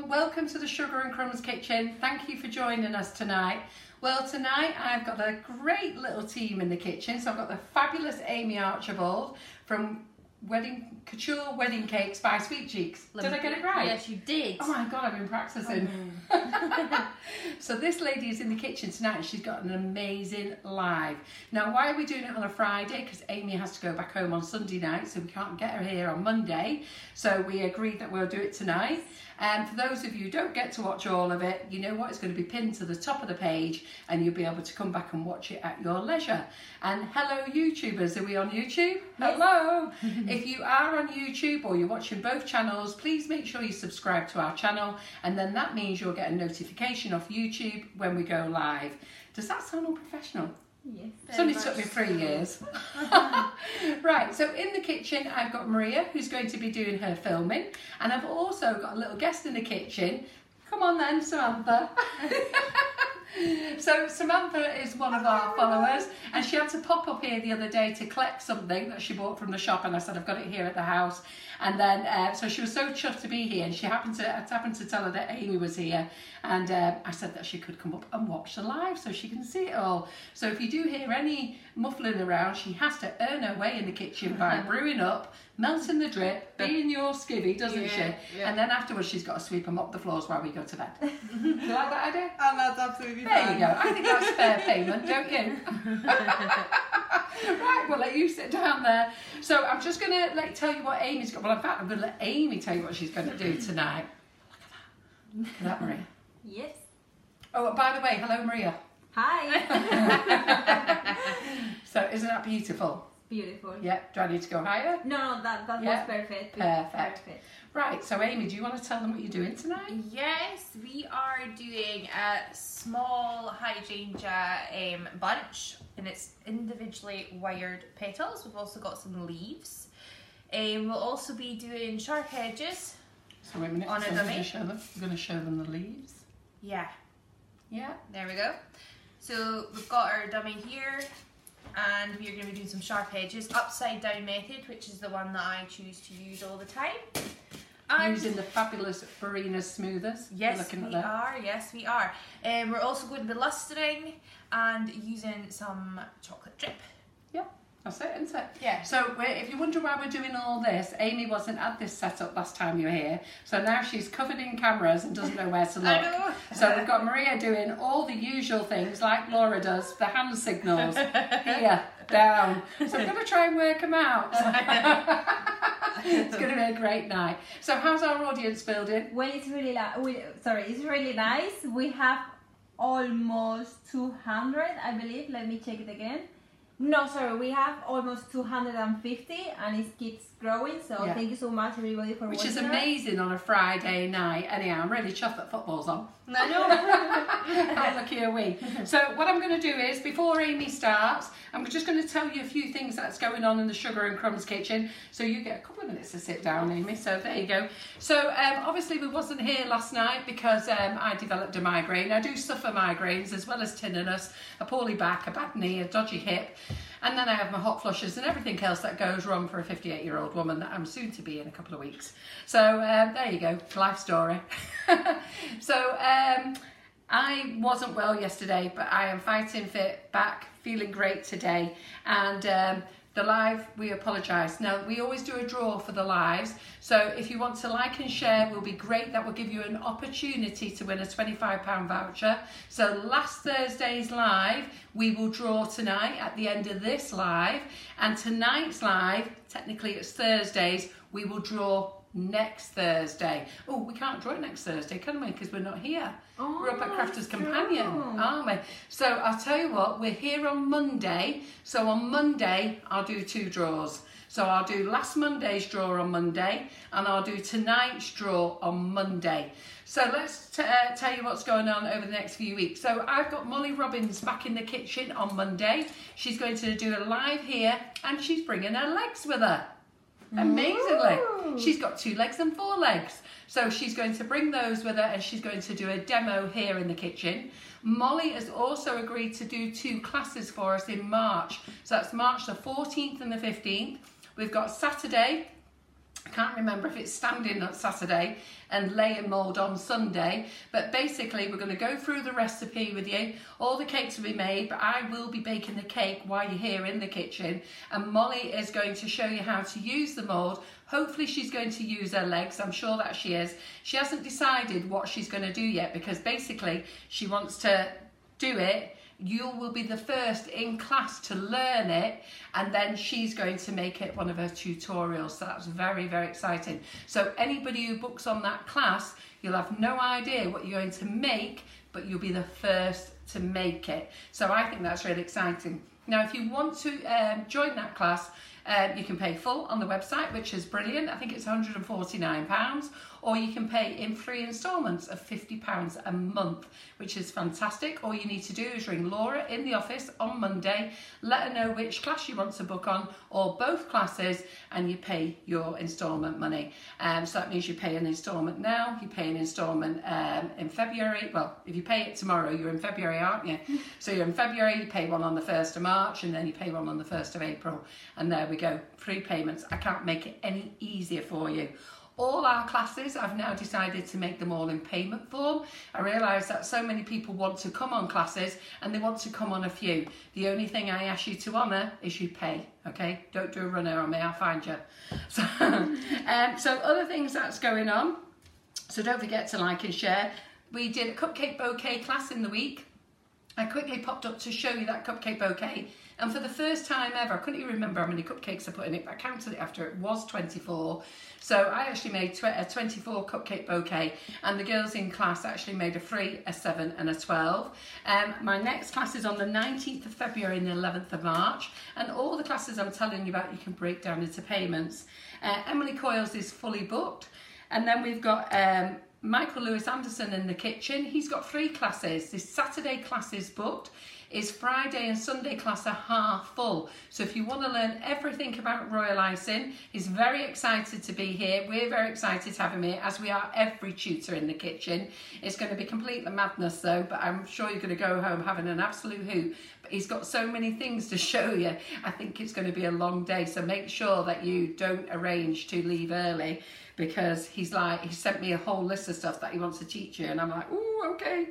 welcome to the Sugar and Crumbs Kitchen. Thank you for joining us tonight. Well, tonight I've got a great little team in the kitchen. So I've got the fabulous Amy Archibald from Wedding Couture Wedding Cakes by Sweetcheeks. Did I get it right? Yes, you did. Oh my god, I've been practicing. Oh, so this lady is in the kitchen tonight she's got an amazing live. Now why are we doing it on a Friday? Because Amy has to go back home on Sunday night so we can't get her here on Monday. So we agreed that we'll do it tonight. And for those of you who don't get to watch all of it, you know what? It's going to be pinned to the top of the page and you'll be able to come back and watch it at your leisure. And hello YouTubers, are we on YouTube? Yes. Hello! if you are on YouTube or you're watching both channels, please make sure you subscribe to our channel and then that means you'll get a notification off YouTube when we go live. Does that sound all professional? Yes. It's only took me three years. right, so in the kitchen I've got Maria who's going to be doing her filming and I've also got a little guest in the kitchen. Come on then, Samantha. so Samantha is one of our followers and she had to pop up here the other day to collect something that she bought from the shop and I said I've got it here at the house and then uh, so she was so chuffed to be here and she happened to I happened to tell her that Amy was here and uh, I said that she could come up and watch the live so she can see it all so if you do hear any muffling around she has to earn her way in the kitchen by brewing up melting the drip being your skivvy doesn't Yeah, she yeah. and then afterwards she's got to sweep and mop the floors while we go to bed do you like that idea? And that's absolutely There fine. you go. I think that's fair payment, don't you? right, we'll let you sit down there. So I'm just going to let tell you what Amy's got. Well, in fact, I'm going to let Amy tell you what she's going to do tonight. Look at that. Look at that, Maria. Yes. Oh, by the way, hello, Maria. Hi. So isn't that beautiful? Beautiful. Yeah. Do I need to go higher? No, no, that that Yeah. was perfect. Perfect. Perfect. Right. So Amy, do you want to tell them what you're doing tonight? Yes, we are doing a small hydrangea um, bunch and it's individually wired petals. We've also got some leaves. Um, we'll also be doing sharp edges. So wait a minute. On so I'm dummy? going to show them. I'm going to show them the leaves. Yeah, Yeah. there we go. So we've got our dummy here and we're going to be doing some sharp edges. Upside down method, which is the one that I choose to use all the time. And Using the fabulous Farina smoothers. Yes, looking we at that. are. Yes, we are. Um, we're also going to be lustering and using some chocolate drip. That's it, isn't it? Yeah. So we're, if you wonder why we're doing all this, Amy wasn't at this setup last time you were here. So now she's covered in cameras and doesn't know where to look. I know. So we've got Maria doing all the usual things like Laura does, the hand signals, here, down. So I'm going to try and work them out. it's going to be a great night. So how's our audience building? Well, it's really li- we, sorry, it's really nice. We have almost 200, I believe. Let me check it again. No, sorry, we have almost 250 and it keeps growing. So Yeah. thank you so much, everybody, for watching. Which is watching us. amazing on a Friday night. Anyhow, I'm really chuffed that football's on. I know. How lucky are we? So what I'm going to do is, before Amy starts, I'm just going to tell you a few things that's going on in the Sugar and Crumbs kitchen. So you get a couple of minutes to sit down, Amy. So there you go. So um, obviously we wasn't here last night because um, I developed a migraine. I do suffer migraines as well as tinnitus, a poorly back, a bad knee, a dodgy hip. And then I have my hot flushes and everything else that goes wrong for a 58 year old woman that I'm soon to be in a couple of weeks. So um, there you go, life story. so um, I wasn't well yesterday, but I am fighting fit, back, feeling great today. And um, the live, we apologise. Now, we always do a draw for the lives. So if you want to like and share, will be great. That will give you an opportunity to win a £25 voucher. So last Thursday's live, we will draw tonight at the end of this live. And tonight's live, technically it's Thursdays, we will draw next Thursday. Oh, we can't draw it next Thursday, can we? Because we're not here. We're up at Oh, Crafters. Companion, aren't we? So I'll tell you what, we're here on Monday. So on Monday, I'll do two draws. So I'll do last Monday's draw on Monday, and I'll do tonight's draw on Monday. So let's uh, tell you what's going on over the next few weeks. So I've got Molly Robbins back in the kitchen on Monday. She's going to do a live here, and she's bringing her legs with her. Amazingly. Ooh. She's got two legs and four legs. So she's going to bring those with her and she's going to do a demo here in the kitchen. Molly has also agreed to do two classes for us in March. So that's March the 14th and the 15th. We've got Saturday I can't remember if it's standing on Saturday and laying mould on Sunday, but basically we're going to go through the recipe with you. All the cakes will be made, but I will be baking the cake while you're here in the kitchen, and Molly is going to show you how to use the mould. Hopefully she's going to use her legs, I'm sure that she is. She hasn't decided what she's going to do yet because basically she wants to do it you will be the first in class to learn it and then she's going to make it one of her tutorials. So that's very very exciting. So anybody who books on that class you'll have no idea what you're going to make but you'll be the first to make it. So i think that's really exciting. Now if you want to um, join that class um, you can pay full on the website, which is brilliant. I think it's £149, or you can pay in three instalments of £50 a month, which is fantastic. All you need to do is ring Laura in the office on Monday, let her know which class you want to book on, or both classes, and you pay your instalment money. Um, so that means you pay an instalment now, you pay an instalment um, in February. Well, if you pay it tomorrow, you're in February, aren't you? So you're in February, you pay one on the 1st of March, and then you pay one on the 1st of April, and there we go, three payments. I can't make it any easier for you. All our classes, I've now decided to make them all in payment form. I realise that so many people want to come on classes and they want to come on a few. The only thing I ask you to honour is you pay, okay? Don't do a runner on me, I'll find you. So, um, so other things that's going on. So don't forget to like and share. We did a cupcake bouquet class in the week. I quickly popped up to show you that cupcake bouquet and for the first time ever, I couldn't even remember how many cupcakes I put in it, but I counted it after it was 24. So I actually made a 24 cupcake bouquet and the girls in class actually made a 3, a 7 and a 12. Um, my next class is on the 19th of February and the 11th of March and all the classes I'm telling you about you can break down into payments. Uh, Emily Coyles is fully booked and then we've got um, Michael Lewis Anderson in the kitchen. He's got three classes. This Saturday class is booked His Friday and Sunday class are half full. So if you want to learn everything about royal icing, he's very excited to be here. We're very excited to have him here, as we are every tutor in the kitchen. It's going to be complete madness though, but I'm sure you're going to go home having an absolute hoot. But he's got so many things to show you. I think it's going to be a long day, so make sure that you don't arrange to leave early because he's like, he sent me a whole list of stuff that he wants to teach you, and I'm like, oh, okay.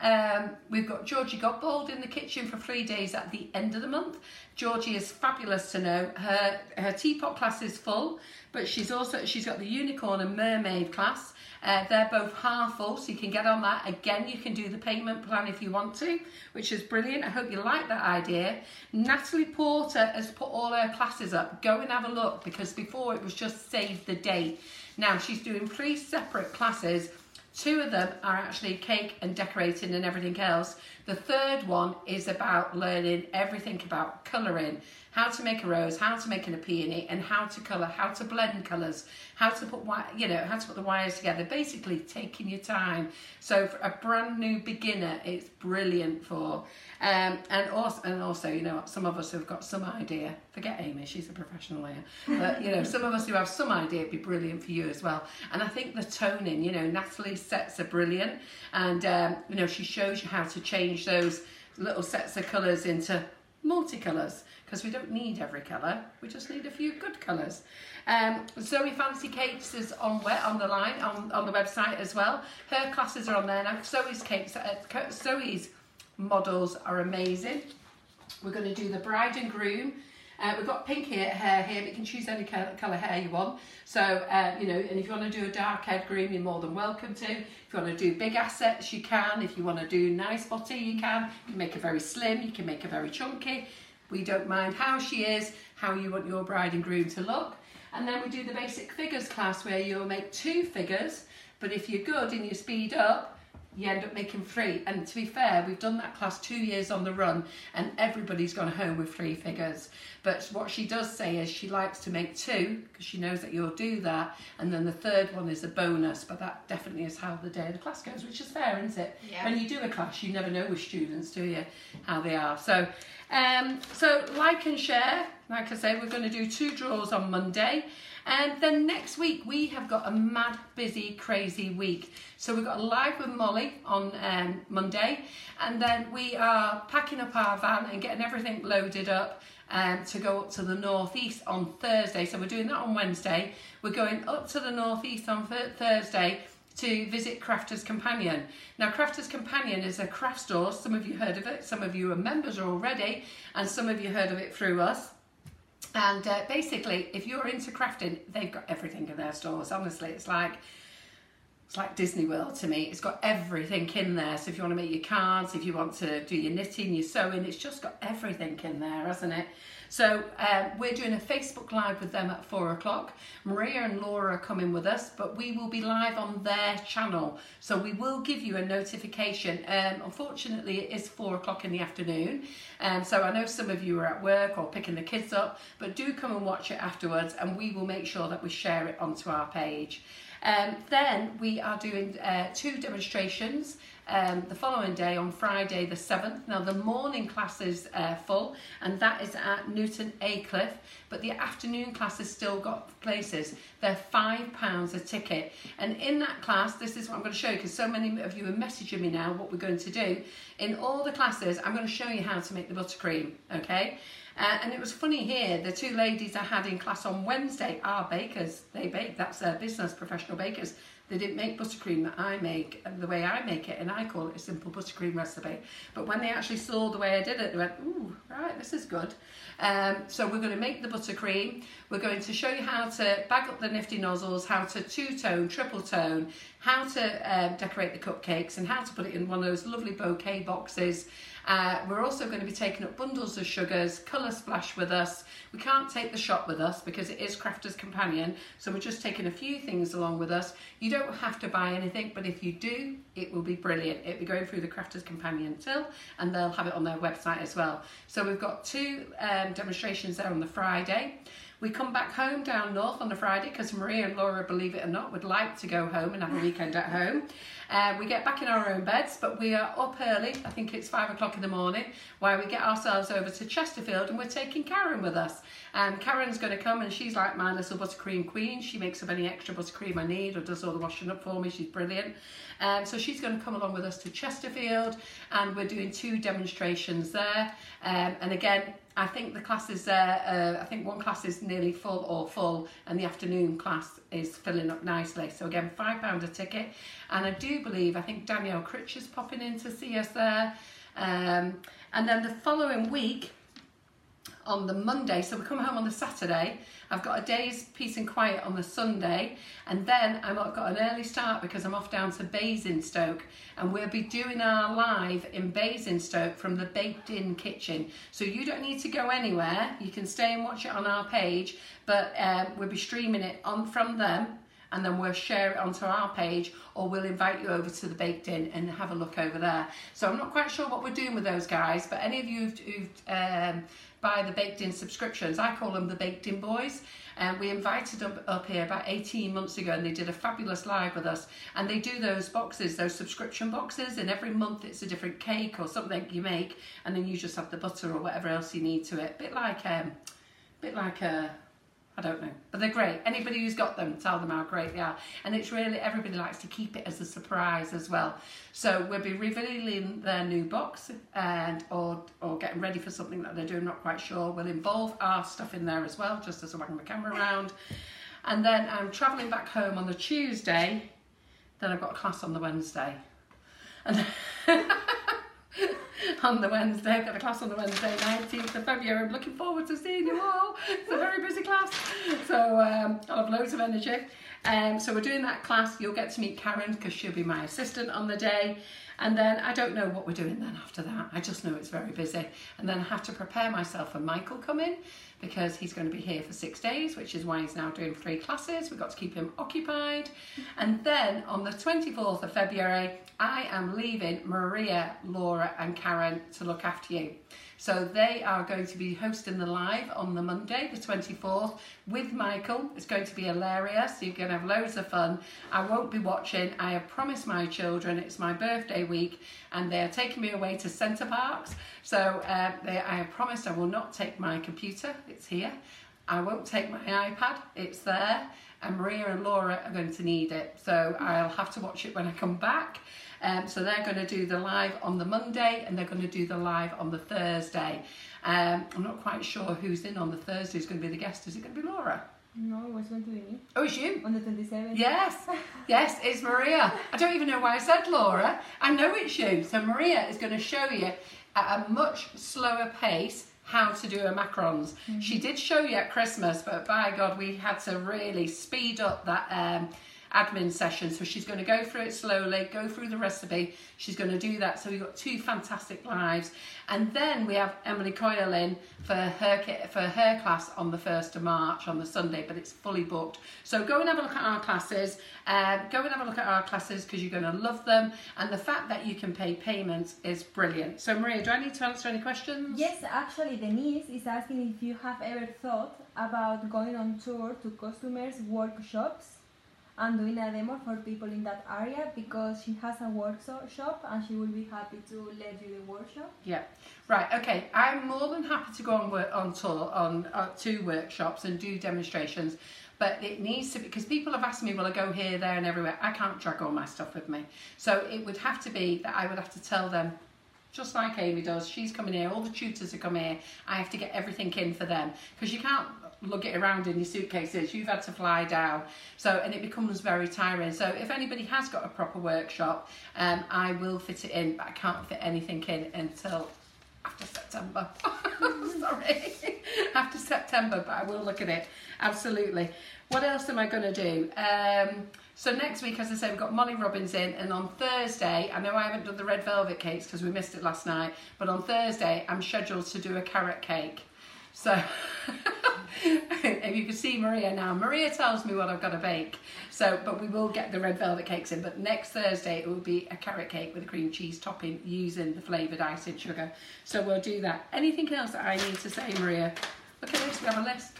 Um, we've got Georgie Gottbold in the kitchen for three days at the end of the month. Georgie is fabulous to know. Her her teapot class is full, but she's also she's got the unicorn and mermaid class. Uh, they're both half full, so you can get on that. Again, you can do the payment plan if you want to, which is brilliant. I hope you like that idea. Natalie Porter has put all her classes up. Go and have a look because before it was just save the date. Now she's doing three separate classes Two of them are actually cake and decorating and everything else. The third one is about learning everything about colouring, how to make a rose, how to make an peony, and how to colour, how to blend colours, how to put you know how to put the wires together. Basically, taking your time. So for a brand new beginner, it's brilliant for. Um, and also, and also, you know, some of us who've got some idea. Forget Amy, she's a professional layer. But you know, some of us who have some idea, it'd be brilliant for you as well. And I think the toning, you know, Natalie's sets are brilliant, and um, you know, she shows you how to change those little sets of colours into multicolours because we don't need every colour, we just need a few good colours. Um, Zoe Fancy Cakes is on on the line on, on the website as well. Her classes are on there now. Zoe's cakes, uh, Zoe's models are amazing. We're going to do the bride and groom. Uh, we've got pink hair, hair here, but you can choose any colour hair you want. So, uh, you know, and if you want to do a dark head groom, you're more than welcome to. If you want to do big assets, you can. If you want to do nice body, you can. You can make it very slim, you can make it very chunky. We don't mind how she is, how you want your bride and groom to look. And then we do the basic figures class where you'll make two figures, but if you're good and you speed up, you end up making three. And to be fair, we've done that class two years on the run and everybody's gone home with three figures. But what she does say is she likes to make two because she knows that you'll do that. And then the third one is a bonus, but that definitely is how the day of the class goes, which is fair, isn't it? Yeah. When you do a class, you never know with students, do you, how they are. So, um, so like and share. Like I say, we're going to do two draws on Monday. And then next week we have got a mad, busy, crazy week. So we've got a live with Molly on um, Monday, and then we are packing up our van and getting everything loaded up um, to go up to the northeast on Thursday. So we're doing that on Wednesday. We're going up to the northeast on Thursday to visit Crafters Companion. Now, Crafters Companion is a craft store. Some of you heard of it, some of you are members already, and some of you heard of it through us. And uh, basically, if you're into crafting, they've got everything in their stores. Honestly, it's like it's like Disney World to me. It's got everything in there. So if you want to make your cards, if you want to do your knitting, your sewing, it's just got everything in there, hasn't it? So um, we're doing a Facebook Live with them at four o'clock. Maria and Laura are coming with us, but we will be live on their channel. So we will give you a notification. Um, unfortunately, it is four o'clock in the afternoon. Um, so I know some of you are at work or picking the kids up, but do come and watch it afterwards and we will make sure that we share it onto our page. Um, then we are doing uh, two demonstrations um, the following day on Friday the 7th. Now the morning class is uh, full and that is at Newton Aycliffe but the afternoon class has still got places. They're £5 a ticket and in that class, this is what I'm going to show you because so many of you are messaging me now what we're going to do. In all the classes, I'm going to show you how to make the buttercream, okay? Uh, and it was funny here, the two ladies I had in class on Wednesday are bakers. They bake, that's their business, professional bakers. They didn't make buttercream that I make the way I make it, and I call it a simple buttercream recipe. But when they actually saw the way I did it, they went, ooh, right, this is good. Um, so we're going to make the buttercream. We're going to show you how to bag up the nifty nozzles, how to two-tone, triple-tone, how to um, decorate the cupcakes, and how to put it in one of those lovely bouquet boxes. Uh, we're also going to be taking up bundles of sugars, colour splash with us. We can't take the shop with us because it is Crafter's Companion, so we're just taking a few things along with us. You don't have to buy anything, but if you do, it will be brilliant. It'll be going through the Crafter's Companion till, and they'll have it on their website as well. So we've got two um, demonstrations there on the Friday. We come back home down north on a Friday because Maria and Laura, believe it or not, would like to go home and have a weekend at home. Uh, we get back in our own beds, but we are up early. I think it's five o'clock in the morning, while we get ourselves over to Chesterfield and we're taking Karen with us. Um, Karen's going to come and she's like my little buttercream queen. She makes up any extra buttercream I need or does all the washing up for me. She's brilliant. Um, so she's going to come along with us to Chesterfield and we're doing two demonstrations there. Um, and again, I think the classes there, uh, I think one class is nearly full or full and the afternoon class is filling up nicely. So again, £5 a ticket. And I do believe, I think Danielle Critch is popping in to see us there. Um, and then the following week, on the Monday, so we come home on the Saturday. I've got a day's peace and quiet on the Sunday, and then I've got an early start because I'm off down to Basingstoke, and we'll be doing our live in Basingstoke from the Baked In kitchen. So you don't need to go anywhere. You can stay and watch it on our page, but um, we'll be streaming it on from them and then we'll share it onto our page or we'll invite you over to the Baked In and have a look over there. So I'm not quite sure what we're doing with those guys, but any of you who've, who've um, buy the Baked In subscriptions, I call them the Baked In Boys, and we invited them up here about 18 months ago and they did a fabulous live with us. And they do those boxes, those subscription boxes and every month it's a different cake or something you make and then you just have the butter or whatever else you need to it. Bit like um, bit like a I don't know, but they're great. Anybody who's got them, tell them how great they are. And it's really, everybody likes to keep it as a surprise as well. So we'll be revealing their new box and or, or getting ready for something that they're doing, not quite sure. We'll involve our stuff in there as well, just as I'm wagging the camera around. And then I'm travelling back home on the Tuesday. Then I've got a class on the Wednesday. And on the Wednesday. I've got a class on the Wednesday, 19th of February. I'm looking forward to seeing you all. It's a very busy class. So um, I'll have loads of energy. Um, so we're doing that class. You'll get to meet Karen because she'll be my assistant on the day. And then I don't know what we're doing then after that. I just know it's very busy. And then I have to prepare myself for Michael coming because he's going to be here for six days, which is why he's now doing three classes. We've got to keep him occupied. And then on the 24th of February, I am leaving Maria, Laura, and Karen to look after you. So they are going to be hosting the live on the Monday, the 24th, with Michael. It's going to be hilarious. You're going to have loads of fun. I won't be watching. I have promised my children it's my birthday week and they're taking me away to Center Parcs. So uh, they, I have promised I will not take my computer. It's here. I won't take my iPad, it's there, and Maria and Laura are going to need it. So I'll have to watch it when I come back. Um, so they're going to do the live on the Monday and they're going to do the live on the Thursday. Um, I'm not quite sure who's in on the Thursday, who's going to be the guest. Is it going to be Laura? No, it was going to be me Oh, it's you? on the 27th. Yes, yes, it's Maria. I don't even know why I said Laura. I know it's you. So Maria is going to show you at a much slower pace how to do a macarons. She did show you at Christmas, but by God, we had to really speed up that um, admin session. So she's going to go through it slowly, go through the recipe. She's going to do that. So we've got two fantastic lives, and then we have Emily Coyle in for her for her class on the first of March on the Sunday, but it's fully booked. So go and have a look at our classes. Uh, go and have a look at our classes because you're going to love them, and the fact that you can pay payments is brilliant. So Maria, do I need to answer any questions? Yes, actually, Denise is asking if you have ever thought about going on tour to customers' workshops and doing a demo for people in that area because she has a workshop and she will be happy to let you the workshop. Yeah. Right. Okay. I'm more than happy to go on work on tour on uh, to workshops and do demonstrations, but it needs to be because people have asked me, will I go here, there, and everywhere? I can't drag all my stuff with me, so it would have to be that I would have to tell them. Just like Amy does, she's coming here. All the tutors are coming here. I have to get everything in for them because you can't lug it around in your suitcases. You've had to fly down, so and it becomes very tiring. So if anybody has got a proper workshop, um, I will fit it in, but I can't fit anything in until after September. Sorry, after September, but I will look at it absolutely. What else am I going to do? Um, so next week, as I say, we've got Molly Robbins in, and on Thursday, I know I haven't done the red velvet cakes because we missed it last night, but on Thursday, I'm scheduled to do a carrot cake. So if you can see Maria now, Maria tells me what I've got to bake. So, but we will get the red velvet cakes in. But next Thursday it will be a carrot cake with a cream cheese topping using the flavoured icing sugar. So we'll do that. Anything else that I need to say, Maria? Look at this, we have a list.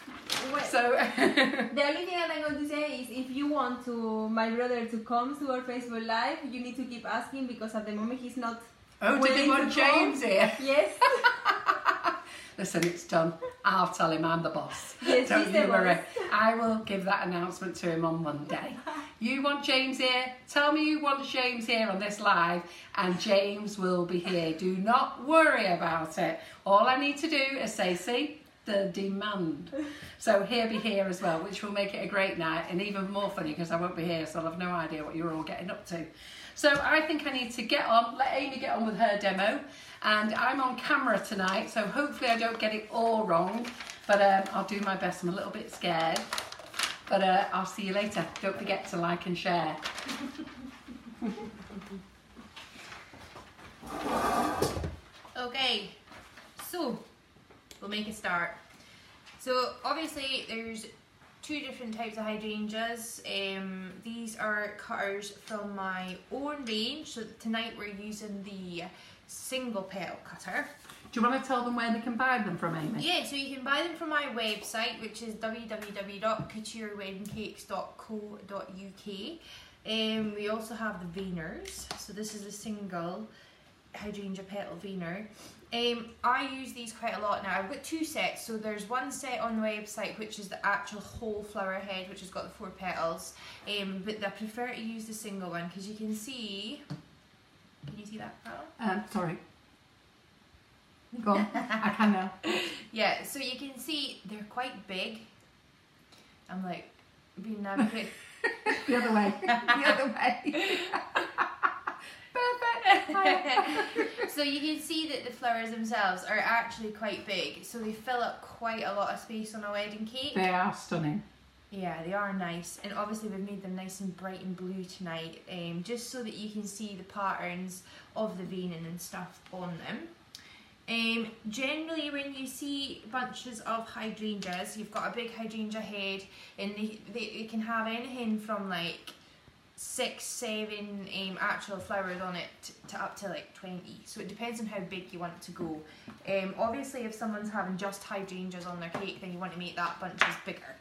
Well, So the only thing that I'm going to say is if you want to my brother to come to our Facebook Live, you need to keep asking because at the moment he's not. Oh, did they want come. James here? Yes. Listen, it's done. I'll tell him I'm the boss. Yes, Don't you worry. I will give that announcement to him on Monday. You want James here? Tell me you want James here on this live, and James will be here. Do not worry about it. All I need to do is say, see, the demand. So he'll be here as well, which will make it a great night and even more funny because I won't be here, so I'll have no idea what you're all getting up to. So I think I need to get on, let Amy get on with her demo, and I'm on camera tonight, so hopefully I don't get it all wrong, but um, I'll do my best. I'm a little bit scared, but uh, I'll see you later. Don't forget to like and share. Okay, so we'll make a start. So obviously there's two different types of hydrangeas. Um, these are cutters from my own range. So tonight we're using the single petal cutter. Do you want to tell them where they can buy them from, Amy? Yeah, so you can buy them from my website, which is www.coutureweddingcakes.co.uk. Um, we also have the Veiners. So this is a single hydrangea petal Veiner. Um, I use these quite a lot now. I've got two sets. So there's one set on the website, which is the actual whole flower head, which has got the four petals. Um, but I prefer to use the single one because you can see. Can you see that? Um, sorry. Go on. I can now. Yeah, so you can see they're quite big. I'm like being navigated. The other way. The other way. Perfect. so you can see that the flowers themselves are actually quite big, so they fill up quite a lot of space on a wedding cake. They are stunning. Yeah, they are nice, and obviously we've made them nice and bright and blue tonight, um, just so that you can see the patterns of the veining and stuff on them. Um, generally, when you see bunches of hydrangeas, you've got a big hydrangea head, and they, they, they can have anything from like six, seven um, actual flowers on it to up to like 20. So it depends on how big you want it to go. Um, obviously, if someone's having just hydrangeas on their cake, then you want to make that bunches bigger.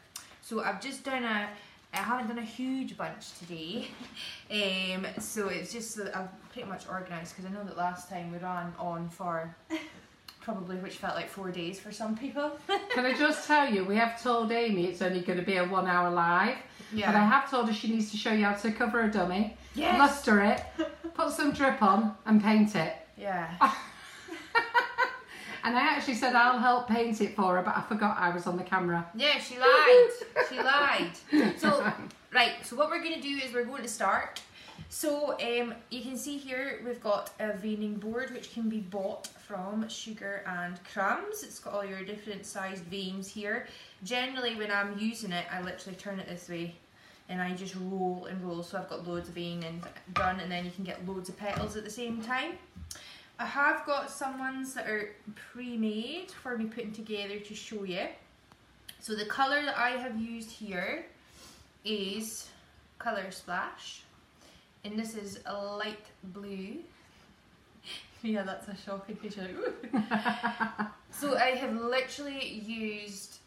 So I've just done a, I haven't done a huge bunch today. Um, so it's just that I've pretty much organised because I know that last time we ran on for probably which felt like four days for some people. Can I just tell you, we have told Amy it's only going to be a one hour live. But I have told her she needs to show you how to cover a dummy, Yes. luster it, put some drip on, and paint it. Yeah. And I actually said I'll help paint it for her, but I forgot I was on the camera. Yeah, she lied. she lied. So, right, so what we're going to do is we're going to start. So, um, you can see here we've got a veining board which can be bought from Sugar and Crumbs. It's got all your different sized veins here. Generally, when I'm using it, I literally turn it this way and I just roll and roll. So, I've got loads of veining done, and then you can get loads of petals at the same time. I have got some ones that are pre-made for me putting together to show you. So the colour that I have used here is Colour Splash. And this is a light blue. yeah, that's a shocking picture. so I have literally used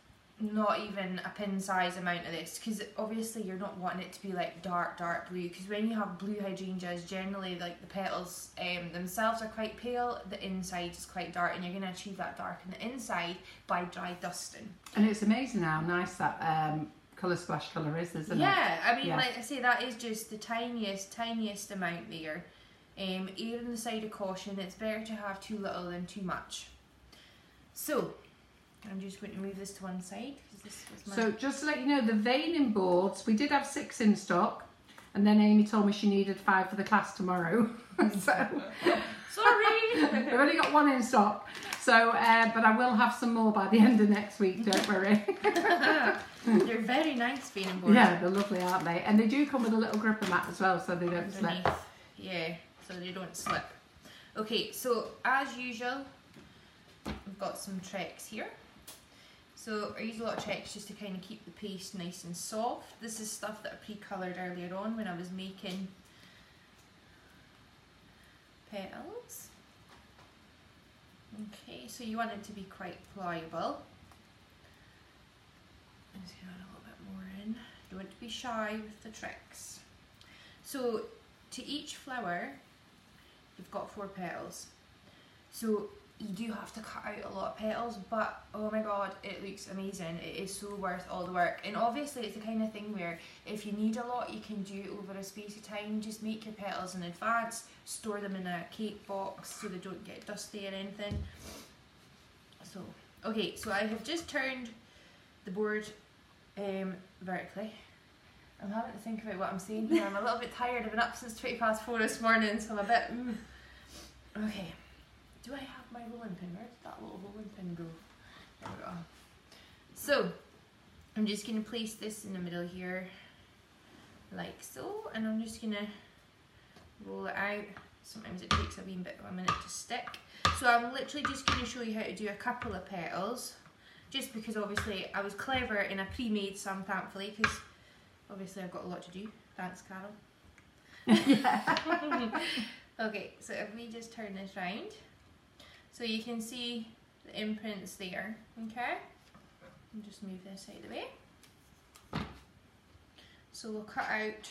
not even a pin size amount of this because obviously you're not wanting it to be like dark dark blue because when you have blue hydrangeas generally like the petals um, themselves are quite pale the inside is quite dark and you're going to achieve that dark in the inside by dry dusting And it's amazing how nice that um, colour splash colour is, isn't it? yeah I mean Yeah. like I say that is just the tiniest tiniest amount there um, even the side of caution it's better to have too little than too much so I'm just going to move this to one side this was my So just to let you know, the veining boards, we did have six in stock. And then Amy told me she needed five for the class tomorrow. so sorry we've only got one in stock. So, uh, but I will have some more by the end of next week, don't worry. They're very nice veining boards. yeah, they're lovely, aren't they? And they do come with a little gripper mat as well, so they don't slip. Yeah, so they don't slip. Okay, so as usual, we've got some Trex here. So I use a lot of Trex just to kind of keep the paste nice and soft. This is stuff that I pre-coloured earlier on when I was making petals. Okay, so you want it to be quite pliable. Gonna add a little bit more in. Don't be shy with the Trex. So to each flower, you've got four petals. So you do have to cut out a lot of petals, but oh my god, it looks amazing. It is so worth all the work. And obviously, it's the kind of thing where if you need a lot, you can do it over a space of time. Just make your petals in advance, store them in a cake box so they don't get dusty or anything. So, okay, so I have just turned the board um, vertically. I'm having to think about what I'm saying here. I'm a little bit tired. I've been up since 20 past 4 this morning, so I'm a bit. ooh. Okay. Do I have my rolling pin? Where did that little rolling pin go? There we go. So, I'm just going to place this in the middle here, like so, and I'm just going to roll it out. Sometimes it takes a wee bit of a minute to stick. So I'm literally just going to show you how to do a couple of petals, just because obviously I was clever and I pre-made some thankfully, because obviously I've got a lot to do. Thanks, Carol. okay, so if we just turn this round, so you can see the imprints there, okay? And just move this out of the way. So we'll cut out,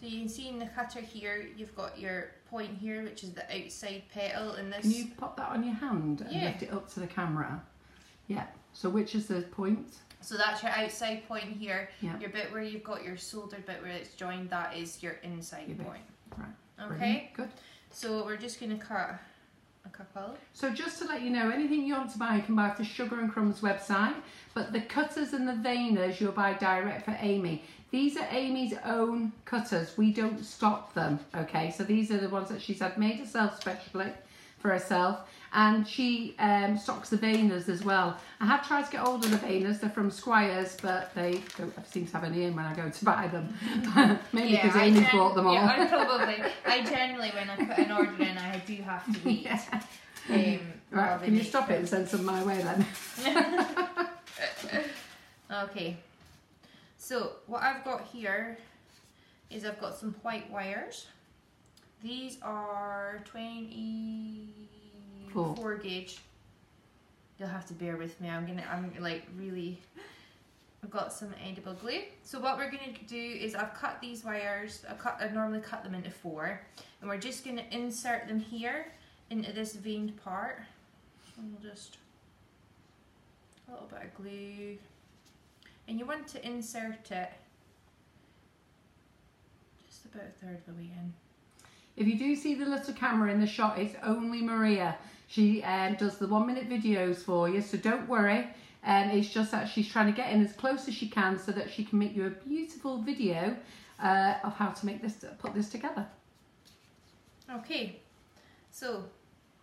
so you can see in the cutter here, you've got your point here, which is the outside petal, and this Can you pop that on your hand and Yeah. lift it up to the camera? Yeah. So which is the point? So that's your outside point here. Yeah. Your bit where you've got your soldered bit where it's joined, that is your inside Your point. Right. Okay, Brilliant. Good. so we're just going to cut a couple. So just to let you know, anything you want to buy, you can buy off the Sugar and Crumbs website. But the cutters and the veiners, you'll buy direct for Amy. These are Amy's own cutters. We don't stock them, okay? So these are the ones that she's had made herself specially for herself. And she um, stocks the veiners as well. I have tried to get hold of the veiners. They're from Squires, but they don't seem to have any in when I go to buy them. Mainly because I Amy's bought them all. Yeah, I probably. I generally, when I put an order in, I do have to wait. Yeah. Um, Right, can you make stop it and send some my way then? Okay. So what I've got here is I've got some white wires. These are 24 Four. gauge. You'll have to bear with me. I'm gonna. I'm like really. I've got some edible glue. So what we're gonna do is I've cut these wires. I cut. I normally cut them into four, and we're just gonna insert them here into this veined part. And we'll just a little bit of glue. And you want to insert it just about a third of the way in. If you do see the little camera in the shot, it's only Maria. She um, does the one minute videos for you, so don't worry. Um, it's just that she's trying to get in as close as she can so that she can make you a beautiful video uh, of how to make this, put this together. Okay, so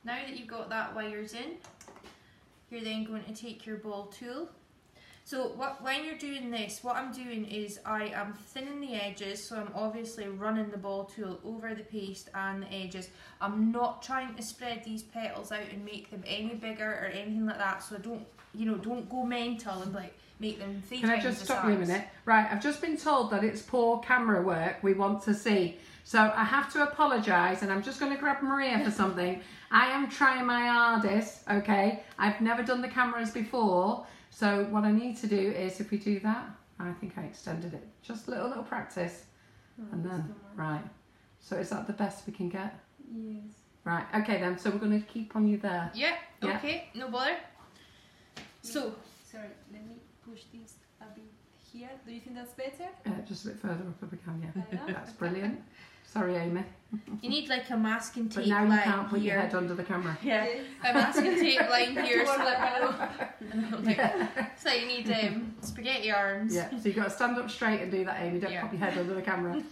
now that you've got that wires in, you're then going to take your ball tool. So what, when you're doing this, what I'm doing is I am thinning the edges, so I'm obviously running the ball tool over the paste and the edges. I'm not trying to spread these petals out and make them any bigger or anything like that, so don't, you know, don't go mental and like make them three Can I just stop you a minute? Right, I've just been told that it's poor camera work we want to see. So I have to apologise and I'm just going to grab Maria for something. I am trying my hardest, okay? I've never done the cameras before. So what I need to do is if we do that, I think I extended it. Just a little, little practice. And then, right. So is that the best we can get? Yes. Right, okay then. So we're going to keep on you there. Yeah, Yeah. okay, no bother. So, Sorry, let me push this a bit here. Do you think that's better? Uh, just a bit further up if we can, yeah. That's brilliant. Sorry, Amy. you need like a masking But tape now you line can't put here. your head under the camera. Yeah, Yes. a masking tape line here. So like that below. so you need um, spaghetti arms. Yeah, so you've got to stand up straight and do that, Amy. Don't Yeah. pop your head under the camera.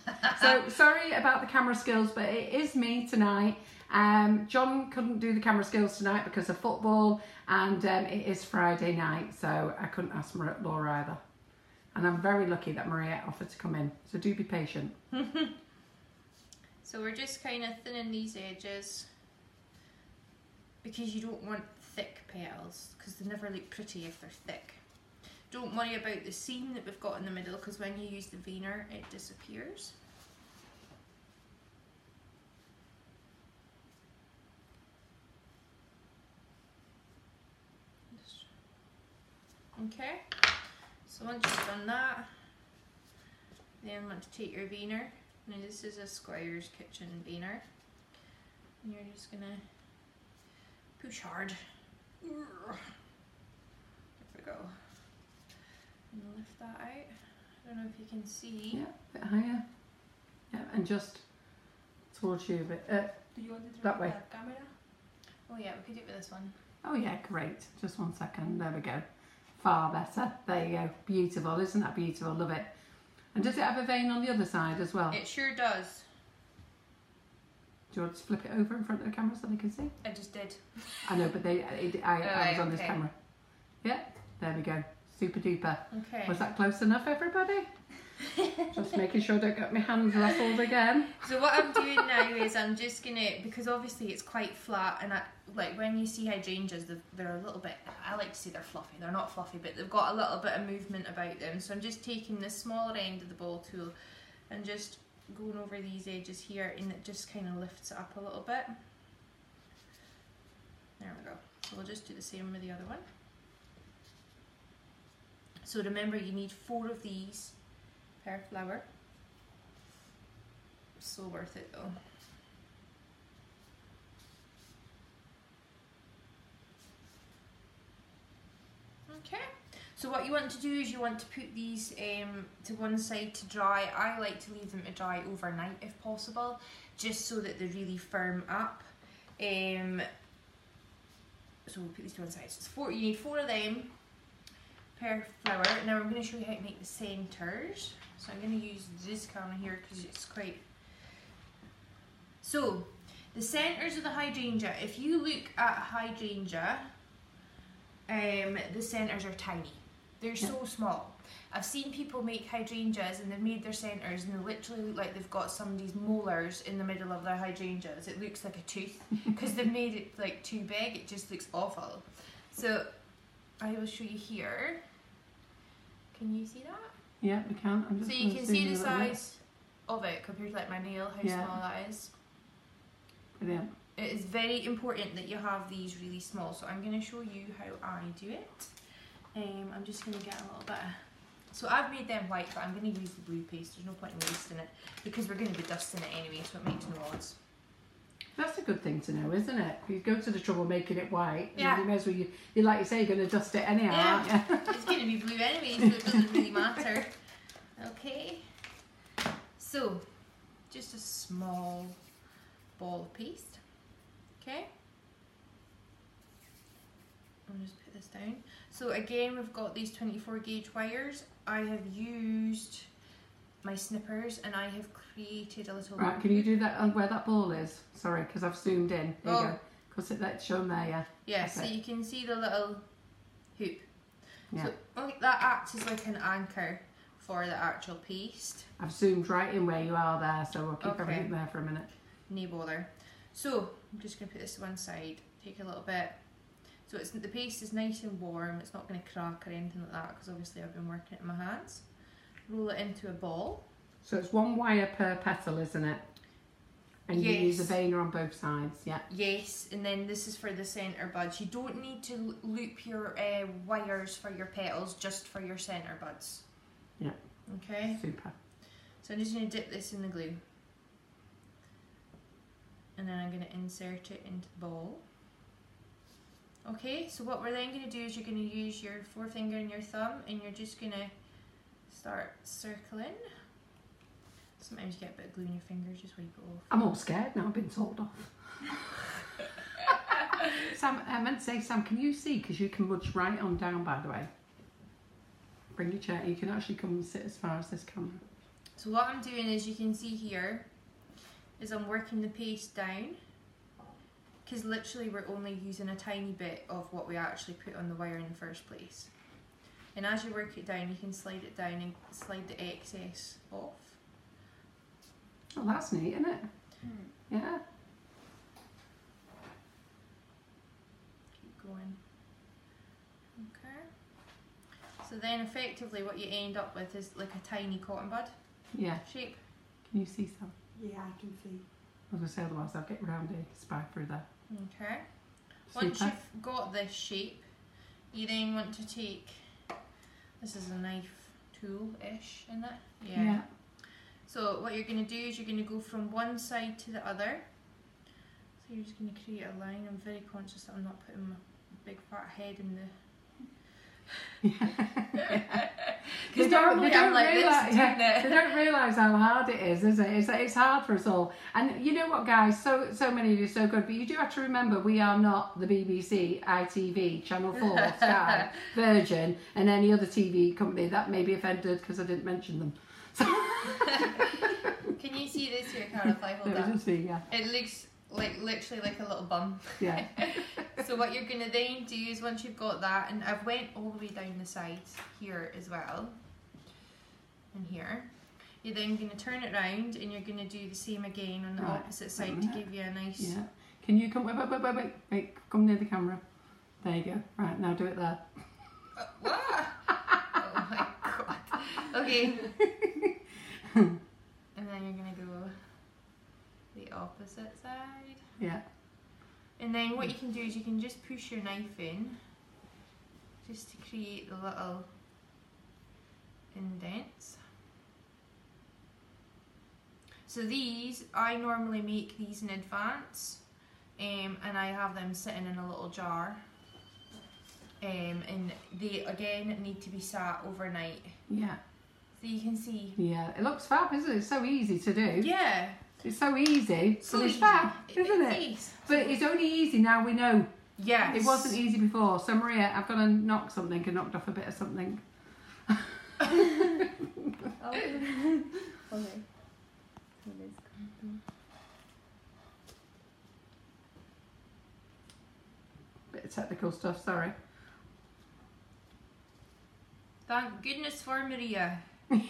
so sorry about the camera skills, but it is me tonight. Um, John couldn't do the camera skills tonight because of football, and um, it is Friday night, so I couldn't ask Mar- Laura either. And I'm very lucky that Maria offered to come in, so do be patient. So we're just kind of thinning these edges because you don't want thick petals because they never look pretty if they're thick. Don't worry about the seam that we've got in the middle because when you use the veiner it disappears. Okay, so once you've done that, then want to take your veiner now this is a Squires Kitchen veiner. And you're just gonna push hard. There we go. And lift that out. I don't know if you can see. Yeah, a bit higher. Yeah, and just towards you a bit. Uh, Do you want to That way. the camera? Oh yeah, we could do it with this one. oh yeah, great. Just one second. There we go. Far better. There you go. Beautiful. Isn't that beautiful? Love it. And does it have a vein on the other side as well? It sure does. Do you want to flip it over in front of the camera so they can see? I just did. I know, but they, it, I, oh, I was on this okay. camera. Yeah, there we go. Super duper. Okay. Was that close enough, everybody? Just making sure I don't get my hands rustled again. So what I'm doing now is I'm just gonna because obviously it's quite flat and I, like when you see hydrangeas they're, they're a little bit I like to say they're fluffy they're not fluffy but they've got a little bit of movement about them so I'm just taking the smaller end of the ball tool and just going over these edges here and it just kind of lifts it up a little bit. There we go. So we'll just do the same with the other one. So remember you need four of these per flower. So worth it though. Okay. So what you want to do is you want to put these um, to one side to dry. I like to leave them to dry overnight if possible, just so that they really firm up. Um, so we'll put these to one side. So it's four. You need four of them per flower. Now I'm going to show you how to make the centers. So I'm going to use this camera here because it's quite. So the centers of the hydrangea. If you look at hydrangea, um, the centers are tiny. They're so small. I've seen people make hydrangeas and they've made their centers and they literally look like they've got somebody's molars in the middle of their hydrangeas. It looks like a tooth because they've made it like too big. It just looks awful. So I will show you here. Can you see that? Yeah, we can. I'm just So you can see the little bit. size of it compared to like my nail, how Yeah. small that is. Brilliant. It is very important that you have these really small. So I'm going to show you how I do it. Um, I'm just going to get a little bit. Of, so I've made them white, but I'm going to use the blue paste. There's no point in wasting it because we're going to be dusting it anyway, so it makes no odds. That's a good thing to know, isn't it? You go to the trouble making it white. Yeah. You may as well, you, you like you say, you're going to dust it anyhow, Yeah. Aren't you? it's going to be blue anyway, so it doesn't really matter. Okay. So, just a small ball of paste. Okay. I'll just put this down. So again, we've got these 24 gauge wires. I have used my snippers and I have created a little Right, can you do that on where that ball is? Sorry, because I've zoomed in. There Oh. you go. Because it let's show them there, yeah. Yeah, so you can see the little hoop. Yeah. So that acts as like an anchor for the actual paste. I've zoomed right in where you are there, so we'll keep Okay. everything there for a minute. No bother. So I'm just gonna put this to one side. Take a little bit. So it's the paste is nice and warm. It's not gonna crack or anything like that because obviously I've been working it in my hands. Roll it into a ball. So it's one wire per petal, isn't it? And you use a Yes. veiner on both sides, yeah. Yes, and then this is for the centre buds. You don't need to loop your uh, wires for your petals, just for your centre buds. Yeah. Okay. Super. So I'm just going to dip this in the glue. And then I'm going to insert it into the bowl. Okay, so what we're then going to do is you're going to use your forefinger and your thumb and you're just going to start circling. Sometimes you get a bit of glue in your fingers, just wipe it off. I'm all scared now, I've been told off. Sam, I meant to say, Sam, can you see? Because you can budge right on down, by the way. Bring your chair. You can actually come and sit as far as this camera. So what I'm doing is you can see here is I'm working the paste down because literally we're only using a tiny bit of what we actually put on the wire in the first place. And as you work it down you can slide it down and slide the excess off. Oh, that's neat, isn't it? Hmm. Yeah. Keep going. Okay. So then effectively what you end up with is like a tiny cotton bud Yeah. shape. Can you see, some? Yeah, I can see. I was going to say, otherwise I'll get round here, spy through there. Okay. Once you've got this shape, you then want to take this is a knife tool-ish, isn't it? Yeah. So what you're going to do is you're going to go from one side to the other. So you're just going to create a line. I'm very conscious that I'm not putting my big fat head in the. Because don't- normally they don't like realise- this doing They don't realise how hard it is, is it? It's, it's hard for us all. And you know what, guys? So so many of you are so good, but you do have to remember we are not the BBC, ITV, Channel 4, Sky, Virgin, and any other TV company that may be offended because I didn't mention them. Can you see this here, Carol? If I hold that, me, yeah. it looks like literally like a little bum. Yeah. so what you're gonna then do is once you've got that, and I've went all the way down the sides here as well, and here. You're then gonna turn it round, and you're gonna do the same again on the Right, opposite side to give you a nice. Yeah. Can you come? Wait, wait, wait, wait, wait, wait. Come near the camera. There you go. Right, now do it there. Uh, what? oh my god. Okay. and then you're gonna go the opposite side. Yeah. And then what you can do is you can just push your knife in just to create the little indents. So these, I normally make these in advance um, and I have them sitting in a little jar. Um, and they again need to be sat overnight. Yeah. So you can see. Yeah. It looks fab, isn't it? It's so easy to do. Yeah. It's so easy. So but it's fab, isn't it? is. But it's only easy now we know. Yes. It wasn't easy before. So Maria, I've got to knock something and knocked off a bit of something. Oh. okay. So let's go. Bit of technical stuff, sorry. Thank goodness for Maria.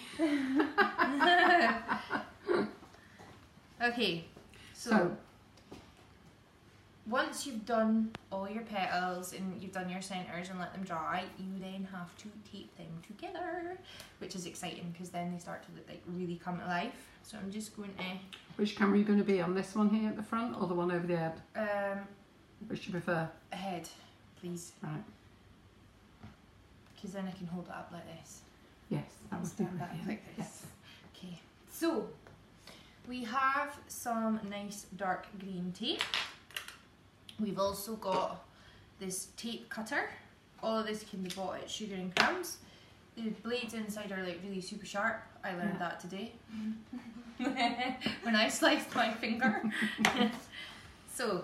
okay, so, So, once you've done all your petals and you've done your centers and let them dry, you then have to tape them together, which is exciting because then they start to look like really come to life. So I'm just going to which camera are you going to be on? This one here at the front or the one over the head? um, Which do you prefer? Head, please, Right. because then I can hold it up like this. Yes, that and would be stand back like this. Yes. Okay, so We have some nice dark green tape. We've also got this tape cutter. All of this can be bought at Sugar and Crumbs. The blades inside are like really super sharp. I learned Yeah. that today when I sliced my finger. so,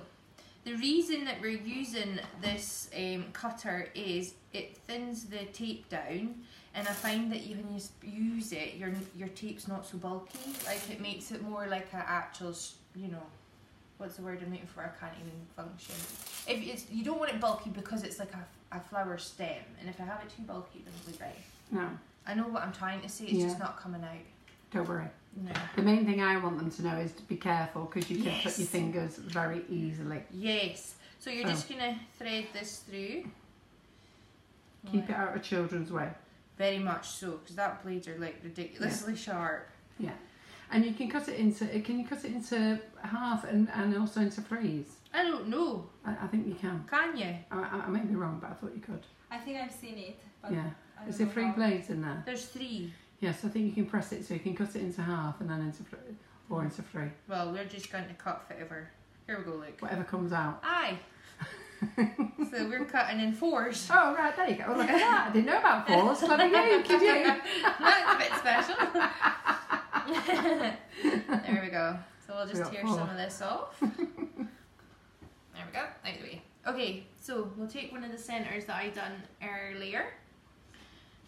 the reason that we're using this um, cutter is it thins the tape down, and I find that when you s- use it, your your tape's not so bulky. Like it makes it more like an actual, you know, what's the word I'm looking for? I can't even function. If it's you don't want it bulky because it's like a, a flower stem, and if I have it too bulky, it doesn't look right. No, I know what I'm trying to say. It's just not coming out. don't worry. No. The main thing I want them to know is to be careful because you can cut Yes. your fingers very easily. Yes. So you're So. just gonna thread this through. Keep it out of children's way. Very much so, because that blades are like ridiculously sharp. Yeah. And you can cut it into, can you cut it into half and, and also into threes? I don't know. I, I think you can. Can you? I, I, I may be wrong, but I thought you could. I think I've seen it, but Yeah. I Is there three how. blades in there? There's three. Yes, I think you can press it so you can cut it into half and then into three, or into three. Well, we're just going to cut whatever. Here we go, look. Whatever comes out. Aye. so we're cutting in fours. Oh, right, there you go. Look at that. I didn't know about fours. Clever you, kid you. That's a bit special. there we go. So we'll just got tear four. some of this off. there we go. Out the way. Okay, so we'll take one of the centres that I done earlier.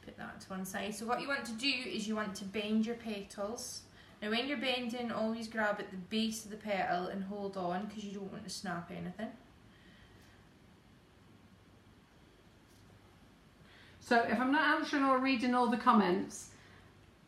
Put that to one side. So what you want to do is you want to bend your petals. Now when you're bending, always grab at the base of the petal and hold on because you don't want to snap anything. So if I'm not answering or reading all the comments,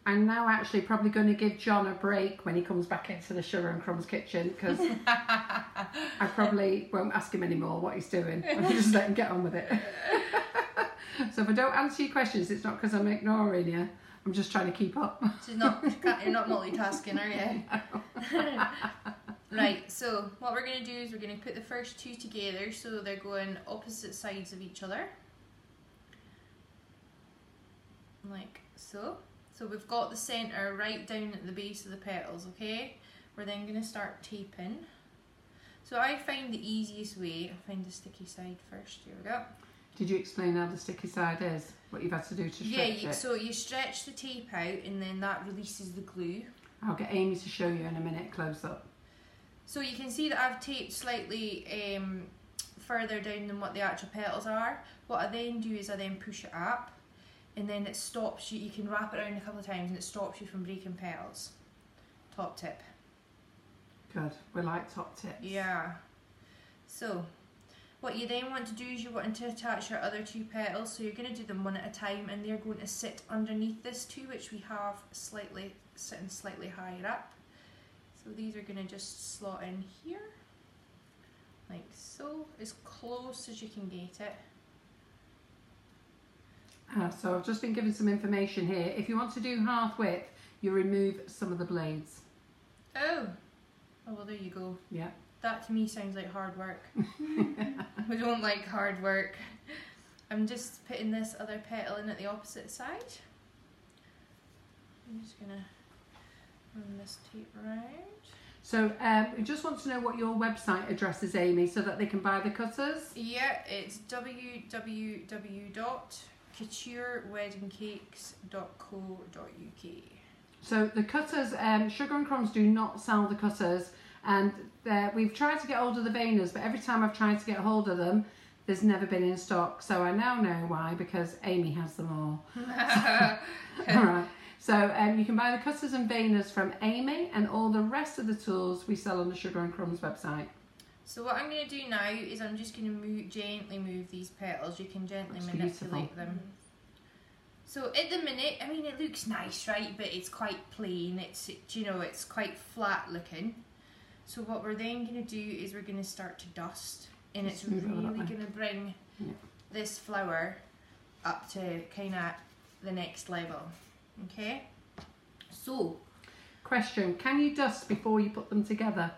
I'm now actually probably going to give John a break when he comes back into the Sugar and Crumbs kitchen because I probably won't ask him anymore what he's doing. I'll just let him get on with it. so if I don't answer your questions, it's not because I'm ignoring you. I'm just trying to keep up. She's not you're not multitasking, are you? right, so what we're gonna do is we're gonna put the first two together so they're going opposite sides of each other. Like so. So we've got the centre right down at the base of the petals, okay? We're then gonna start taping. So I find the easiest way, I'll find the sticky side first, here we go. Did you explain how the sticky side is? What you've had to do to Yeah, stretch you, it? so you stretch the tape out and then that releases the glue. I'll get Amy to show you in a minute close up. So you can see that I've taped slightly um, further down than what the actual petals are. What I then do is I then push it up and then it stops you, you can wrap it around a couple of times and it stops you from breaking petals. Top tip. Good. We like top tips. Yeah. So what you then want to do is you want to attach your other two petals so you're going to do them one at a time and they're going to sit underneath this two which we have slightly sitting slightly higher up. So these are going to just slot in here like so as close as you can get it. Uh, so I've just been given some information here. If you want to do half width, you remove some of the blades. Oh! Oh well there you go. Yeah. That to me sounds like hard work. we don't like hard work. I'm just putting this other petal in at the opposite side. I'm just gonna run this tape around. So um, we just want to know what your website address is, Amy, so that they can buy the cutters. Yeah, it's www.coutureweddingcakes.co.uk. So the cutters, um, Sugar and Crumbs do not sell the cutters, and we've tried to get hold of the Veiners, but every time I've tried to get hold of them, there's never been in stock. So I now know why because Amy has them all. all right. So um, you can buy the cutters and Veiners from Amy, and all the rest of the tools we sell on the Sugar and Crumbs website. So what I'm going to do now is I'm just going to move, gently move these petals. You can gently That's manipulate beautiful. them. So at the minute, I mean, it looks nice, right? But it's quite plain. It's, it, you know, it's quite flat looking. So what we're then going to do is we're going to start to dust. And it's Smooth it all really going to bring Yeah. this flower up to kind of the next level. Okay? So, Question: Can you dust before you put them together?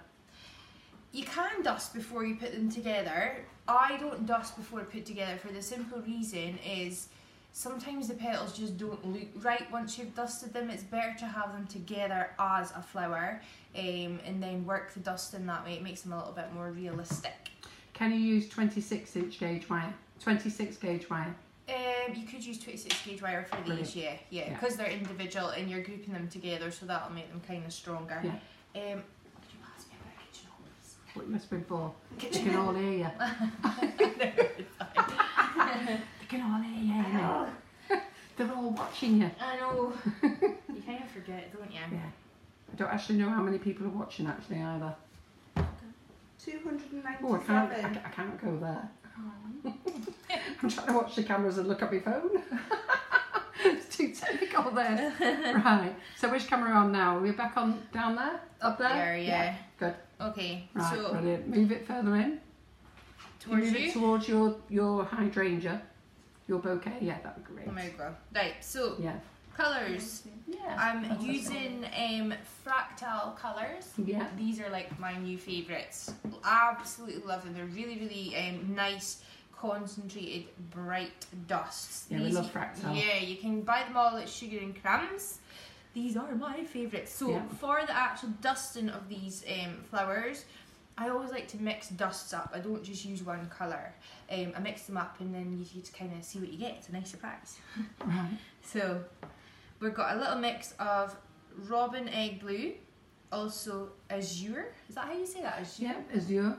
You can dust before you put them together. I don't dust before I put together for the simple reason is sometimes the petals just don't look right once you've dusted them. It's better to have them together as a flower um, and then work the dust in that way. It makes them a little bit more realistic. Can you use 26 inch gauge wire? 26 gauge wire. Um, you could use 26 gauge wire for these, Brilliant. yeah, yeah, Yeah. because they're individual and you're grouping them together, so that'll make them kind of stronger. Yeah. Um, could you pass me about kitchen hose? What you whispering for? They Kitchen can all hear you. They can all hear you. you know. They're all watching you. I know. you kind of forget, don't you? Yeah. I don't actually know how many people are watching actually either. 297. Oh, I can't, I, I can't go there. Oh. I'm trying to watch the cameras and look at my phone. it's too technical there. right. So which camera are we on now? Are we back on down there? Up there? there, yeah. Good. Okay, Right. so Brilliant. Move it further in. towards Move you. it towards your your hydrangea, your bouquet. Yeah, that'd be great. Oh my god. Right, so Yeah. colours. Yeah. I'm using um, fractal colours. Yeah. These are like my new favourites. Absolutely love them. They're really, really um, nice, concentrated, bright dusts. Yeah, we love Fractal. Yeah, you can buy them all at Sugar and Crumbs. These are my favourites. So Yeah. for the actual dusting of these um, flowers, I always like to mix dusts up. I don't just use one colour. Um, I mix them up and then you just kind of see what you get. It's a nice surprise. Right. So we've got a little mix of robin egg blue, also azure. Is that how you say that? Azure. Yeah. Azure.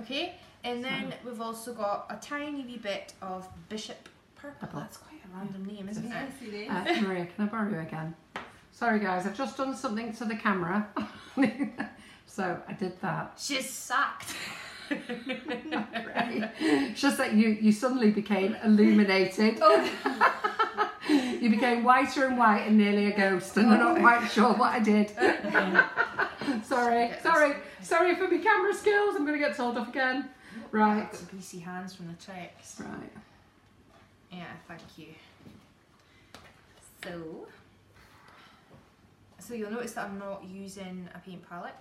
Okay. And then we've also got a tiny wee bit of bishop purple. That's quite a random name, isn't it? Yes, it is. Uh, Maria, can I borrow you again? Sorry guys, I've just done something to the camera. so I did that. She's sacked. Right. It's just that you, you suddenly became illuminated. Oh. you became whiter and white and nearly a ghost, and I'm not quite sure what I did. sorry, sorry, sorry for my camera skills. I'm going to get told off again. Right, I've got greasy hands from the Trex. right. Yeah, thank you. So, so you'll notice that I'm not using a paint palette.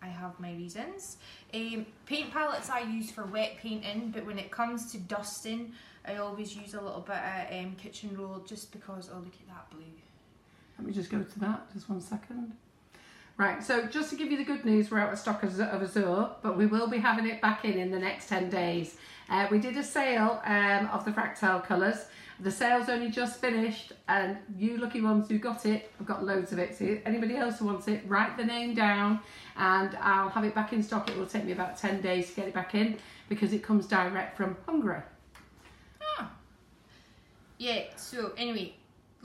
I have my reasons. Um, paint palettes I use for wet painting, but when it comes to dusting, I always use a little bit of um, kitchen roll just because, oh look at that blue. Let me just go to that, just one second. Right, so just to give you the good news, we're out of stock of Azure, but we will be having it back in in the next 10 days. Uh, we did a sale um, of the Fractal colours. The sale's only just finished, and you lucky ones who got it, I've got loads of it. So anybody else who wants it, write the name down, and I'll have it back in stock. It will take me about 10 days to get it back in because it comes direct from Hungary. Ah. Yeah, so anyway,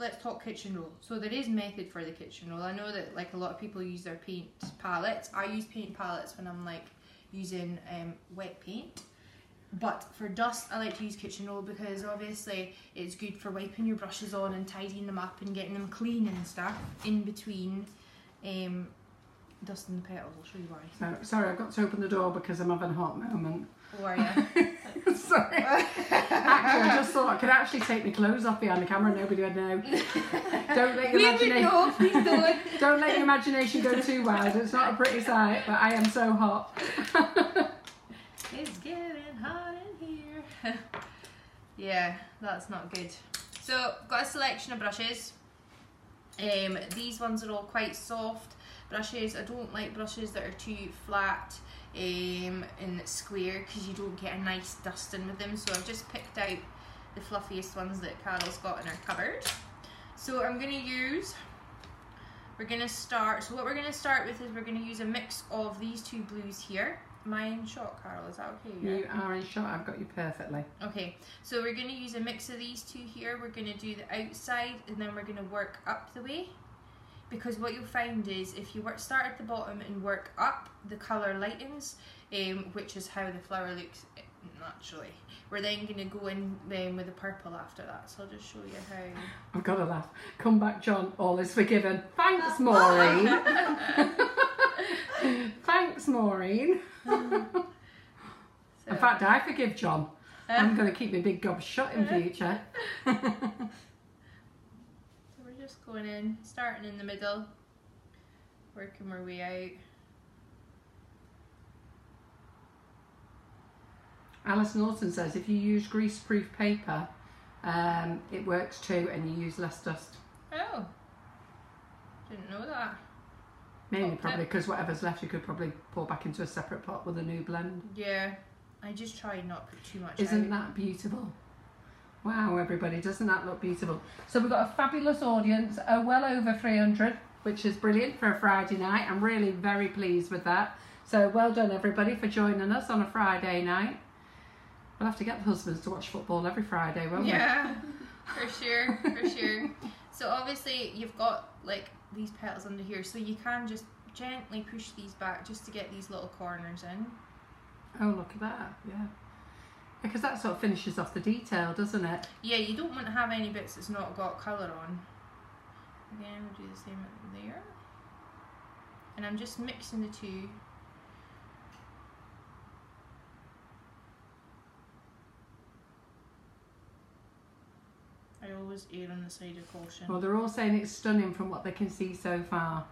let's talk kitchen roll. So there is method for the kitchen roll. I know that like a lot of people use their paint palettes. I use paint palettes when I'm like using um, wet paint. But for dust, I like to use kitchen roll because obviously it's good for wiping your brushes on and tidying them up and getting them clean and stuff in between um, dusting the petals. I'll show you why. So sorry, I've got to open the door because I'm having a hot moment. Who are you? Sorry. actually, I just thought I could actually take my clothes off behind the camera and nobody would know. Don't let your we would imagination know, please don't. don't let your imagination go too wild. It's not a pretty sight, but I am so hot. It's getting hot in here. yeah, that's not good. So, got a selection of brushes. Um, these ones are all quite soft brushes. I don't like brushes that are too flat um, and square because you don't get a nice dusting with them. So I've just picked out the fluffiest ones that Carol's got in her cupboard. So I'm going to use, we're going to start, so what we're going to start with is we're going to use a mix of these two blues here. Mine shot, Carol, is that okay? Yeah? You are in shot. I've got you perfectly. Okay, so we're going to use a mix of these two here. We're going to do the outside and then we're going to work up the way. Because what you'll find is if you work start at the bottom and work up, the colour lightens, um, which is how the flower looks eh, naturally. We're then going to go in um, with the purple after that. So I'll just show you how. I've got to laugh. Come back, John. All is forgiven. Thanks, Maureen. Thanks, Maureen. In fact, I forgive John. I'm going to keep my big gob shut in future. So we're just going in, starting in the middle, working our way out. Alice Norton says if you use greaseproof paper, um, it works too, and you use less dust. Oh. Didn't know that. Mainly Okay. probably because whatever's left, you could probably pour back into a separate pot with a new blend. Yeah. I just tried not to put too much Isn't out. that beautiful? Wow, everybody, doesn't that look beautiful? So we've got a fabulous audience, uh, well over 300, which is brilliant for a Friday night. I'm really very pleased with that. So well done, everybody, for joining us on a Friday night. We'll have to get the husbands to watch football every Friday, won't we? Yeah, for sure, for sure. So obviously you've got like these petals under here, so you can just gently push these back just to get these little corners in. Oh, look at that, yeah. Because that sort of finishes off the detail, doesn't it? Yeah, you don't want to have any bits that's not got colour on. Again, we'll do the same there. And I'm just mixing the two. I always err on the side of caution. Well, they're all saying it's stunning from what they can see so far.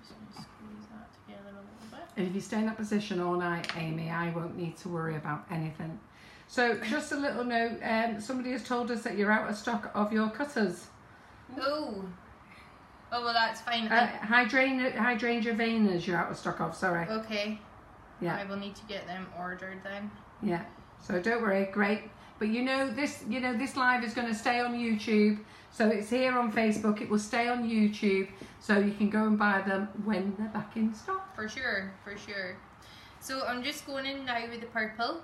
Just gonna squeeze that together a little bit. And if you stay in that position all night, Amy, I won't need to worry about anything. So, just a little note um, somebody has told us that you're out of stock of your cutters. Oh. Oh well, that's fine. Uh, hydrangea, hydrangea veiners, you're out of stock of, sorry. okay. Yeah. I will need to get them ordered then. Yeah. So, don't worry, great. But you know this, you know this live is going to stay on YouTube. So it's here on Facebook. It will stay on YouTube, so you can go and buy them when they're back in stock. For sure, for sure. So I'm just going in now with the purple,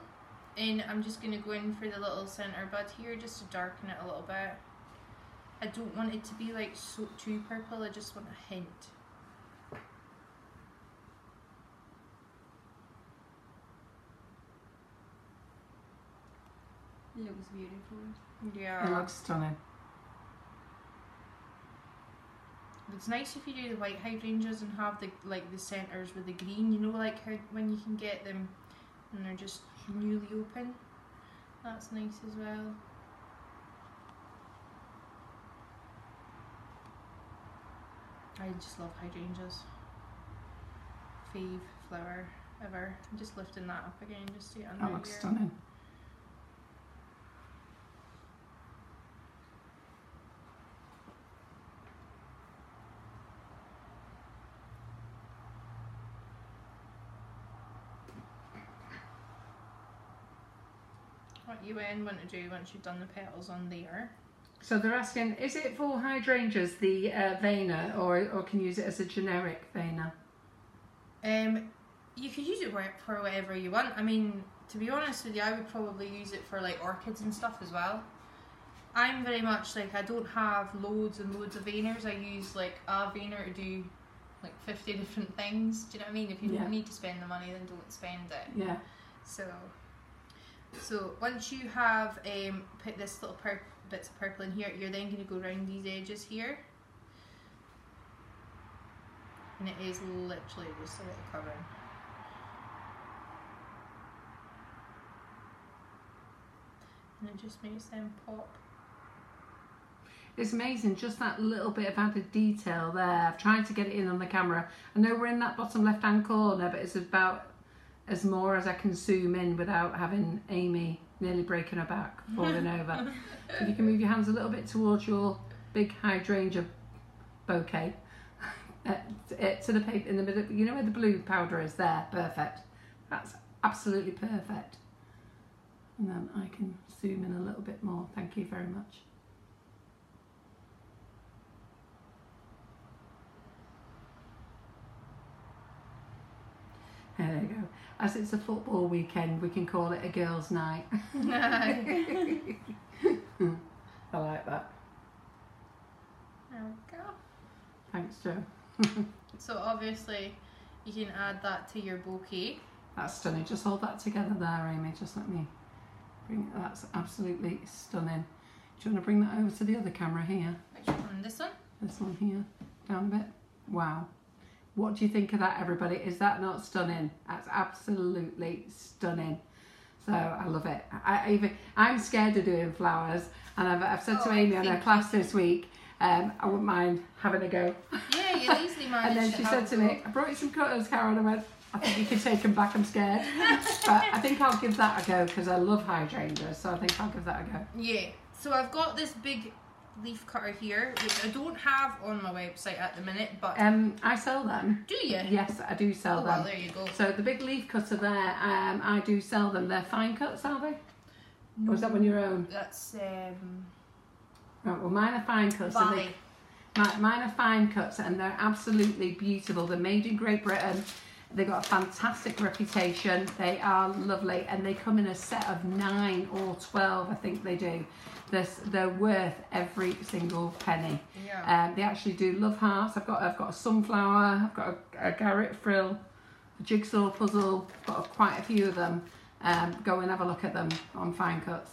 and I'm just going to go in for the little centre bud here just to darken it a little bit. I don't want it to be like so too purple. I just want a hint. Looks beautiful. It Yeah. looks stunning. It's nice if you do the white hydrangeas and have the like the centres with the green. You know, like how when you can get them and they're just newly open. That's nice as well. I just love hydrangeas. Fave flower ever. I'm just lifting that up again just to get under That looks here. stunning. What you then want to do once you've done the petals on there So they're asking, is it for hydrangeas the uh, veiner, or or can you use it as a generic veiner? Um, you could use it for, for whatever you want. I mean, to be honest with you, I would probably use it for like orchids and stuff as well. I'm very much like I don't have loads and loads of veiners. I use like a veiner to do like 50 different things. Do you know what I mean? If you Yeah. don't need to spend the money, then don't spend it. Yeah. So, so once you have um, put this little bits of purple in here, you're then going to go around these edges here. And it is literally just a little covering. And it just makes them pop. It's amazing, just that little bit of added detail there. I've tried to get it in on the camera. I know we're in that bottom left hand corner, but it's about as more as I can zoom in without having Amy nearly breaking her back, falling over. If you can move your hands a little bit towards your big hydrangea bouquet, uh, to, to the paper in the middle, you know where the blue powder is there, perfect. That's absolutely perfect. And then I can zoom in a little bit more, thank you very much. There you go. As it's a football weekend, we can call it a girls' night. I like that. Oh, there we go. Thanks, Joe. So obviously, you can add that to your bouquet. That's stunning. Just hold that together there, Amy. Just let me bring it. That's absolutely stunning. Do you want to bring that over to the other camera here? Which one? This one? This one here, down a bit. Wow. What do you think of that, everybody? Is that not stunning? That's absolutely stunning. So I love it. I even I'm scared of doing flowers, and I've, I've said to Oh, Amy on her class this week, um, I wouldn't mind having a go. Yeah, you easily managed And then she said to me, I brought you some cutters, Karen. I went, I think you can take them back, I'm scared. but I think I'll give that a go because I love hydrangeas, so I think I'll give that a go. Yeah. So I've got this big leaf cutter here, which I don't have on my website at the minute, but Um, I sell them. do you? Yes, I do sell Oh, them. well, there you go. So the big leaf cutter there, um, I do sell them. They're fine cuts, are they? Or is that one your own? That's um, Right, well mine are fine cuts. Valley. mine are fine cuts and they're absolutely beautiful. They're made in Great Britain. They've got a fantastic reputation. They are lovely and they come in a set of nine or twelve, I think they do. They're, they're worth every single penny. Yeah. Um, they actually do love hearts. I've got I've got a sunflower. I've got a, a Garrett frill, a jigsaw puzzle. I've got quite a few of them. Um, go and have a look at them on Fine Cuts.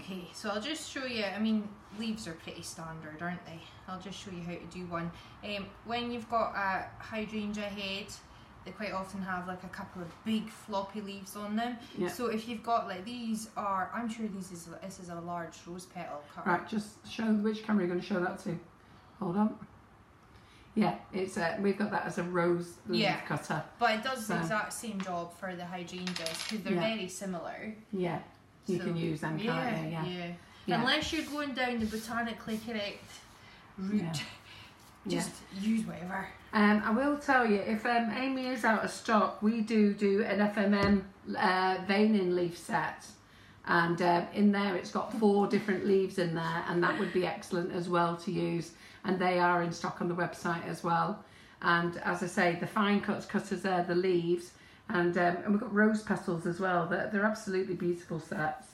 Okay, so I'll just show you. I mean, leaves are pretty standard, aren't they? I'll just show you how to do one. Um, when you've got a hydrangea head, they quite often have like a couple of big floppy leaves on them. Yeah. So if you've got like these are, I'm sure these is this is a large rose petal cutter. Right, just show which camera you're going to show that to. Hold on. Yeah, it's a, we've got that as a rose leaf Yeah. cutter. But it does the exact same job for the hydrangeas because they're Yeah. very similar. Yeah, you So, can use them, yeah. Yeah. Yeah. Unless you're going down the botanically correct route, Yeah. just use whatever. Um, I will tell you, if um, Amy is out of stock, we do do an FMM uh, veining leaf set. And um, in there, it's got four different leaves in there, and that would be excellent as well to use. And they are in stock on the website as well. And as I say, the fine cuts cutters there, the leaves, and um, and we've got rose petals as well. They're, they're absolutely beautiful sets.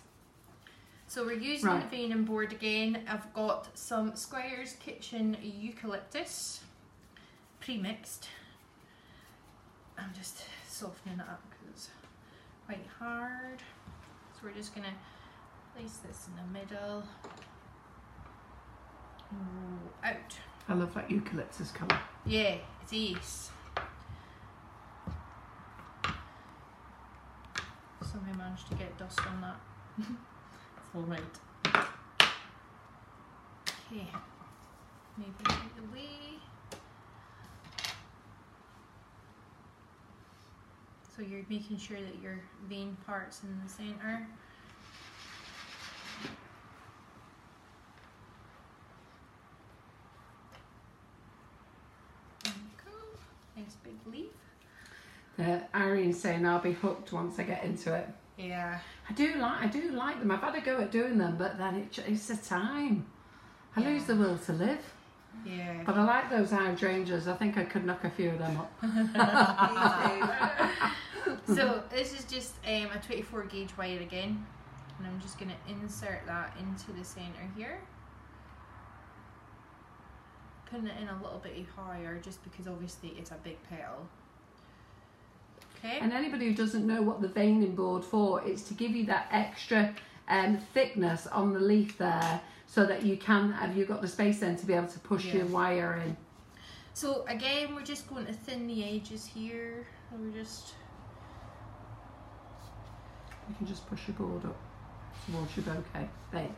So we're using Right. the veining board again. I've got some Squires Kitchen eucalyptus pre-mixed. I'm just softening it up because it's quite hard. So we're just gonna place this in the middle. Out. I love that eucalyptus colour. Yeah, it is. Somehow managed to get dust on that. it's alright. Okay. Maybe out the way. So you're making sure that your vein part's in the go. Nice big leaf. Uh, Irene's saying I'll be hooked once I get into it. Yeah. I do like I do like them. I've had a go at doing them, but then it, it's the time. I Yeah. lose the will to live. Yeah. But I like those hydrangeas. I think I could knock a few of them up. so this is just um, a 24 gauge wire again and I'm just going to insert that into the center here putting it in a little bit higher just because obviously it's a big petal okay And anybody who doesn't know what the veining board for, it's to give you that extra um, thickness on the leaf there, so that you can have you got the space then to be able to push Yeah. your wire in. so again we're just going to thin the edges here and we're just You can just push your board up towards your bouquet. There you go.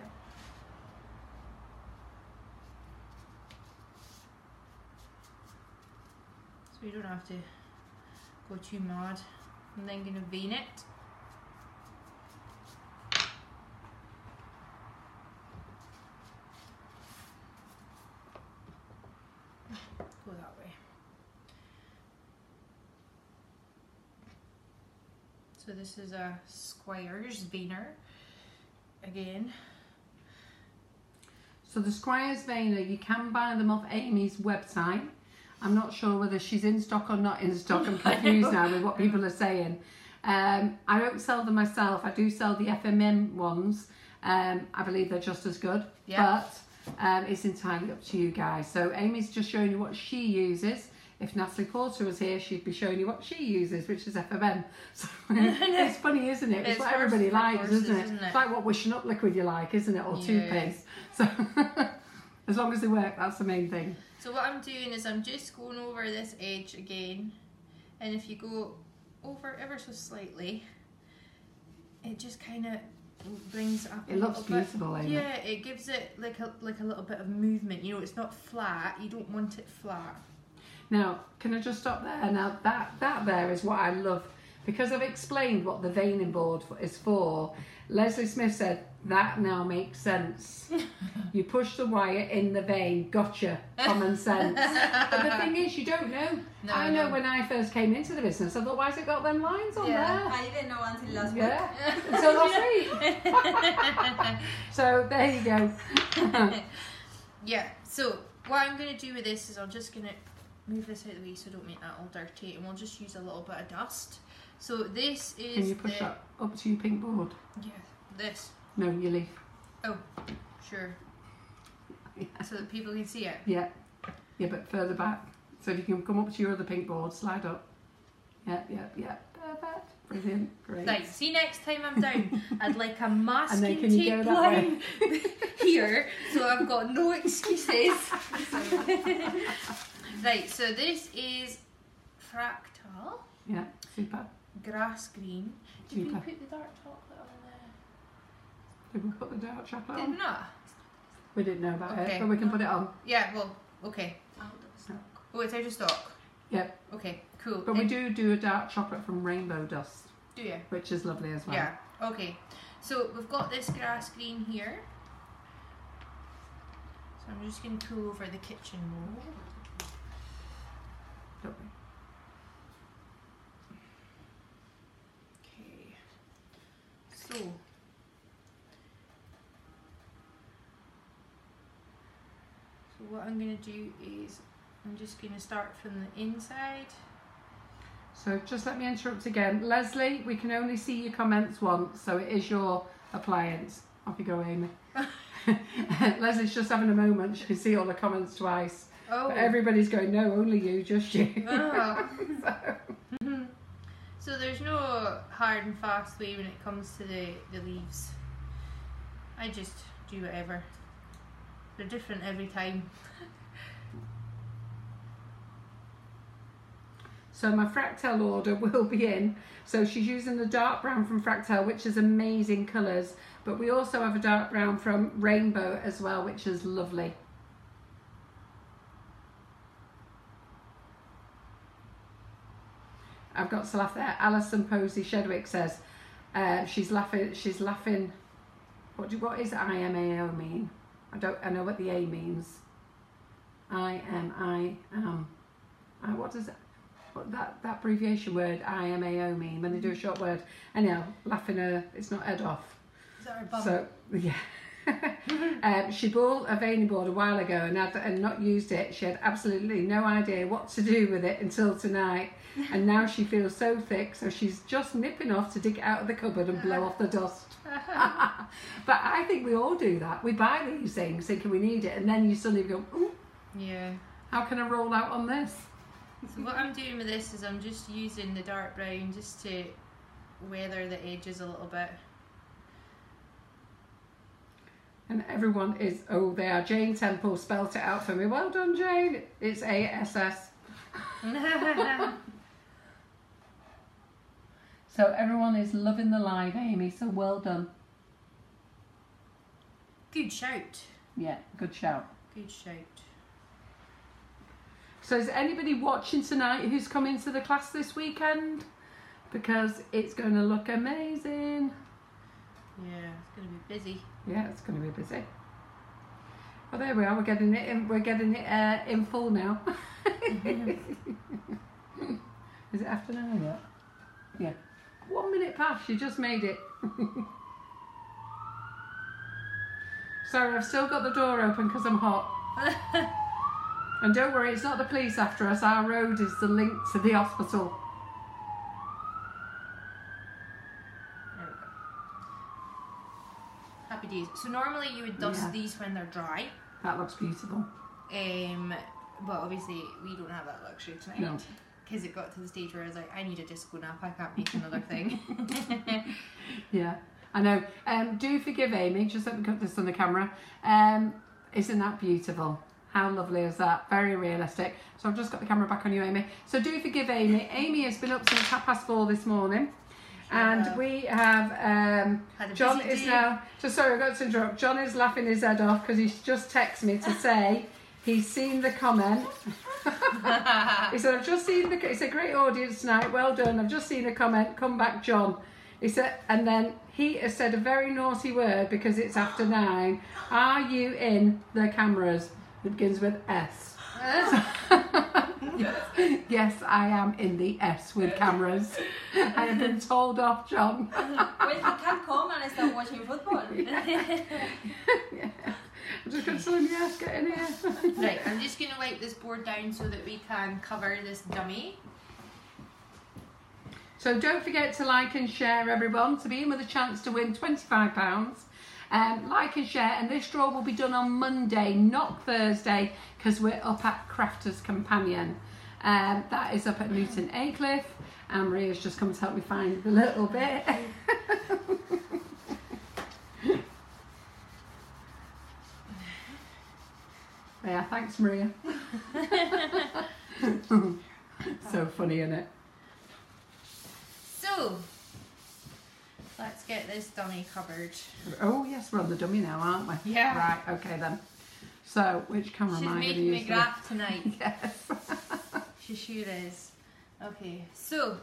so you don't have to go too mad I'm then going to vein it go that way. So this is a Squires Veiner again. So the Squires Veiner, you can buy them off Amy's website. I'm not sure whether she's in stock or not in stock. I'm confused now with what people are saying. Um, I don't sell them myself. I do sell the FMM ones. Um, I believe they're just as good. Yeah. But um, it's entirely up to you guys. So Amy's just showing you what she uses. If Natalie Porter was here, she'd be showing you what she uses, which is FMM. So it's funny, isn't it? It's, It's what everybody likes, horses, isn't it? isn't it? It's like what wishing up liquid you like, isn't it? Or Yeah. toothpaste. So as long as they work, that's the main thing. So what I'm doing is I'm just going over this edge again and if you go over ever so slightly it just kind of brings up. It looks bit. beautiful, Amy. Yeah, it gives it like a like a little bit of movement. You know, it's not flat. You don't want it flat. Now, can I just stop there? Now, that, that there is what I love. Because I've explained what the veining board for, is for, Leslie Smith said, that now makes sense. you push the wire in the vein, gotcha, common sense. but the thing is, you don't know. No, I know no. when I first came into the business, I thought, why's it got them lines on Yeah. I didn't know until last there? Yeah, until last week. So there you go. Yeah. So what I'm gonna do with this is I'm just gonna move this out of the way so I don't make that all dirty, and we'll just use a little bit of dust. So this is Can you push the, that up to your pink board? yeah this No, you leave. Oh, sure so that people can see it. Yeah, yeah, but further back. So if you can come up to your other pink board, slide up. Yeah, yeah, yeah. Perfect. Brilliant. Great. Right. See next time I'm down, I'd like a masking then can you go tape line here, so I've got no excuses. right. So this is fractal Yeah, super. grass green. Did we put the dark there? Did we put the dark chocolate Did on? not. We didn't know about Okay. it, but we can put it on. Yeah. Well. Okay. Oh, it's out of stock. Yep. Okay. Cool. But we And- do do a dark chocolate from Rainbow Dust, Do you? which is lovely as well. Yeah. Okay. So we've got this grass green here. So I'm just going to pull over the kitchen mold. Don't we? Okay. So. What I'm going to do is I'm just going to start from the inside. So just let me interrupt again. Leslie, we can only see your comments once, so it is your appliance. Off you go, Amy. Leslie's just having a moment. She can see all the comments twice. Oh. But everybody's going, no, only you, just you. Oh. So- mm-hmm. So there's no hard and fast way when it comes to the, the leaves. I just do whatever. They're different every time. So my Fractal order will be in. So she's using the dark brown from Fractal, which is amazing colours. But we also have a dark brown from Rainbow as well, which is lovely. I've got to laugh there. Alison Posey Shedwick says uh, she's laughing. She's laughing. What do what is IMAO mean? I don't. I know what the A means. I am. I am. Uh, what does it, what that that abbreviation word IMAO mean when they do a short word? Anyhow, laughing her. It's not head off. Is that bum? So yeah. um, she bought a veining board a while ago and had and not used it. She had absolutely no idea what to do with it until tonight, and now she feels so thick, so she's just nipping off to dig it out of the cupboard and blow off the dust. but I think we all do that. We buy these things thinking we need it, and then you suddenly go, Ooh, yeah. "How can I roll out on this?" So what I'm doing with this is I'm just using the dark brown just to weather the edges a little bit. And everyone is, oh, they are. Jane Temple spelt it out for me. Well done, Jane. It's A S S. So everyone is loving the live, Amy. So well done. Good shout. Yeah, good shout. Good shout. So is anybody watching tonight who's coming to the class this weekend? Because it's going to look amazing. Yeah, it's gonna be busy. Yeah, it's going to be busy. Well, there we are. We're getting it. In, we're getting it uh, in full now. Is it afternoon yet? Yeah. One minute past. You just made it. Sorry, I've still got the door open because I'm hot. And don't worry, it's not the police after us. Our road is the link to the hospital. There we go. Happy days. So normally you would dust Yeah. these when they're dry. That looks beautiful. Um, but obviously we don't have that luxury tonight. No. Because it got to the stage where I was like, I need a disco nap. I can't make another thing. Yeah, I know. Um, do forgive Amy. Just let me put this on the camera. Um, isn't that beautiful? How lovely is that? Very realistic. So I've just got the camera back on you, Amy. So do forgive Amy. Amy has been up since half past four this morning. And we have um, John is now. So sorry, I got to interrupt. John is laughing his head off because he's just texted me to say he's seen the comment. he said, "I've just seen the. It's a great audience tonight. Well done. I've just seen a comment. Come back, John." He said, and then he has said a very naughty word because it's after nine. Are you in the cameras? It begins with S. yes, I am in the S with cameras. I have been told off, John. well, he can come and start watching football. Yeah. I'm just going to tell him, yes, get in here. right, I'm just going to wipe this board down so that we can cover this dummy. So don't forget to like and share, everyone, to be in with a chance to win £25. Um, like and share, and this draw will be done on Monday, not Thursday, because we're up at Crafters Companion. Um, that is up at Newton Aycliffe, and Maria's just come to help me find the little bit. yeah, thanks, Maria. so funny, isn't it? So, let's get this dummy covered. Oh yes, we're on the dummy now, aren't we? Yeah. Right. Okay then. So which camera She's am I going to making me use? for graph tonight. Yes. She sure is. Okay, so.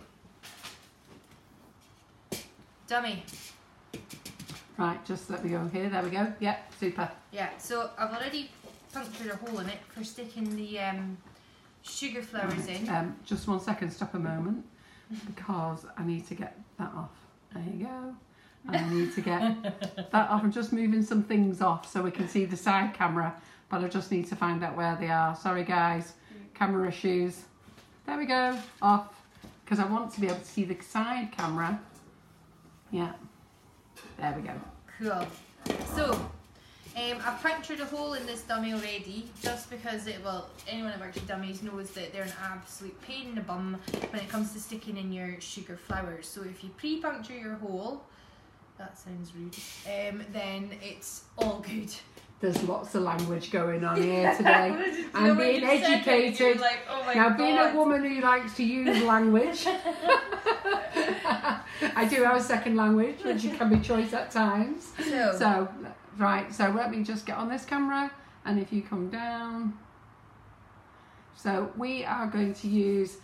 Dummy. right. Just let me go here. There we go. Yep. Super. Yeah, so I've already punctured a hole in it for sticking the um, sugar flowers in. Um, just one second. Stop a moment because I need to get that off. There you go. And I need to get that off. I'm just moving some things off so we can see the side camera, but I just need to find out where they are. Sorry guys. Camera issues. There we go. Off. Because I want to be able to see the side camera. Yeah. There we go. Cool. So, um, I've punctured a hole in this dummy already, just because it well, anyone that works with dummies knows that they're an absolute pain in the bum when it comes to sticking in your sugar flowers. So if you pre-puncture your hole, that sounds rude. Um, then it's all good. There's lots of language going on here today. I'm being you said it, you were educated. Like, oh now, god. being a woman who likes to use language, I do have a second language, which can be choice at times. So, So, right, so let me just get on this camera, and if you come down. So, we are going to use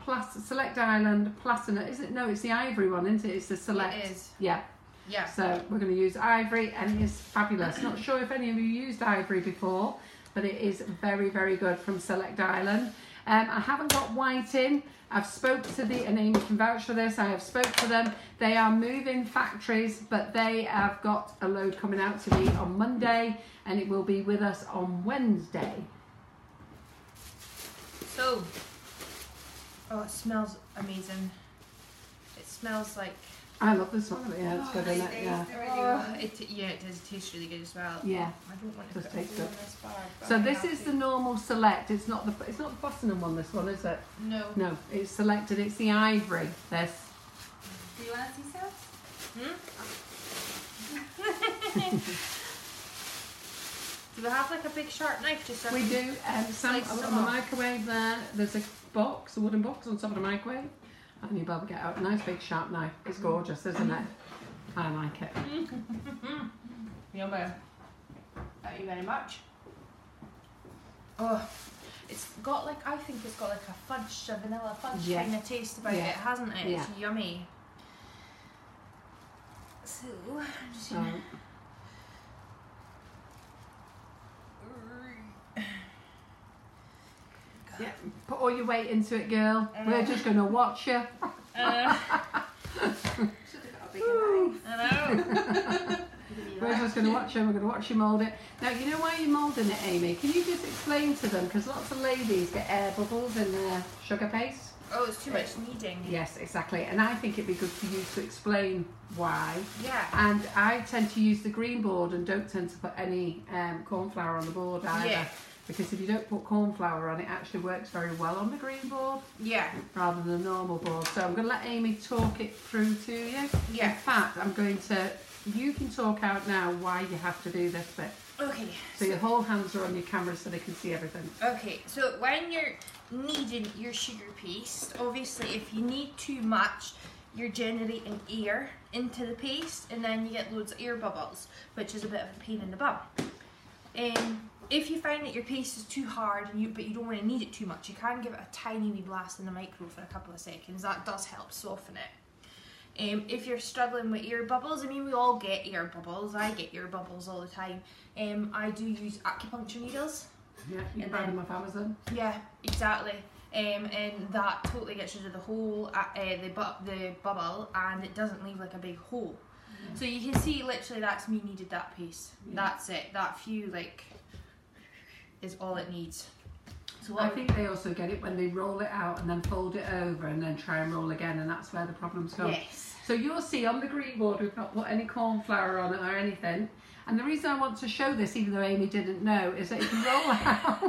Plas- Select Island Platinum. Is it? No, it's the ivory one, isn't it? It's the Select. it is. Yeah. Yeah. So we're going to use ivory and it's fabulous. Not sure if any of you used ivory before, but it is very, very good from Select Island. Um, I haven't got white in. I've spoke to the, and Amy can vouch for this, I have spoke to them. They are moving factories, but they have got a load coming out to me on Monday and it will be with us on Wednesday. So, oh, it smells amazing. It smells like I love this one. Yeah, it's good, isn't it? Yeah. Oh, it, yeah, it does taste really good as well. Yeah. I don't want to Just put taste hole it. in this but So I this have is to. the normal select. It's not the it's not the platinum one. This one is it? no. No, it's selected. It's the ivory. This. Do you want to see some? Hmm? Do we have like a big sharp knife just so I We can- do. Um, some Slice on the off. microwave there. There's a box, a wooden box on top of the microwave, and you'll be able to get out a nice big sharp knife. It's gorgeous, isn't it? I like it. Yummy. Thank you very much. Oh, it's got like I think it's got like a fudge, a vanilla fudge Yeah. kind of taste about Yeah. it, hasn't it? It's yummy. So, I'm just So gonna yeah, put your weight into it, girl. We're just gonna watch you. Uh, Woo. I know. We're just gonna watch you. We're gonna watch you mould it. Now, you know why you're moulding it, Amy? Can you just explain to them? Because lots of ladies get air bubbles in their sugar paste. Oh, it's too much kneading. Yes, exactly. And I think it'd be good for you to explain why. Yeah. And I tend to use the green board and don't tend to put any um, corn flour on the board either. Yeah. Because if you don't put corn flour on, it actually works very well on the green board Yeah. rather than the normal board. So I'm going to let Amy talk it through to you. In Yeah. fact, I'm going to, you can talk out now why you have to do this bit. Okay. So your whole hands are on your camera so they can see everything. Okay, so when you're kneading your sugar paste, obviously if you need too much, you're generating air into the paste and then you get loads of air bubbles, which is a bit of a pain in the bum. Um, if you find that your paste is too hard and you, but you don't want to knead it too much, you can give it a tiny wee blast in the micro for a couple of seconds. That does help soften it. Um, if you're struggling with air bubbles, I mean we all get air bubbles. I get air bubbles all the time. Um, I do use acupuncture needles. Yeah, you can buy them off Amazon. Yeah, exactly. Um, and that totally gets rid of the whole, uh, uh, the bu- the bubble, and it doesn't leave like a big hole. So you can see, literally, that's me needed that piece. Yeah. That's it. That few like is all it needs. So I think they also get it when they roll it out and then fold it over and then try and roll again, and that's where the problems come. yes. So you'll see on the green board we've not put any corn flour on it or anything. And the reason I want to show this, even though Amy didn't know, is that if you roll out,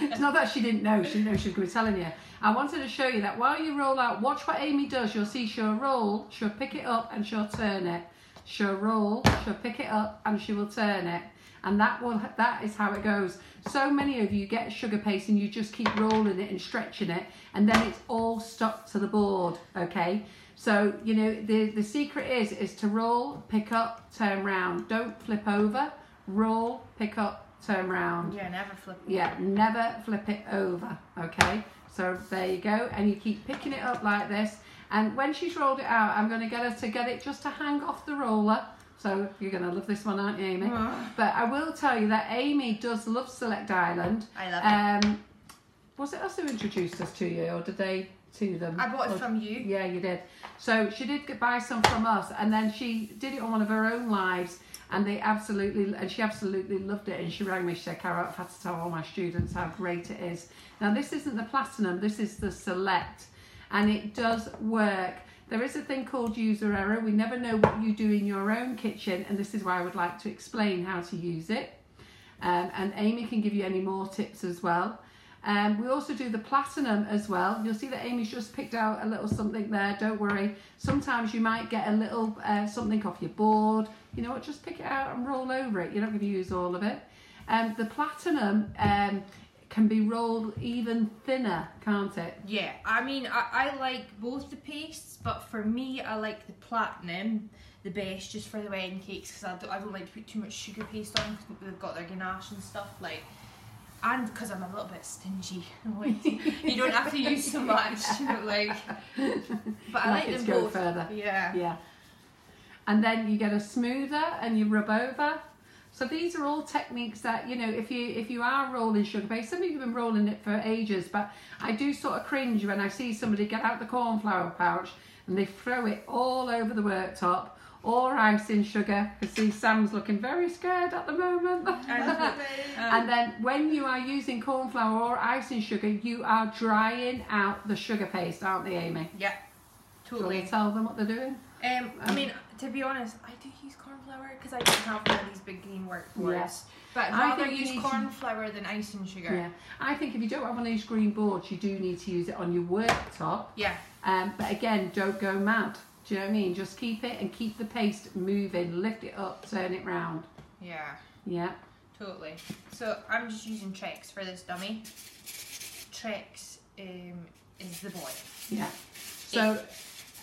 it's not that she didn't know, she didn't know she was going to be telling you. I wanted to show you that while you roll out, watch what Amy does. You'll see she'll roll, she'll pick it up and she'll turn it. She'll roll, she'll pick it up and she will turn it. And that will that is how it goes. So many of you get sugar paste and you just keep rolling it and stretching it and then it's all stuck to the board, okay? So, you know, the, the secret is is to roll, pick up, turn round. Don't flip over. Roll, pick up, turn round. Yeah, never flip. Yeah, never flip it over. Okay, so there you go, and you keep picking it up like this. And when she's rolled it out, I'm going to get her to get it just to hang off the roller. So you're going to love this one, aren't you, Amy? But I will tell you that Amy does love Select Island. I love it. Um, was it us who introduced us to you, or did they to them? I bought Or- it from you. yeah, you did. So she did get- buy some from us, and then she did it on one of her own lives, and they absolutely, and she absolutely loved it. And she rang me. She said, "Carol, I've had to tell all my students how great it is." Now, this isn't the platinum. This is the select, and it does work. There is a thing called user error. We never know what you do in your own kitchen, and this is why I would like to explain how to use it. Um, and Amy can give you any more tips as well. Um, we also do the platinum as well. You'll see that Amy's just picked out a little something there. Don't worry. Sometimes you might get a little uh, something off your board. You know what? Just pick it out and roll over it. You're not going to use all of it. Um, the platinum um, can be rolled even thinner, can't it? Yeah, I mean, I, I like both the pastes, but for me, I like the platinum the best just for the wedding cakes because I don't, I don't like to put too much sugar paste on because they've got their ganache and stuff like. And because I'm a little bit stingy, like, you don't have to use so much, like. But I Like like, it to them go both. further. Yeah. Yeah. And then you get a smoother and you rub over. So these are all techniques that you know if you if you are rolling sugar paste, some of you have been rolling it for ages, but I do sort of cringe when I see somebody get out the corn flour pouch and they throw it all over the worktop or icing sugar. Because see Sam's looking very scared at the moment. and then when you are using corn flour or icing sugar, you are drying out the sugar paste, aren't they, Amy? Yeah. Do you want Totally. tell them what they're doing? Um, I mean, to be honest, I do use corn flour because I don't have one of these big green work boards. Yeah. But I'd rather use corn flour than icing sugar. Yeah, I think if you don't have one of these green boards, you do need to use it on your worktop. Yeah. Um, but again, don't go mad. Do you know what I mean? Just keep it and keep the paste moving. Lift it up, turn it round. Yeah. Yeah. Totally. So I'm just using Trex for this dummy. Trex um, is the boy. Yeah. So,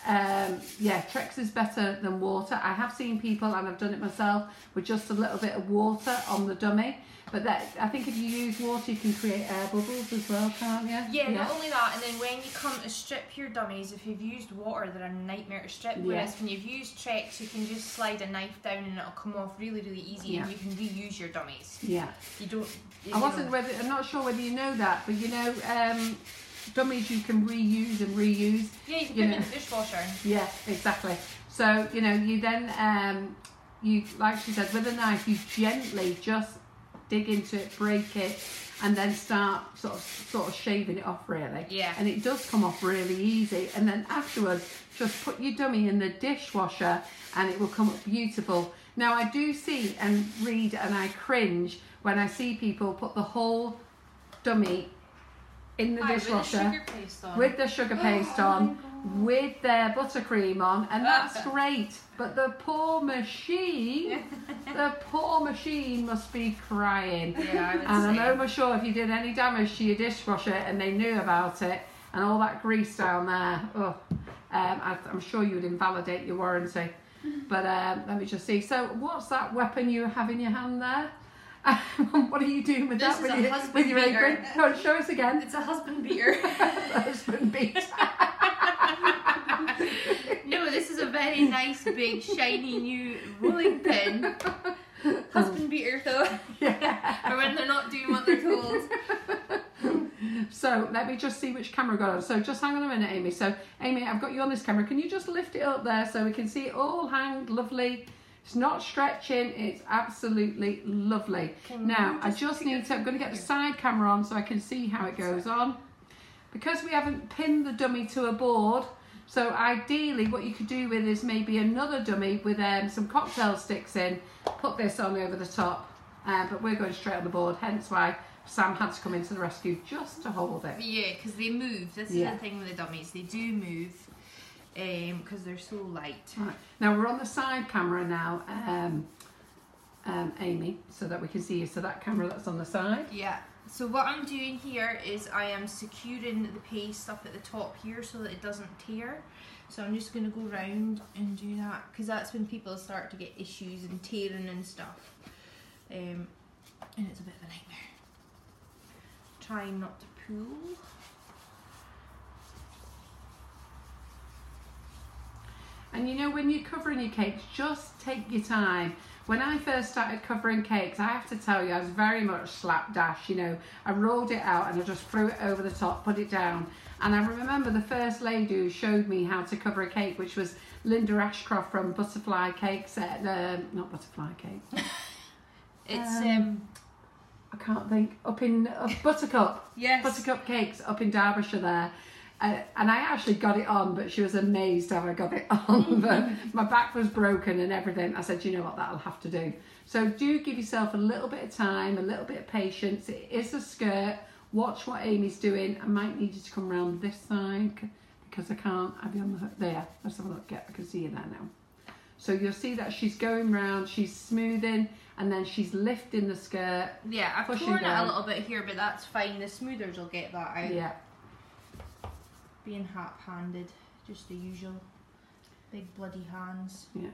um, yeah, Trex is better than water. I have seen people, and I've done it myself, with just a little bit of water on the dummy. But that I think if you use water, you can create air bubbles as well, can't you? Yeah, not only that, and then when you come to strip your dummies, if you've used water, they're a nightmare to strip. Whereas when you've used Trex, you can just slide a knife down and it'll come off really, really easy, and you can reuse your dummies. Yeah. You don't. you I wasn't know. whether I'm not sure whether you know that, but you know, um, dummies you can reuse and reuse. Yeah, you can you put know. in the dishwasher. Yeah, exactly. So you know, you then um, you like she said with a knife, you gently just dig into it, break it, and then start sort of sort of shaving it off really. Yeah. And it does come off really easy. And then afterwards, just put your dummy in the dishwasher, and it will come up beautiful. Now I do see and read, and I cringe when I see people put the whole dummy in the dishwasher sugar paste on. with the sugar paste on, with their buttercream on, and that's great. But the poor machine, the poor machine must be crying. yeah, I would And I'm almost sure if you did any damage to your dishwasher and they knew about it, and all that grease down there, oh, Um, I, I'm sure you would invalidate your warranty. But um, let me just see. So, what's that weapon you have in your hand there? what are you doing with This that with a your, with your beater. apron? On, show us again. It's a husband beater. Husband beat. no, this is a very nice, big, shiny new rolling pin. Husband beater though, yeah. for when they're not doing what they're told. So let me just see which camera got on. So just hang on a minute, Amy. So Amy, I've got you on this camera. Can you just lift it up there so we can see it all hanged lovely? It's not stretching. It's absolutely lovely. Can now you I just just need to. I'm going to get the side camera on so I can see how it goes on. Because we haven't pinned the dummy to a board. So ideally, what you could do with is maybe another dummy with um, some cocktail sticks in. Put this on over the top. Uh, but we're going straight on the board. Hence why Sam had to come into the rescue just to hold it. Yeah, because they move. This Yeah. is the thing with the dummies. They do move because they're so light. Right. Now we're on the side camera now, um, um, Amy, so that we can see you. So that camera that's on the side. Yeah. So what I'm doing here is I am securing the paste up at the top here so that it doesn't tear. So I'm just going to go round and do that because that's when people start to get issues and tearing and stuff. Um, and it's a bit of a nightmare. Trying not to pull. And you know, when you're covering your cakes, just take your time. When I first started covering cakes, I have to tell you, I was very much slapdash. You know, I rolled it out and I just threw it over the top, put it down. And I remember the first lady who showed me how to cover a cake, which was Linda Ashcroft from Butterfly Cakes. At, um, not Butterfly Cake. It's Um, um, I can't think. Up in uh, Buttercup. yes. Buttercup Cakes up in Derbyshire there. And I actually got it on, but she was amazed how I got it on. but my back was broken and everything. I said, you know what, that'll have to do. So do give yourself a little bit of time, a little bit of patience. It is a skirt. Watch what Amy's doing. I might need you to come round this side because I can't have you on the hook. There, let's have a look. Yeah, I can see you there now. So you'll see that she's going round, she's smoothing, and then she's lifting the skirt. Yeah, I've torn it a little bit here, but that's fine. The smoothers will get that out. Yeah. Being hap-handed, just the usual. Big bloody hands. Yeah,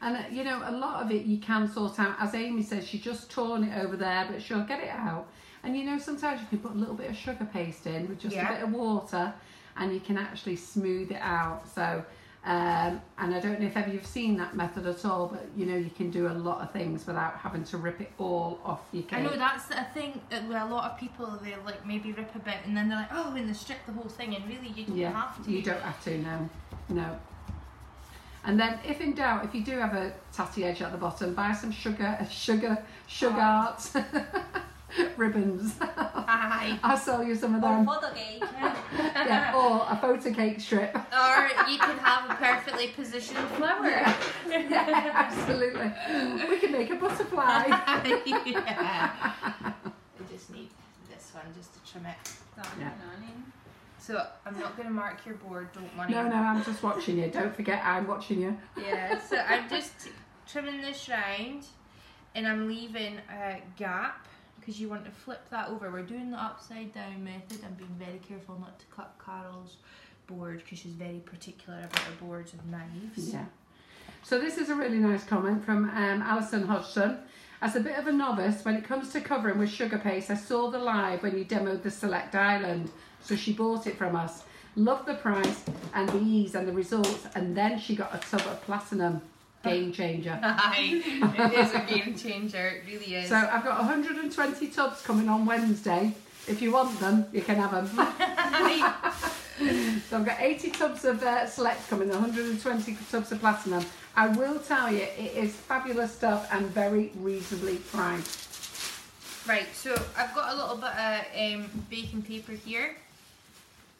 And uh, you know, a lot of it you can sort out. As Amy says, she just torn it over there, but she'll get it out. And you know, sometimes you can put a little bit of sugar paste in with just Yeah. a bit of water, and you can actually smooth it out. So, um, and I don't know if ever you've seen that method at all, but you know, you can do a lot of things without having to rip it all off your cake. I know that's a thing where a lot of people they like maybe rip a bit and then they're like, oh, and they strip the whole thing, and really you don't yeah, have to. you don't have to. No, no. And then, if in doubt, if you do have a tatty edge at the bottom, buy some sugar, sugar, sugar Oh. arts ribbons. Hi. I'll sell you some of Or them. photo cake. yeah, or a photo cake strip. or you can have a perfectly positioned flower. yeah, absolutely. We can make a butterfly. yeah. I just need this one just to trim it. Yeah. So I'm not going to mark your board, don't worry. No, no, I'm just watching you. Don't forget, I'm watching you. Yeah, so I'm just trimming this round and I'm leaving a gap because you want to flip that over. We're doing the upside down method. I'm being very careful not to cut Carol's board because she's very particular about her boards and knives. Yeah. So this is a really nice comment from um, Alison Hodgson. As a bit of a novice, when it comes to covering with sugar paste, I saw the live when you demoed the Select Island, so she bought it from us. Loved the price and the ease and the results, and then she got a tub of platinum. Game changer. It is a game changer. It really is. So I've got 120 tubs coming on Wednesday. If you want them, you can have them. so I've got 80 tubs of uh, Select coming, 120 tubs of Platinum. I will tell you, it is fabulous stuff and very reasonably priced. Right, so I've got a little bit of um, baking paper here.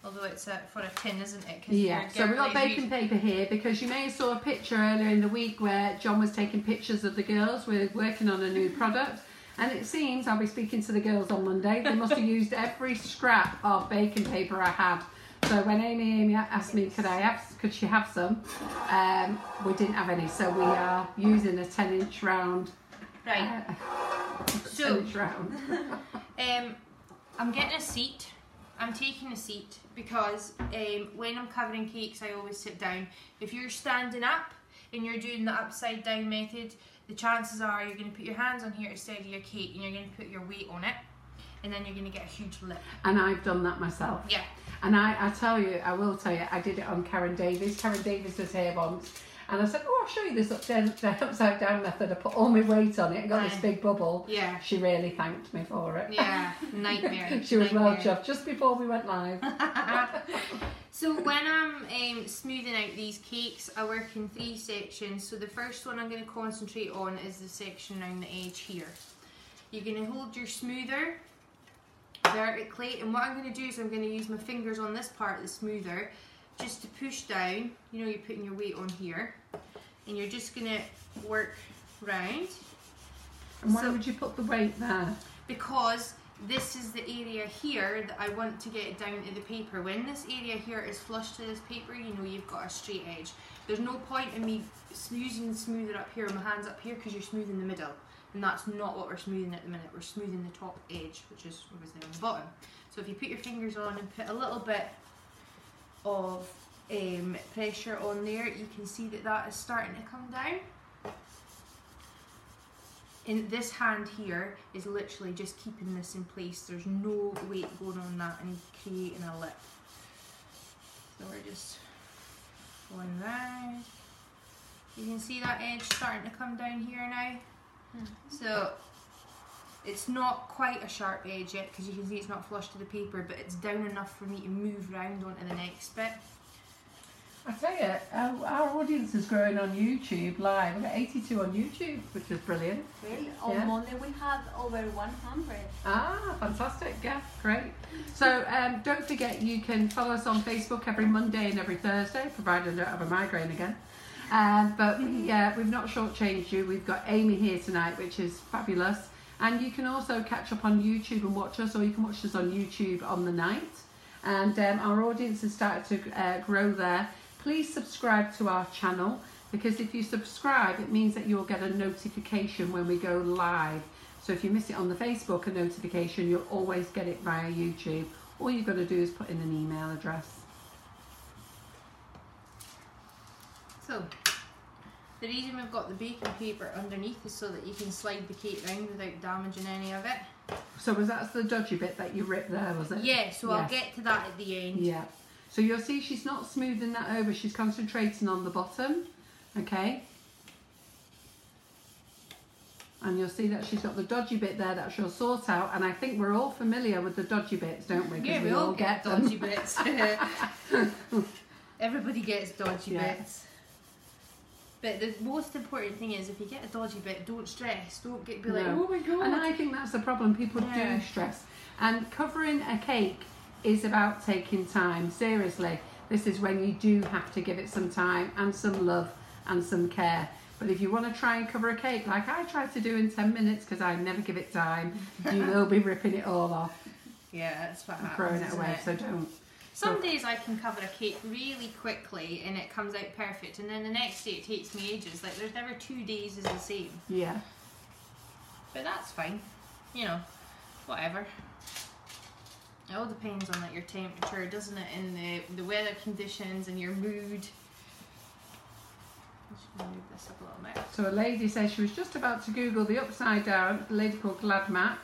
Although it's a, for a tin, isn't it? Yeah, so we've got baking paper here because you may have saw a picture earlier in the week where John was taking pictures of the girls. We're working on a new product. And it seems, I'll be speaking to the girls on Monday, they must have used every scrap of baking paper I had. So when Amy, Amy asked me, could I have, could she have some? Um, we didn't have any, so we are using a 10 inch round. Right, Uh, So- 10 inch round. um, I'm getting a seat I'm taking a seat because um, when I'm covering cakes, I always sit down. If you're standing up and you're doing the upside down method, the chances are you're going to put your hands on here to steady your cake and you're going to put your weight on it, and then you're going to get a huge lip. And I've done that myself. Yeah. And I, I tell you, I will tell you, I did it on Karen Davies. Karen Davies was here once. And I said, oh, I'll show you this up down, the upside down method. I put all my weight on it and got this big bubble. Yeah. She really thanked me for it. Yeah, nightmare. she was well nightmare. chuffed just before we went live. So when I'm um, smoothing out these cakes, I work in three sections. So the first one I'm going to concentrate on is the section around the edge here. You're going to hold your smoother vertically, and what I'm going to do is I'm going to use my fingers on this part of the smoother just to push down. You know, you're putting your weight on here, and you're just going to work round And why So- would you put the weight there? because this is the area here that I want to get down to the paper. When this area here is flush to this paper, you know you've got a straight edge. There's no point in me using the smoother up here my hands up here because you're smoothing the middle. And that's not what we're smoothing at the minute. We're smoothing the top edge, which is obviously on the bottom. So if you put your fingers on and put a little bit of um, pressure on there, you can see that that is starting to come down. And this hand here is literally just keeping this in place. There's no weight going on that and creating a lip. So we're just going round. You can see that edge starting to come down here now. So it's not quite a sharp edge yet because you can see it's not flush to the paper, but it's down enough for me to move round onto the next bit. I tell you, our, our audience is growing on YouTube live. We've got 82 on YouTube, which is brilliant. Really? On Yeah. Monday we have over 100. Ah, fantastic. Yeah, great. So um, don't forget you can follow us on Facebook every Monday and every Thursday, provided I don't have a migraine again. Um, but we, uh, we've not shortchanged you. We've got Amy here tonight, which is fabulous. And you can also catch up on YouTube and watch us, or you can watch us on YouTube on the night. And um, our audience has started to uh, grow there. Please subscribe to our channel because if you subscribe, it means that you'll get a notification when we go live. So if you miss it on the Facebook, a notification, you'll always get it via YouTube. All you've got to do is put in an email address. So the reason we've got the baking paper underneath is so that you can slide the cake round without damaging any of it. So was that the dodgy bit that you ripped there, was it? Yeah, so I'll get to that at the end. Yeah. So you'll see she's not smoothing that over, she's concentrating on the bottom. Okay. And you'll see that she's got the dodgy bit there that she'll sort out. And I think we're all familiar with the dodgy bits, don't we? Yeah, we, all get, them. dodgy bits. Everybody gets dodgy Yeah. bits. But the most important thing is if you get a dodgy bit, don't stress. Don't get be like, No. oh my god. And I think that's the problem. People Yeah. do stress. And covering a cake is about taking time. Seriously, this is when you do have to give it some time and some love and some care. But if you want to try and cover a cake like I tried to do in 10 minutes because I never give it time, you will be ripping it all off yeah, that's what happens. throwing it away. So don't. Some days I can cover a cake really quickly and it comes out perfect, and then the next day it takes me ages. Like there's never two days is the same. Yeah. But that's fine. You know, whatever. It all depends on like your temperature, doesn't it? And the the weather conditions and your mood. I'm just gonna move this up a little bit. So a lady says she was just about to Google the upside down, a lady called Glad Mac.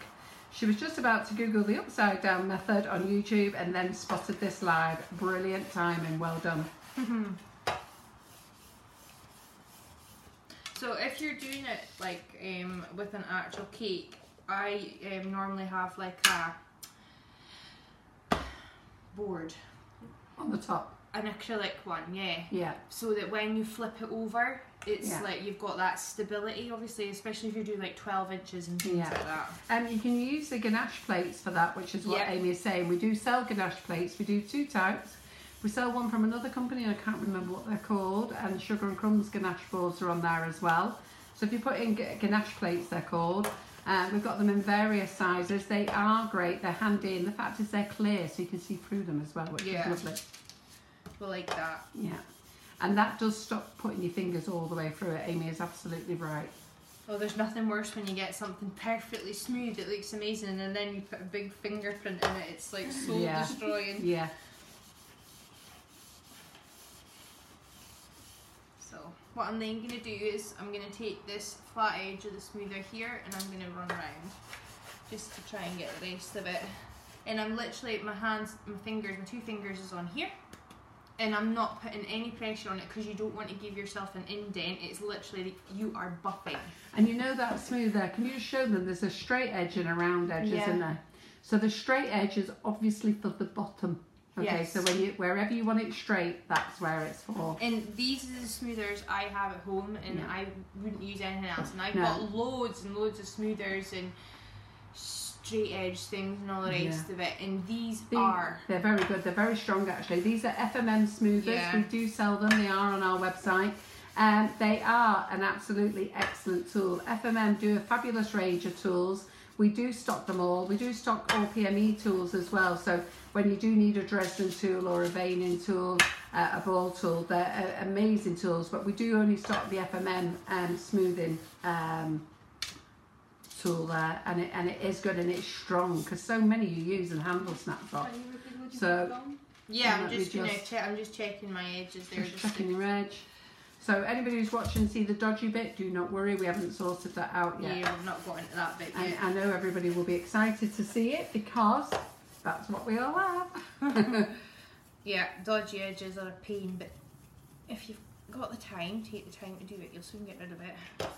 She was just about to Google the upside down method on YouTube and then spotted this live. Brilliant timing, well done. So if you're doing it like um, with an actual cake, I um, normally have like a board, On the top, an acrylic one, yeah. yeah. So that when you flip it over, it's Yeah. like you've got that stability, obviously, especially if you're doing like 12 inches and things Yeah. like that. And you can use the ganache plates for that, which is what Yeah. Amy is saying. We do sell ganache plates. We do two types. We sell one from another company, I can't remember what they're called, and Sugar and Crumbs ganache balls are on there as well. So if you put in ganache plates, they're called. Uh, we've got them in various sizes. They are great. They're handy, and the fact is they're clear, so you can see through them as well, which Yeah. is lovely. We like that. Yeah. And that does stop putting your fingers all the way through it. Amy is absolutely right. Oh, there's nothing worse when you get something perfectly smooth. It looks amazing, and then you put a big fingerprint in it. It's like soul Yeah. destroying. Yeah. So what I'm then gonna do is I'm gonna take this flat edge of the smoother here, and I'm gonna run around just to try and get the rest of it. And I'm literally my hands, my fingers, my two fingers is on here. And I'm not putting any pressure on it because you don't want to give yourself an indent. It's literally you are buffing. And you know that smooth there, can you just show them there's a straight edge and a round edge, Yeah. isn't there? So the straight edge is obviously for the bottom. Okay, Yes. so when you wherever you want it straight, that's where it's for. And these are the smoothers I have at home, and Yeah. I wouldn't use anything else. And I've No. got loads and loads of smoothers and straight edge things and all the rest of it. And these The- are They're very good. They're very strong actually. These are FMM smoothers. Yeah. We do sell them. They are on our website. Um, they are an absolutely excellent tool. FMM do a fabulous range of tools. We do stock them all. We do stock all PME tools as well. So when you do need a Dresden tool or a veining tool, uh, a ball tool, they're uh, amazing tools. But we do only stock the FMM um, smoothing um, tool there, and it and it is good and it's strong because so many you use and handle snaps off. So yeah. I'm me just gonna just- check. I'm just checking my edges there. Just Just checking your edge. So anybody who's watching see the dodgy bit, do not worry, we haven't sorted that out yeah, yet. I've not got into that bit And yet. I know everybody will be excited to see it because that's what we all have. Yeah, dodgy edges are a pain, but if you've got the time, take the time to do it. You'll soon get rid of it.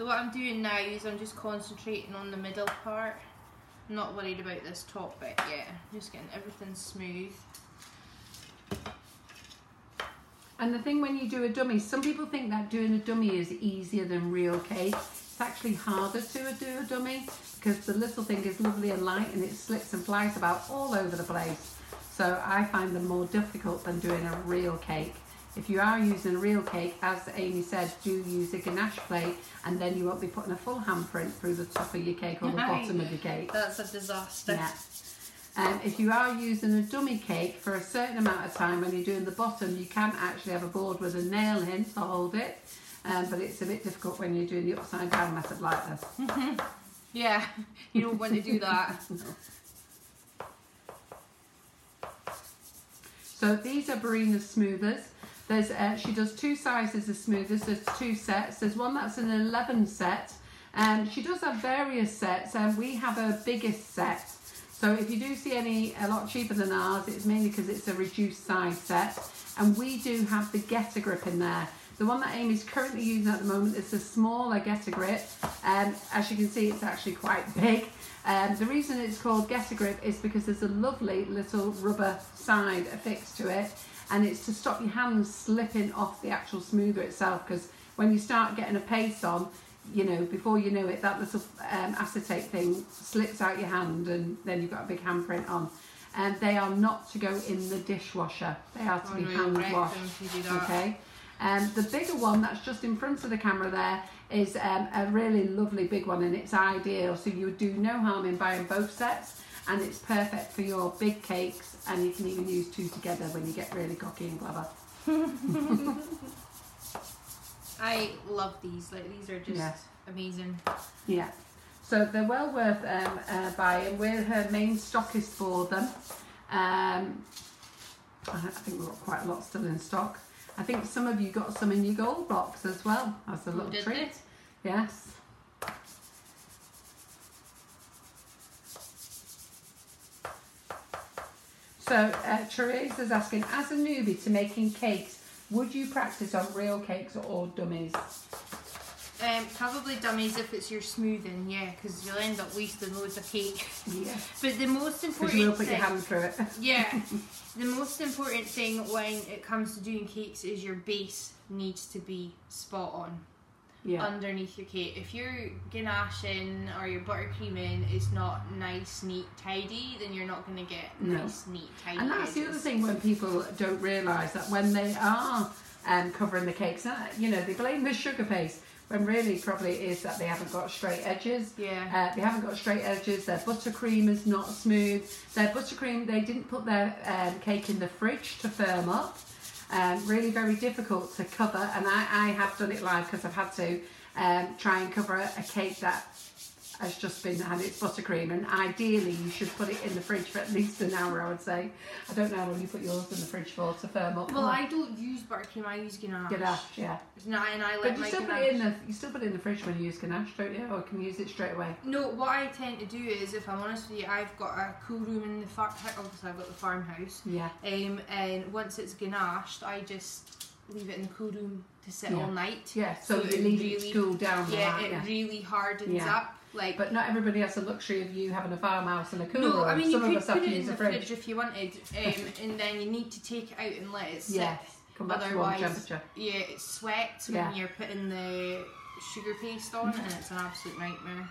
So what I'm doing now is I'm just concentrating on the middle part. I'm not worried about this top bit yet. I'm just getting everything smooth. And the thing when you do a dummy, some people think that doing a dummy is easier than real cake. It's actually harder to do a dummy because the little thing is lovely and light and it slips and flies about all over the place. So I find them more difficult than doing a real cake. If you are using a real cake, as Amy said, do use a ganache plate and then you won't be putting a full handprint through the top of your cake or the bottom of your cake. That's a disaster. Yeah. Um, if you are using a dummy cake for a certain amount of time when you're doing the bottom, you can actually have a board with a nail in to hold it. Um, but it's a bit difficult when you're doing the upside down method like this. Yeah, you don't want to do that. So these are Barina's smoothers. There's uh, she does two sizes of smoothers. There's two sets. There's one that's an 11 set. Um, she does have various sets, and we have a biggest set. So if you do see any a lot cheaper than ours, it's mainly because it's a reduced size set. And we do have the Get a Grip in there. The one that Amy's currently using at the moment is the smaller Get a Grip. Um, as you can see, it's actually quite big. Um, the reason it's called Get a Grip is because there's a lovely little rubber side affixed to it, and it's to stop your hands slipping off the actual smoother itself. Because when you start getting a paste on, you know, before you know it, that little um, acetate thing slips out your hand, and then you've got a big handprint on. And they are not to go in the dishwasher; they are to Oh, be no, hand washed. them if you do that. Okay. Um, the bigger one that's just in front of the camera there is um, a really lovely big one and it's ideal. So you would do no harm in buying both sets and it's perfect for your big cakes and you can even use two together when you get really cocky and clever. I love these. Like these are just Yeah. amazing. Yeah. So they're well worth um, uh, buying. We're her main stockist for them. Um, I think we've got quite a lot still in stock. I think some of you got some in your gold box as well as a little treat. Yes. So uh, Therese is asking, as a newbie to making cakes, would you practice on real cakes or dummies? Um, probably dummies if it's your smoothing, yeah, because you'll end up wasting loads of cake. Yeah. But the most important you will put thing, your hand through it. yeah, the most important thing when it comes to doing cakes is your base needs to be spot on Yeah. underneath your cake. If your ganaching or your buttercreaming is not nice, neat, tidy, then you're not going to get No. nice, neat, tidy. And that's the other thing when people don't realise that when they are um, covering the cakes, uh, you know, they blame the sugar paste when really probably it is that they haven't got straight edges. Yeah. Uh, they haven't got straight edges. Their buttercream is not smooth. Their buttercream, they didn't put their um, cake in the fridge to firm up. Um, really very difficult to cover, and I, I have done it live because I've had to um, try and cover a, a cake that has just been had its buttercream and ideally you should put it in the fridge for at least an hour I would say. I don't know how long you put yours in the fridge for to firm up. Well, I don't use buttercream. I use ganache. Ganache, yeah. No, and I But you still put it in the you still put it in the fridge when you use ganache, don't you? Or can you use it straight away? No, what I tend to do is, if I'm honest with you, I've got a cool room in the farm. Obviously, I've got the farmhouse. Yeah. Um, and once it's ganached, I just leave it in the cool room to sit Yeah. all night. Yeah, so, So it leave really- it cool down. Yeah, like, it yeah. really hardens Yeah. up. Like But not everybody has the luxury of you having a farmhouse and a cooler. no. I mean Some you of could us have put to it use in the fridge. fridge if you wanted, um, and then you need to take it out and let it sit. Yes. Come back to warm Otherwise, temperature. yeah, it sweats Yeah. when you're putting the sugar paste on, and it's an absolute nightmare.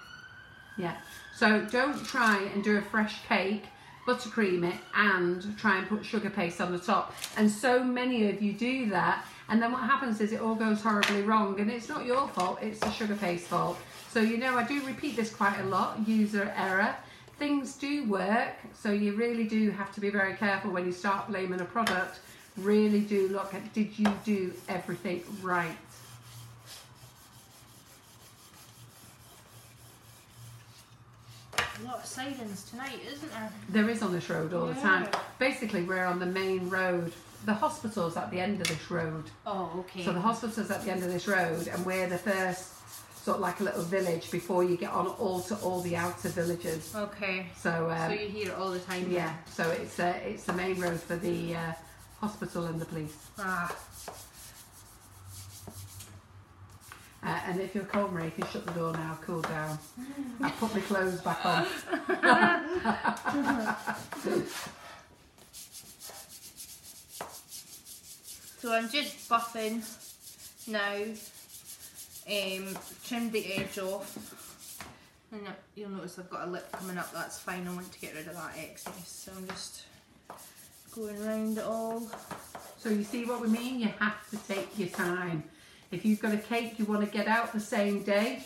Yeah. So don't try and do a fresh cake, buttercream it, and try and put sugar paste on the top. And so many of you do that, and then what happens is it all goes horribly wrong, and it's not your fault; it's the sugar paste fault. So you know, I do repeat this quite a lot. User error. Things do work, so you really do have to be very careful when you start blaming a product. Really do look at did you do everything right? A lot of sirens tonight, isn't there? There is on this road all the time. Basically, we're on the main road. The hospital's at the end of this road. Oh, okay. So the hospital's at the end of this road, and we're the first sort of like a little village before you get on all to all the outer villages. okay. So, um, so you hear it all the time. yeah, so it's uh, it's the main road for the uh, hospital and the police. Ah, Uh, and if you're cold, Marie, you can shut the door now. Cool down. I put my clothes back on. so I'm just buffing now. Um, trimmed the edge off. And you'll notice I've got a lip coming up. That's fine. I want to get rid of that excess. So I'm just going round it all. So you see what we mean? You have to take your time. If you've got a cake you want to get out the same day,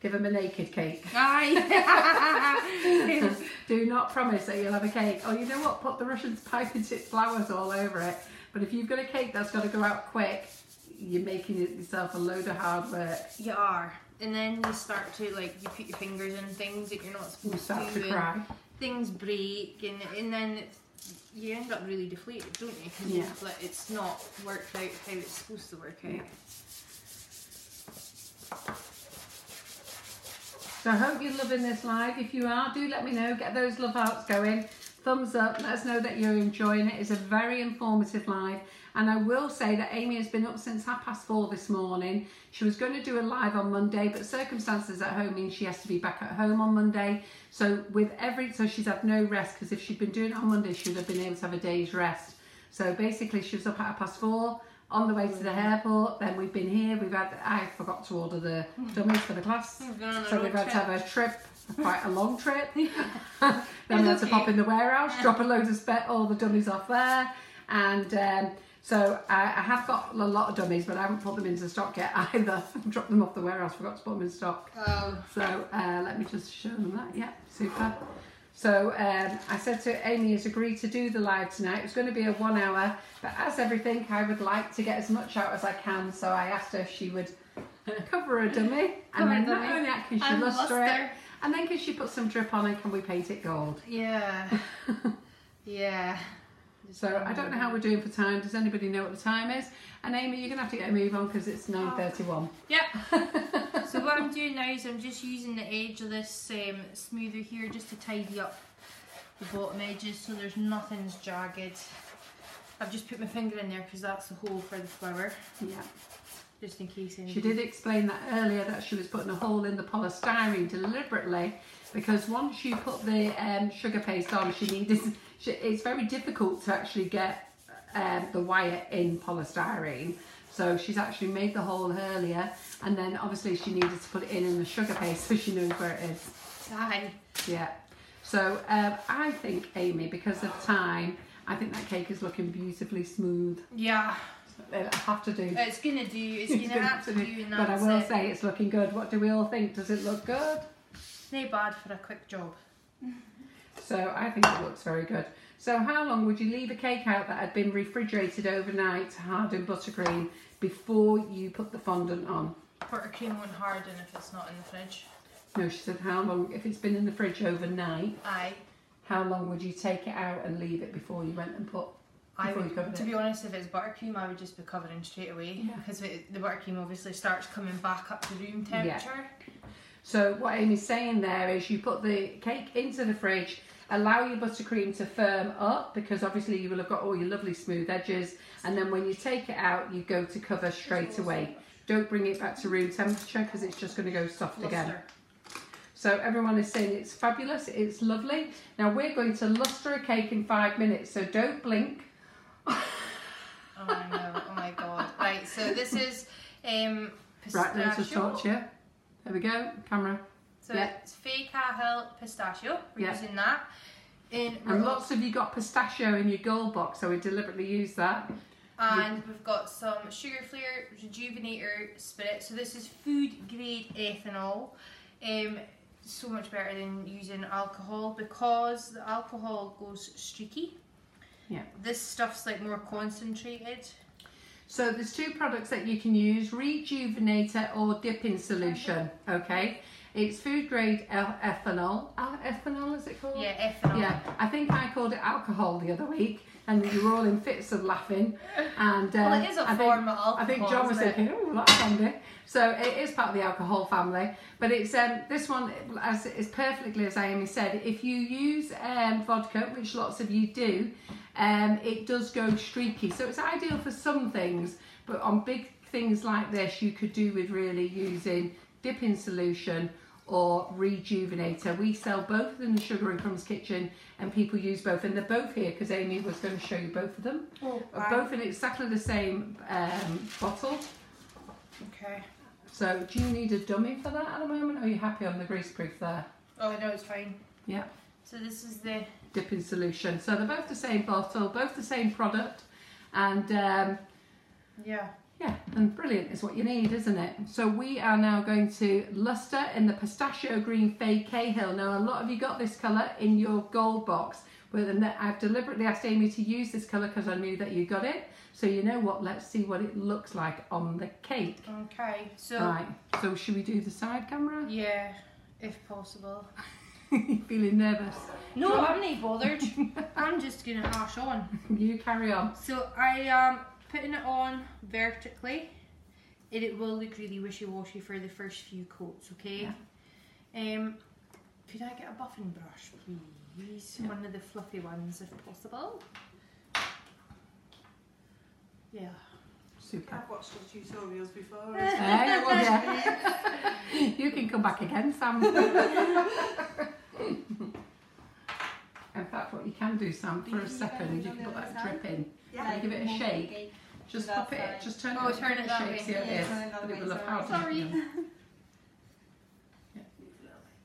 give them a naked cake. Aye. Do not promise that you'll have a cake. Oh, you know what? Put the Russian piping tip flowers all over it. But if you've got a cake that's got to go out quick, you're making it yourself a load of hard work. you are. And then you start to like you put your fingers in things that you're not You supposed start to. to cry. things break and, and then it's, you end up really deflated, don't you? Because Yeah. like, it's not worked out how it's supposed to work out. Yeah. So I hope you're loving this live. If you are, do let me know. Get those love hearts going. Thumbs up. Let us know that you're enjoying it. It's a very informative live. And I will say that Amy has been up since half past four this morning. She was going to do a live on Monday, but circumstances at home mean she has to be back at home on Monday. So with every, so she's had no rest because if she'd been doing it on Monday, she would have been able to have a day's rest. So basically, she was up at half past four on the way to the airport. Then we've been here. We've had. I forgot to order the dummies for the class, We've been on a so we've had to have a trip, quite a long trip. then we had to pop in the warehouse, drop a load of spe- all the dummies off there, and. Um, so I, I have got a lot of dummies, but I haven't put them into stock yet either. Dropped them off the warehouse, forgot to put them in stock. Oh, So uh, let me just show them that. Yeah, super. So um, I said to Amy has agreed to do the live tonight. It was going to be a one hour, but as everything, I would like to get as much out as I can. So I asked her if she would cover a dummy, and then not only that can she And lustre it, and then can she put some drip on it? Can we paint it gold? yeah. yeah. So I don't know how we're doing for time. Does anybody know what the time is? And Amy, you're gonna have to get a move on because it's nine thirty-one. Yep. so what I'm doing now is I'm just using the edge of this um, smoother here just to tidy up the bottom edges so there's nothing's jagged. I've just put my finger in there because that's the hole for the flower, Yeah. just in case. She did explain that earlier that she was putting a hole in the polystyrene deliberately because once you put the um, sugar paste on, she needed. She, it's very difficult to actually get um, the wire in polystyrene. So she's actually made the hole earlier, and then obviously she needed to put it in in the sugar paste so she knows where it is. Aye. Yeah. So um, I think Amy, because of time, I think that cake is looking beautifully smooth. Yeah, I have to do. it's gonna do. It's, It's gonna good have to to do, do, and but I will it. say it's looking good. What do we all think? Does it look good? No bad for a quick job. So I think it looks very good. So how long would you leave a cake out that had been refrigerated overnight to harden buttercream before you put the fondant on? Buttercream won't harden if it's not in the fridge. No, she said how long, if it's been in the fridge overnight, Aye. how long would you take it out and leave it before you went and put, I would, to be honest, if it's buttercream, I would just be covering straight away Yeah. because the buttercream obviously starts coming back up to room temperature. So what Amy's saying there is you put the cake into the fridge, allow your buttercream to firm up because obviously you will have got all your lovely smooth edges and then when you take it out you go to cover straight away. Don't bring it back to room temperature because it's just going to go soft again. So everyone is saying it's fabulous, it's lovely. Now we're going to luster a cake in five minutes, so don't blink. Oh no! Oh my god! Right, so this is um, Right, there's a pistachio. There we go, camera. So Yeah. it's Faye Cahill pistachio. We're Yeah. using that. In And lots of you got pistachio in your gold box, so we deliberately use that. and we've got some Sugarflair rejuvenator spirit. So this is food grade ethanol. Um, so much better than using alcohol because the alcohol goes streaky. Yeah. This stuff's like more concentrated. So there's two products that you can use, Rejuvenator or Dipping Solution, okay? It's food grade ethanol. Al- ethanol is it called? Yeah, ethanol. Yeah, I think I called it alcohol the other week and you were all in fits of laughing. And uh, Well, it is a I form think, of alcohol. I think John was thinking, oh, that's handy. So it is part of the alcohol family, but it's um, this one as is perfectly as Amy said. If you use um, vodka, which lots of you do, um, it does go streaky. So it's ideal for some things, but on big things like this, you could do with really using dipping solution or rejuvenator. We sell both in the Sugar and Crumbs kitchen, and people use both, and they're both here because Amy was going to show you both of them. Oh, wow. Both in exactly the same um, bottle. Okay. So do you need a dummy for that at the moment? Or are you happy on the greaseproof there? Oh no, it's fine. Yeah. So this is the Dipping solution. So they're both the same bottle, both the same product, and um, yeah. yeah, and brilliant is what you need, isn't it? So we are now going to luster in the pistachio green Faye Cahill. Now a lot of you got this colour in your gold box, but then I've deliberately asked Amy to use this colour because I knew that you got it. So you know what? Let's see what it looks like on the cake. Okay. So Right. So should we do the side camera? yeah, if possible. feeling nervous? No, I'm not bothered. I'm just gonna hash on. You carry on. So I am putting it on vertically, and it will look really wishy-washy for the first few coats. Okay. Um, could I get a buffing brush, please? Yeah. One of the fluffy ones, if possible. Yeah. Super. I've watched your tutorials before. Well, yeah. you can come back again, Sam. In fact, what you can do, Sam, for a second, you can put that drip in. Yeah. give it a shake. Just That pop it, side. just turn Oh, it, turn it shake, see how it Yeah, it that But will have sorry. hardened Sorry. again.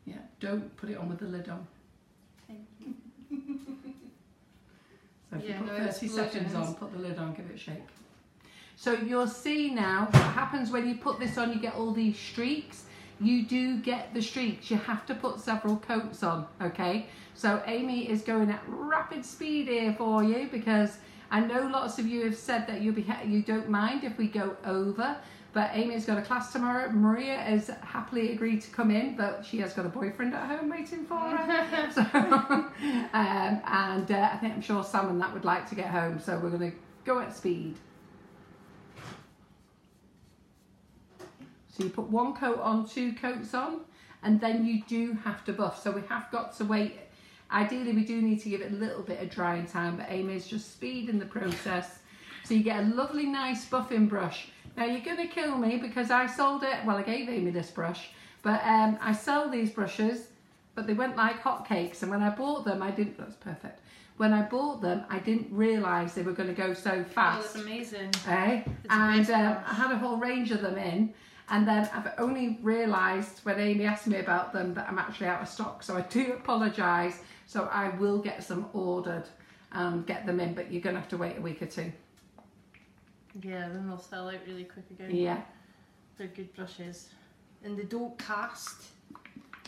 Yeah, don't put it on with the lid on. So if Yeah, you put no 30 seconds on, put the lid on, give it a shake. So you'll see now what happens when you put this on, you get all these streaks. You do get the streaks. You have to put several coats on, okay? So Amy is going at rapid speed here for you because I know lots of you have said that you'll be you don't mind if we go over. But Amy's got a class tomorrow. Maria has happily agreed to come in, but she has got a boyfriend at home waiting for her. so, um, and uh, I think I'm sure Sam and that would like to get home, so we're going to go at speed. So you put one coat on, two coats on, and then you do have to buff. So we have got to wait. Ideally, we do need to give it a little bit of drying time, but Amy's just speeding the process. So you get a lovely, nice buffing brush. Now you're going to kill me because I sold it. Well, I gave Amy this brush, but um, I sell these brushes, but they went like hotcakes. And when I bought them, I didn't. That's perfect. When I bought them, I didn't realise they were going to go so Oh, fast. that's amazing. Eh? It's And um. I had a whole range of them in, and then I've only realised when Amy asked me about them that I'm actually out of stock. So I do apologise. So I will get some ordered and get them in, but you're going to have to wait a week or two. Yeah, then they'll sell out really quick again. Yeah. They're good brushes. And they don't cast.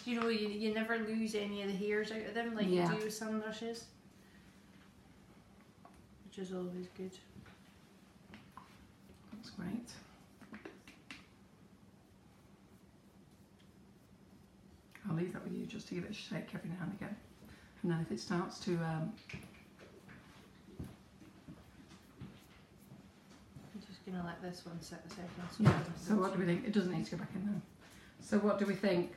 You know, you, you never lose any of the hairs out of them like Yeah. you do with some brushes. Which is always good. That's great. I'll leave that with you just to give it a shake every now and again. And then if it starts to, um, I'm just gonna let this one a second. So yeah, so what do we think? It doesn't need to go back in there. So what do we think?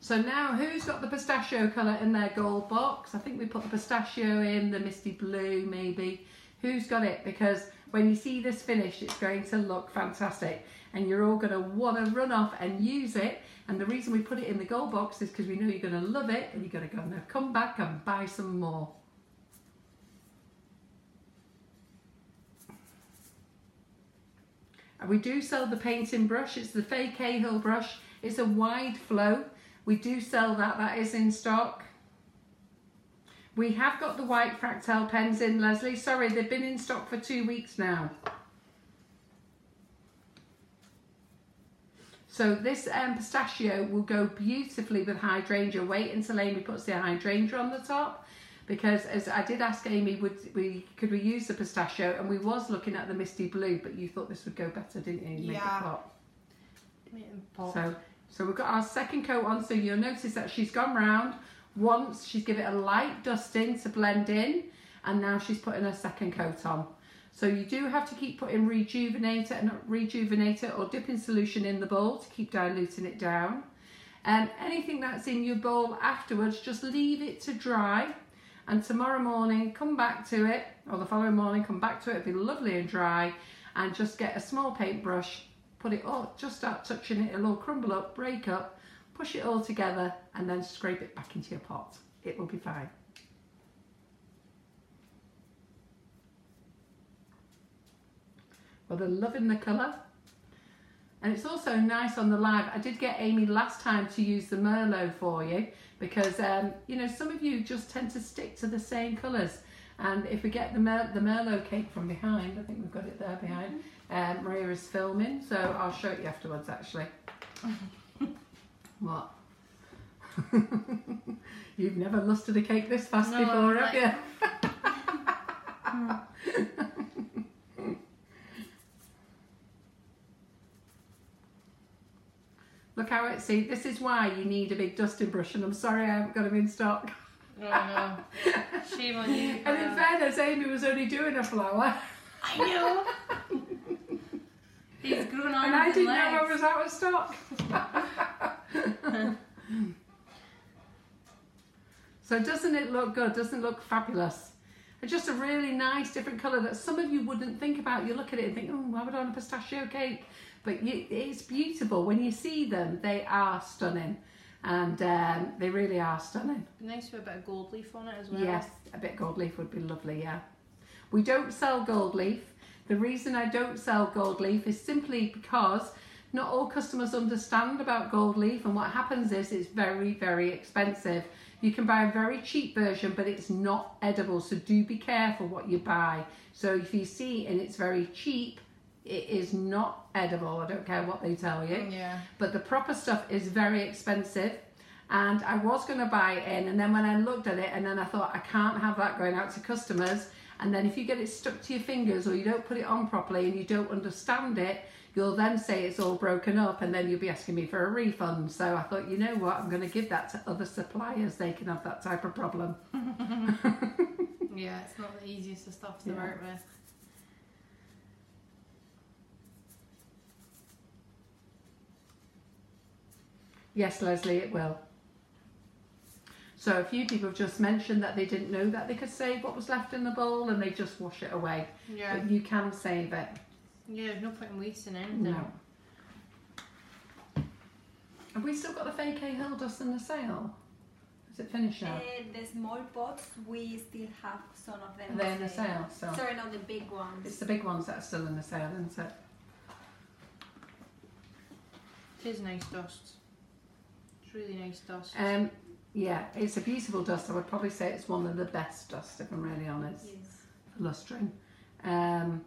So now who's got the pistachio colour in their gold box? I think we put the pistachio in, the misty blue maybe. Who's got it? Because when you see this finished, it's going to look fantastic. And you're all going to want to run off and use it. And the reason we put it in the gold box is because we know you're going to love it and you're going to go and come back and buy some more. And we do sell the painting brush. It's the Faye Cahill brush. It's a wide flow. We do sell that. That is in stock. We have got the white fractal pens in, Leslie. Sorry, they've been in stock for two weeks now. So this um, pistachio will go beautifully with hydrangea. Wait until Amy puts the hydrangea on the top. Because as I did ask Amy, would we could we use the pistachio? And we was looking at the misty blue, but you thought this would go better, didn't you? Make Yeah. it pop. Make them pop. So, so we've got our second coat on. So you'll notice that she's gone round once. She's given it a light dusting to blend in, and now she's putting her second coat on. So you do have to keep putting rejuvenator and rejuvenator or dipping solution in the bowl to keep diluting it down. And anything that's in your bowl afterwards, just leave it to dry. And tomorrow morning, come back to it, or the following morning, come back to it. It'll be lovely and dry. And just get a small paintbrush, put it all, just start touching it. It'll all crumble up, break up, push it all together, and then scrape it back into your pot. It will be fine. Well, they're loving the colour. And it's also nice on the live. I did get Amy last time to use the Merlot for you because, um, you know, some of you just tend to stick to the same colours. And if we get the, Mer- the Merlot cake from behind, I think we've got it there behind, um, Maria is filming, so I'll show it you afterwards actually. what? You've never lusted a cake this fast No, before, have you? Look how it, see, this is why you need a big dusting brush, and I'm sorry I haven't got them in stock. Oh no. Shame on you. And in fairness, Amy was only doing a flower, I know. He's grown arms and I didn't know legs. I was out of stock. so doesn't it look good? Doesn't it look fabulous? It's just a really nice different colour that some of you wouldn't think about. You look at it and think, oh, I would on a pistachio cake. But you, it's beautiful. When you see them, they are stunning. And um, they really are stunning. Nice with a bit of gold leaf on it as well. Yes, a bit gold leaf would be lovely, yeah. We don't sell gold leaf. The reason I don't sell gold leaf is simply because not all customers understand about gold leaf and what happens is it's very, very expensive. You can buy a very cheap version, but it's not edible, so do be careful what you buy. So if you see and it's very cheap, it is not edible. I don't care what they tell you Yeah. but the proper stuff is very expensive and I was going to buy it in and then when I looked at it and then I thought I can't have that going out to customers and then if you get it stuck to your fingers or you don't put it on properly and you don't understand it you'll then say it's all broken up and then you'll be asking me for a refund so I thought you know what I'm going to give that to other suppliers they can have that type of problem Yeah, it's not the easiest of stuff to Yeah. work with. Yes, Leslie, it will. So a few people have just mentioned that they didn't know that they could save what was left in the bowl and they just wash it away. Yeah. But you can save it. Yeah, there's no point in wasting anything. No. Have we still got the Faye Cahill dust in the sale? Is it finished now? Uh, the small pots, we still have some of them. They're they in the staying. sale still? Sorry, not the big ones. It's the big ones that are still in the sale, isn't it? It is nice dust. It's really nice dust. Um, yeah, it's a beautiful dust. I would probably say it's one of the best dust, if I'm really honest. Yes. Lustring. Um,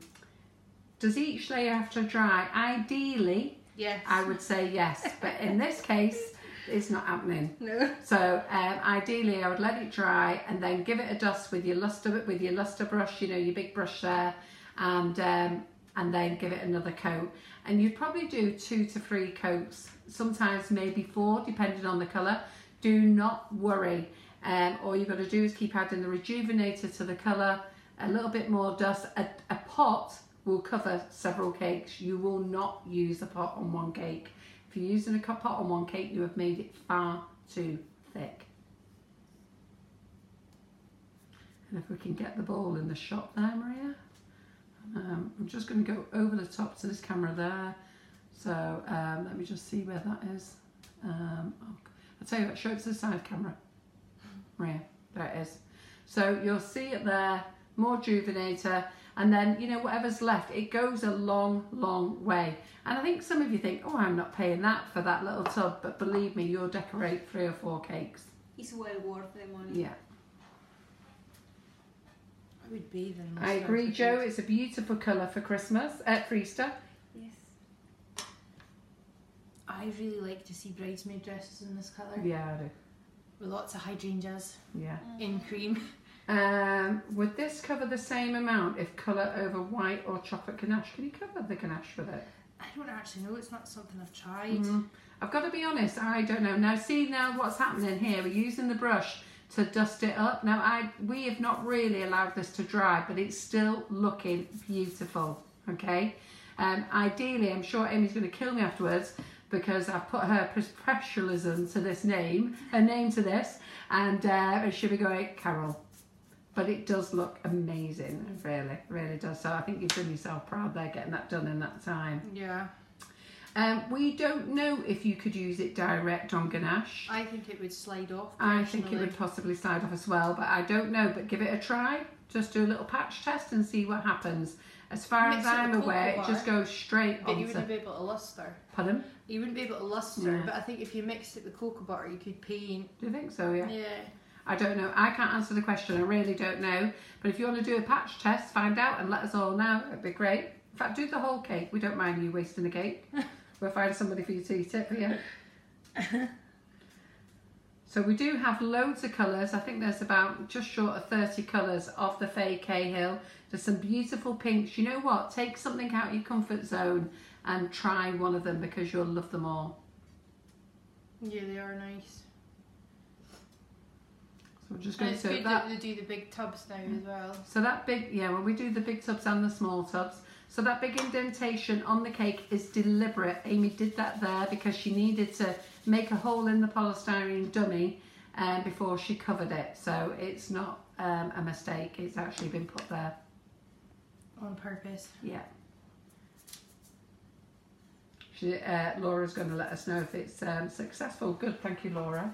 does each layer have to dry? Ideally, yes. I would say yes, but in this case, it's not happening. No. So um, ideally, I would let it dry and then give it a dust with your luster with your luster brush, you know, your big brush there, and um, and then give it another coat. And you'd probably do two to three coats, sometimes maybe four, depending on the colour. Do not worry. Um, all you've got to do is keep adding the rejuvenator to the colour, a little bit more dust. A, a pot will cover several cakes. You will not use a pot on one cake. If you're using a pot on one cake, you have made it far too thick. And if we can get the ball in the shot there, Maria. Um, I'm just going to go over the top to this camera there. So um, let me just see where that is. Um, oh, I'll tell you what, show it to the side camera. Maria, there it is. So you'll see it there, more juvenator, and then, you know, whatever's left, it goes a long, long way. And I think some of you think, oh, I'm not paying that for that little tub, but believe me, you'll decorate three or four cakes. It's well worth the money. Yeah. I would bathe in I agree, Joe. It's a beautiful colour for Christmas, uh, for Easter. Yes. I really like to see bridesmaid dresses in this colour Yeah, I do. with lots of hydrangeas Yeah. in cream. Um, would this cover the same amount if colour over white or chocolate ganache? Can you cover the ganache with it? I don't actually know. It's not something I've tried. Mm. I've got to be honest, I don't know. Now, see now what's happening here. We're using the brush to dust it up. Now, I we have not really allowed this to dry, but it's still looking beautiful. Okay. Um, ideally, I'm sure Amy's going to kill me afterwards because I've put her professionalism to this name, her name to this, and uh, she'll be going, Carol. But it does look amazing, really, really does. So I think you've done yourself proud there getting that done in that time. Yeah, Um, we don't know if you could use it direct on ganache. I think it would slide off. I think it would possibly slide off as well, but I don't know. But give it a try. Just do a little patch test and see what happens. As far Mix as I'm aware, it just goes straight But you wouldn't be able to luster. Pardon? You wouldn't be able to luster, Yeah. but I think if you mixed it with cocoa butter, you could paint. Do you think so? Yeah. Yeah. I don't know. I can't answer the question. I really don't know. But if you want to do a patch test, find out and let us all know. It'd be great. In fact, do the whole cake. We don't mind you wasting a cake. we'll find somebody for you to eat it. But yeah. So we do have loads of colours. I think there's about just short of 30 colours of the Faye Cahill. There's some beautiful pinks. You know what? Take something out of your comfort zone and try one of them because you'll love them all. Yeah, they are nice. So we're just going to good that. that they do the big tubs now as well. So that big, yeah, when we do the big tubs and the small tubs, so that big indentation on the cake is deliberate. Amy did that there because she needed to make a hole in the polystyrene dummy um, before she covered it. So it's not um, a mistake, it's actually been put there. On purpose. Yeah. She, uh, Laura's going to let us know if it's um, successful. Good, thank you, Laura.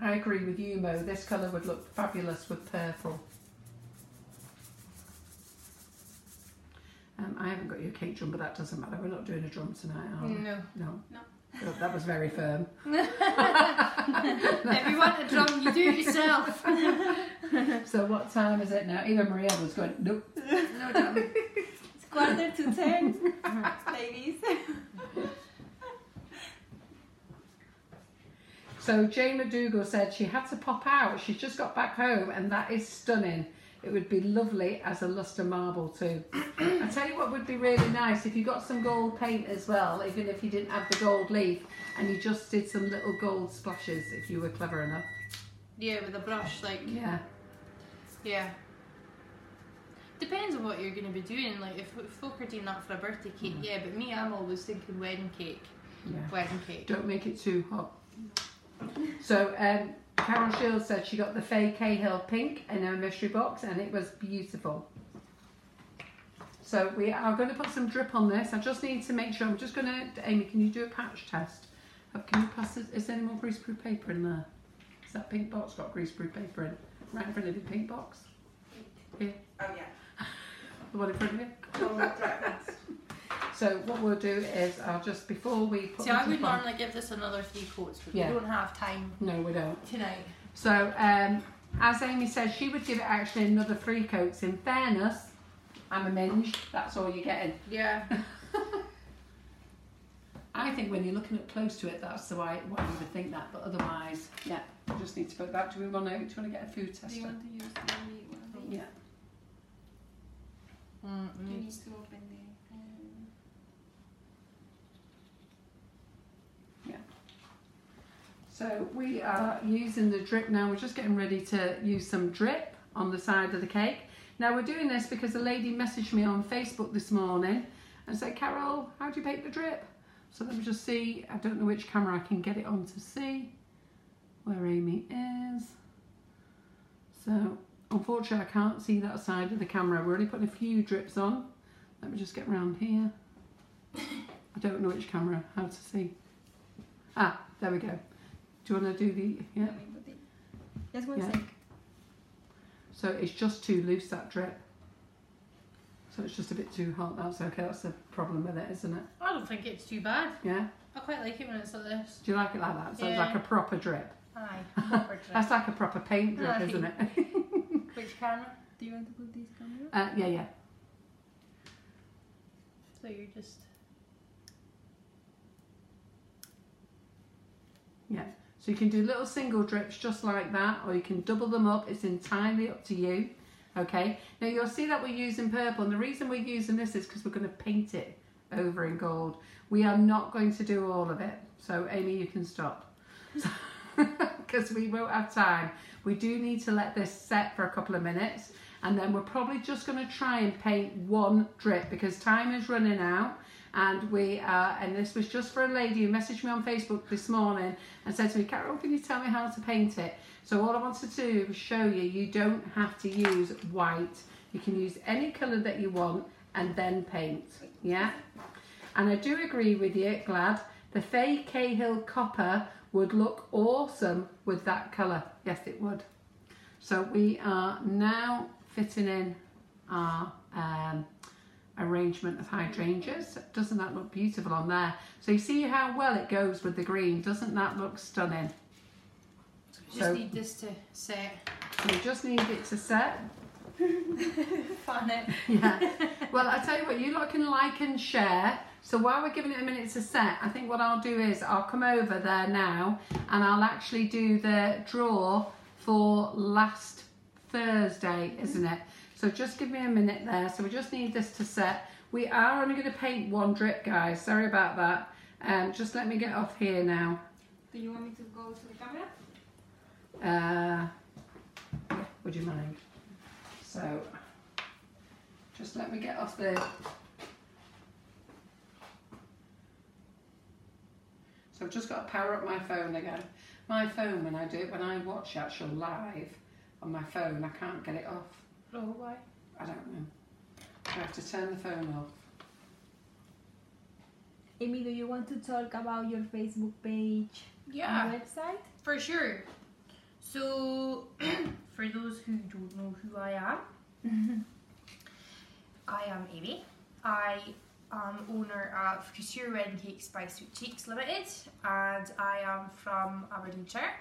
I agree with you, Mo. This colour would look fabulous with purple. Um, I haven't got your cake drum, but that doesn't matter. We're not doing a drum tonight, are we? No. No. No. That was very firm. if you want a drum, you do it yourself. So what time is it now? Even Maria was going, nope. no drum. It's quarter to ten, ladies. So Jane McDougall said she had to pop out. She's just got back home, and that is stunning. It would be lovely as a lustre marble too. I tell you what would be really nice if you got some gold paint as well, even if you didn't have the gold leaf, and you just did some little gold splashes if you were clever enough. Yeah, with a brush, like Yeah. yeah. Depends on what you're going to be doing. Like if, if folk are doing that for a birthday cake, mm. yeah. But me, I'm always thinking wedding cake. Yeah. Wedding cake. Don't make it too hot. So um, Carol Shields said she got the Faye Cahill pink in her mystery box, and it was beautiful. So we are going to put some drip on this. I just need to make sure. I'm just going to, Amy, can you do a patch test? Can you pass? Is there any more greaseproof paper in there? Is that pink box got greaseproof paper in? Right in front of you, pink box. Here, Oh yeah. the one in front of you. Right. So what we'll do is I'll just before we put See, I would drip on- normally give this another three coats, but Yeah. we don't have time No, we don't. tonight. So, um, as Amy says, she would give it actually another three coats. In fairness, I'm a minge. That's all you're getting. Yeah. I think when you're looking up close to it, that's the why why you would think that. But otherwise, yeah, we just need to put that. Do we want to? Do you want to get a food Do tester? you want to use maybe one? Yeah. Mm, You mm. need to open the. Um, So we are using the drip now. We're just getting ready to use some drip on the side of the cake. Now we're doing this because a lady messaged me on Facebook this morning and said, Carol, how do you bake the drip? So let me just see. I don't know which camera I can get it on to see where Amy is. So unfortunately I can't see that side of the camera. We're only putting a few drips on. Let me just get round here. I don't know which camera, how to see. Ah, there we go. Do you want to do the, yeah? Let me put it. Just one Yeah. sec. So it's just too loose, that drip. So it's just a bit too hot. That's okay. That's the problem with it, isn't it? I don't think it's too bad. Yeah? I quite like it when it's like this. Do you like it like that? So it's like a proper drip. Aye. proper drip. That's like a proper paint drip, Aye. isn't it? Which camera? Do you want to put these camera? uh, yeah, yeah. So you're just. So you can do little single drips just like that, or you can double them up. It's entirely up to you. Okay. Now you'll see that we're using purple, and the reason we're using this is because we're going to paint it over in gold. We are not going to do all of it. So Amy, you can stop because we won't have time. We do need to let this set for a couple of minutes, and then we're probably just going to try and paint one drip because time is running out and we uh, and this was just for a lady who messaged me on Facebook this morning and said to me, Carol, can you tell me how to paint it? So all I wanted to do was show you, you don't have to use white. You can use any colour that you want and then paint, yeah? And I do agree with you, Glad. The Faye Cahill copper would look awesome with that colour. Yes, it would. So we are now fitting in our um, arrangement of hydrangeas. Doesn't that look beautiful on there? So you see how well it goes with the green. Doesn't that look stunning? Just So- need this to set. So you just need it to set. Fan it. Eh? Yeah. well, I tell you what, you lot can like and share. So while we're giving it a minute to set, I think what I'll do is I'll come over there now and I'll actually do the draw for last Thursday, isn't it? So just give me a minute there. So we just need this to set. We are only going to paint one drip, guys. Sorry about that. Um, just let me get off here now. Do you want me to go to the camera? Uh, yeah, would you mind? So, just let me get off the. So I've just got to power up my phone again. My phone, when I do it, when I watch actual live on my phone, I can't get it off. Oh, why? I don't know. I have to turn the phone off. Amy, do you want to talk about your Facebook page Yeah. and website? For sure. So, for those who don't know who I am, I am Amy. I am owner of Couture Wedding Cakes by Sweetcheeks Limited, and I am from Aberdeenshire.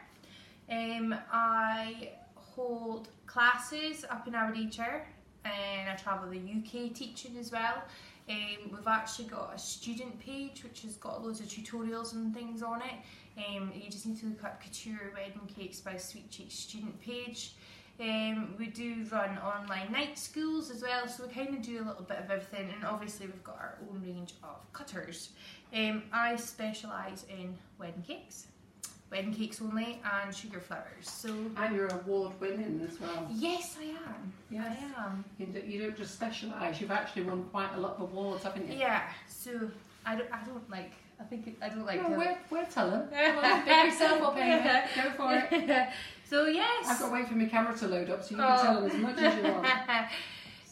Um, I hold classes up in Aberdeenshire, and I travel the UK teaching as well. Um, we've actually got a student page which has got loads of tutorials and things on it. Um, you just need to look up Couture Wedding Cakes by Sweetcheeks student page. Um, we do run online night schools as well, so we kind of do a little bit of everything, and obviously we've got our own range of cutters. Um, I specialise in wedding cakes, wedding cakes only, and sugar flowers. So And you're award winning as well. yes, I am. Yes. I am. You don't, you don't just specialise, you've actually won quite a lot of awards, haven't you? Yeah. So I don't. I don't like. I think it, I don't like. Well, to- we'll, we'll tell them. Pick yourself up, Amy. Go for it. so yes. I've got to wait for my camera to load up so you Oh. can tell them as much as you want.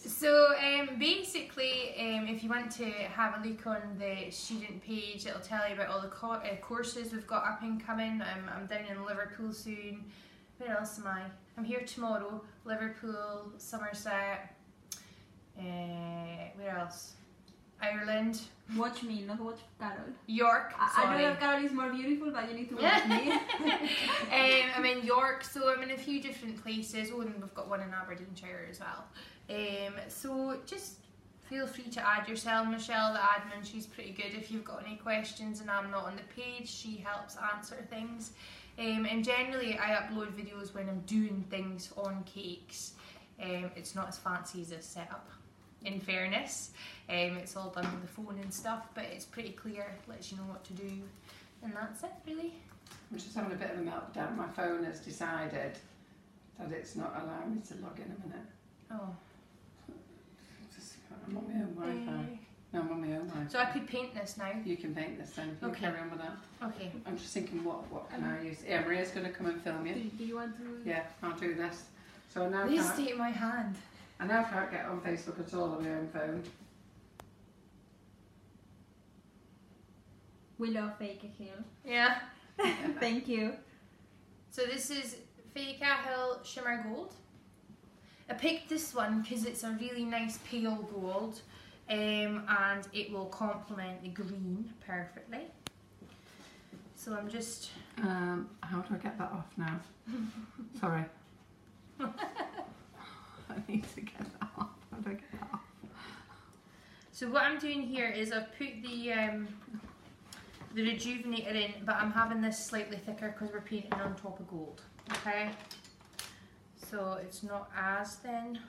so um, basically, um, if you want to have a look on the student page, it'll tell you about all the co- uh, courses we've got up and coming. I'm, I'm down in Liverpool soon. Where else am I? I'm here tomorrow. Liverpool, Somerset. Uh, where else? Ireland, Watch me, not watch Carol. York. I, I sorry. know that Carol is more beautiful, but you need to watch me. um, I'm in York, so I'm in a few different places. Oh, and we've got one in Aberdeenshire as well. Um, so just feel free to add yourself, Michelle, the admin. She's pretty good. If you've got any questions and I'm not on the page, she helps answer things. Um, and generally, I upload videos when I'm doing things on cakes. Um, it's not as fancy as this setup, in fairness. Um, it's all done with the phone and stuff, but it's pretty clear, lets you know what to do, and that's it really. I'm just having a bit of a meltdown. My phone has decided that it's not allowing me to log in a minute. Oh. Just, I'm on my own Wi-Fi. No, I'm on my own Wi-Fi. So I could paint this now. You can paint this then. You Okay. carry on with that. Okay. I'm just thinking, what what can um, I use? Yeah, Maria's going to come and film you. do you want to? Yeah, I'll do this. So now Please take my hand. I now can't get on Facebook at all on my own phone. We love Faye Cahill. Yeah. Thank you. So this is Faye Cahill Shimmer Gold. I picked this one because it's a really nice pale gold um, and it will complement the green perfectly. So I'm just, Um, how do I get that off now? Sorry. I need to get that off. How do I get that off? so what I'm doing here is I've put the um, the rejuvenator in but I'm having this slightly thicker because we're painting on top of gold, okay? So it's not as thin.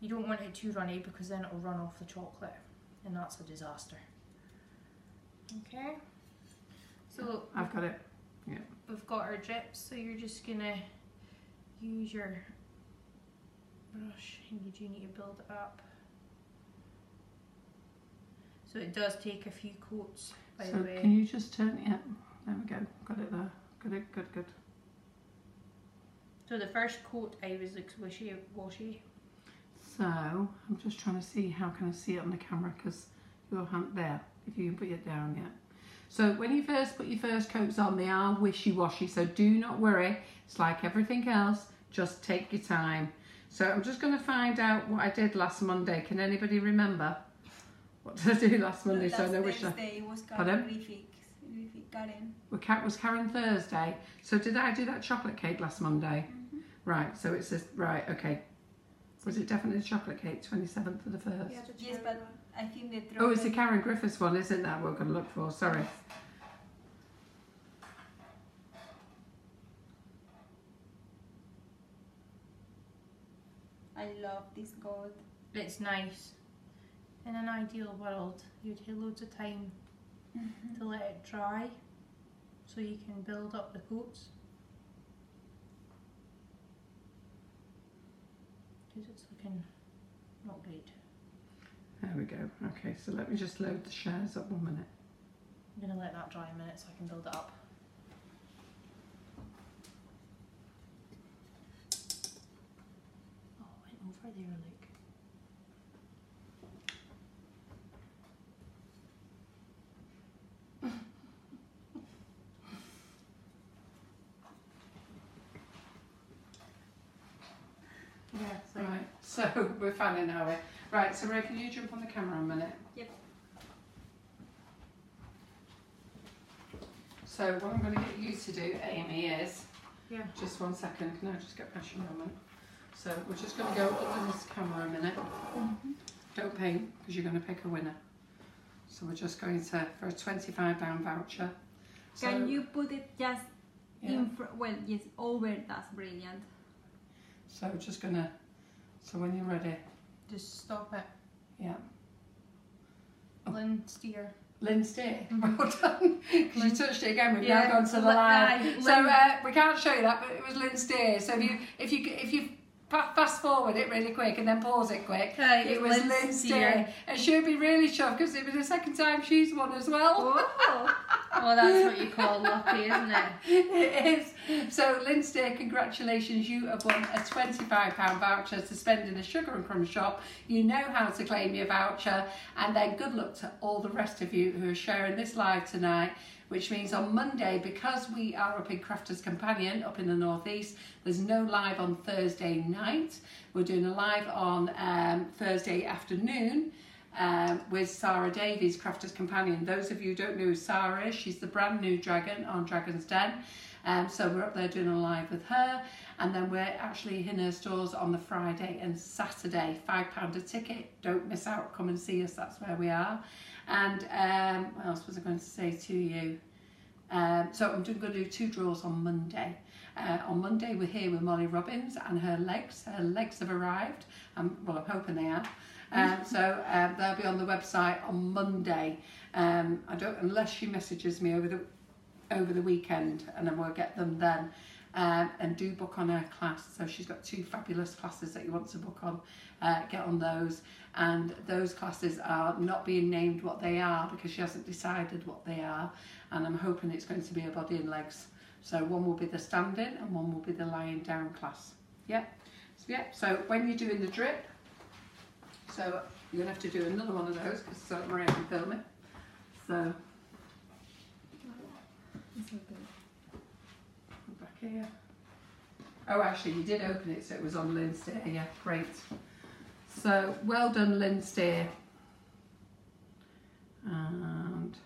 You don't want it too runny because then it'll run off the chocolate and that's a disaster. Okay. So I've got it. Yeah. We've got our drips, so you're just gonna use your brush and you do need to build it up. So it does take a few coats, by so the way. can you just turn? Yeah, there we go. Got it there. Got it. Good. Good. So the first coat I was like wishy washy. So I'm just trying to see how can I see it on the camera because your hand there. If you can put it down yet. So when you first put your first coats on, they are wishy-washy. So do not worry. It's like everything else. Just take your time. So I'm just going to find out what I did last Monday. Can anybody remember? What did I do last Monday? so I know which. I- Thursday was Pardon? Refix, Karen. Was Karen Thursday. So did I do that chocolate cake last Monday? Right. So it's this. Right. Okay. Was it definitely the chocolate cake? Twenty seventh of the first. Yes, but I think the Oh, it's the Karen Griffiths one, isn't that what we're going to look for? Sorry. I love this gold. It's nice. In an ideal world, you'd have loads of time mm-hmm. to let it dry so you can build up the coats. Because it's looking not great. There we go. Okay, so let me just load the shares up one minute. I'm gonna let that dry a minute so I can build it up. Oh, I went over there, look. yeah, so Right, so we're fanning now. eh? Right, so Ray, can you jump on the camera a minute? Yep. So what I'm going to get you to do, Amy, is Yeah. just one second. Can I just get past your moment? So we're just going to go under this camera a minute. Don't paint because you're going to pick a winner. So we're just going to for a twenty-five pound voucher. So, Can you put it just Yeah. in front? Well, yes, over. That's brilliant. So we're just gonna. So when you're ready, just stop it. yeah. Oh. Lynn steer. Lynn Steer, well done. Because you touched it again. We've Yeah, now gone to the live. So uh, we can't show you that, but it was Lynn Steer. So if you if you if you fast forward it really quick and then pause it quick, it was Lynn Steer. And she'd be really chuffed because it was the second time she's won as well. Well, that's what you call lucky, isn't it? it is. So, Steer, congratulations. You have won a £25 voucher to spend in a sugar and crumb shop. You know how to claim your voucher. And then good luck to all the rest of you who are sharing this live tonight. Which means on Monday, because we are up in Crafter's Companion up in the northeast, there's no live on Thursday night. We're doing a live on um, Thursday afternoon. Um, with Sara Davies, Crafter's Companion. Those of you who don't know Sarah she's the brand new dragon on Dragon's Den. Um, so we're up there doing a live with her, and then we're actually in her stores on the Friday and Saturday. Five pound a ticket. Don't miss out. Come and see us. That's where we are. And um, what else was I going to say to you? Um, so I'm going to do two draws on Monday. Uh, on Monday we're here with Molly Robbins and her legs. Her legs have arrived. Um, well, I'm hoping they have. Um, so um, they'll be on the website on Monday. Um, I don't unless she messages me over the over the weekend, and then we'll get them then. Um, and do book on her class. So she's got two fabulous classes that you want to book on. Uh, get on those, and those classes are not being named what they are because she hasn't decided what they are. And I'm hoping it's going to be a body and legs. So one will be the standing and one will be the lying down class. Yep. So, yep. So when you're doing the drip, so you're gonna have to do another one of those because so Maria can film it. So back here. Oh, actually, you did open it, so it was on Lynn Steer. Yeah, great. So well done, Lynn Steer. And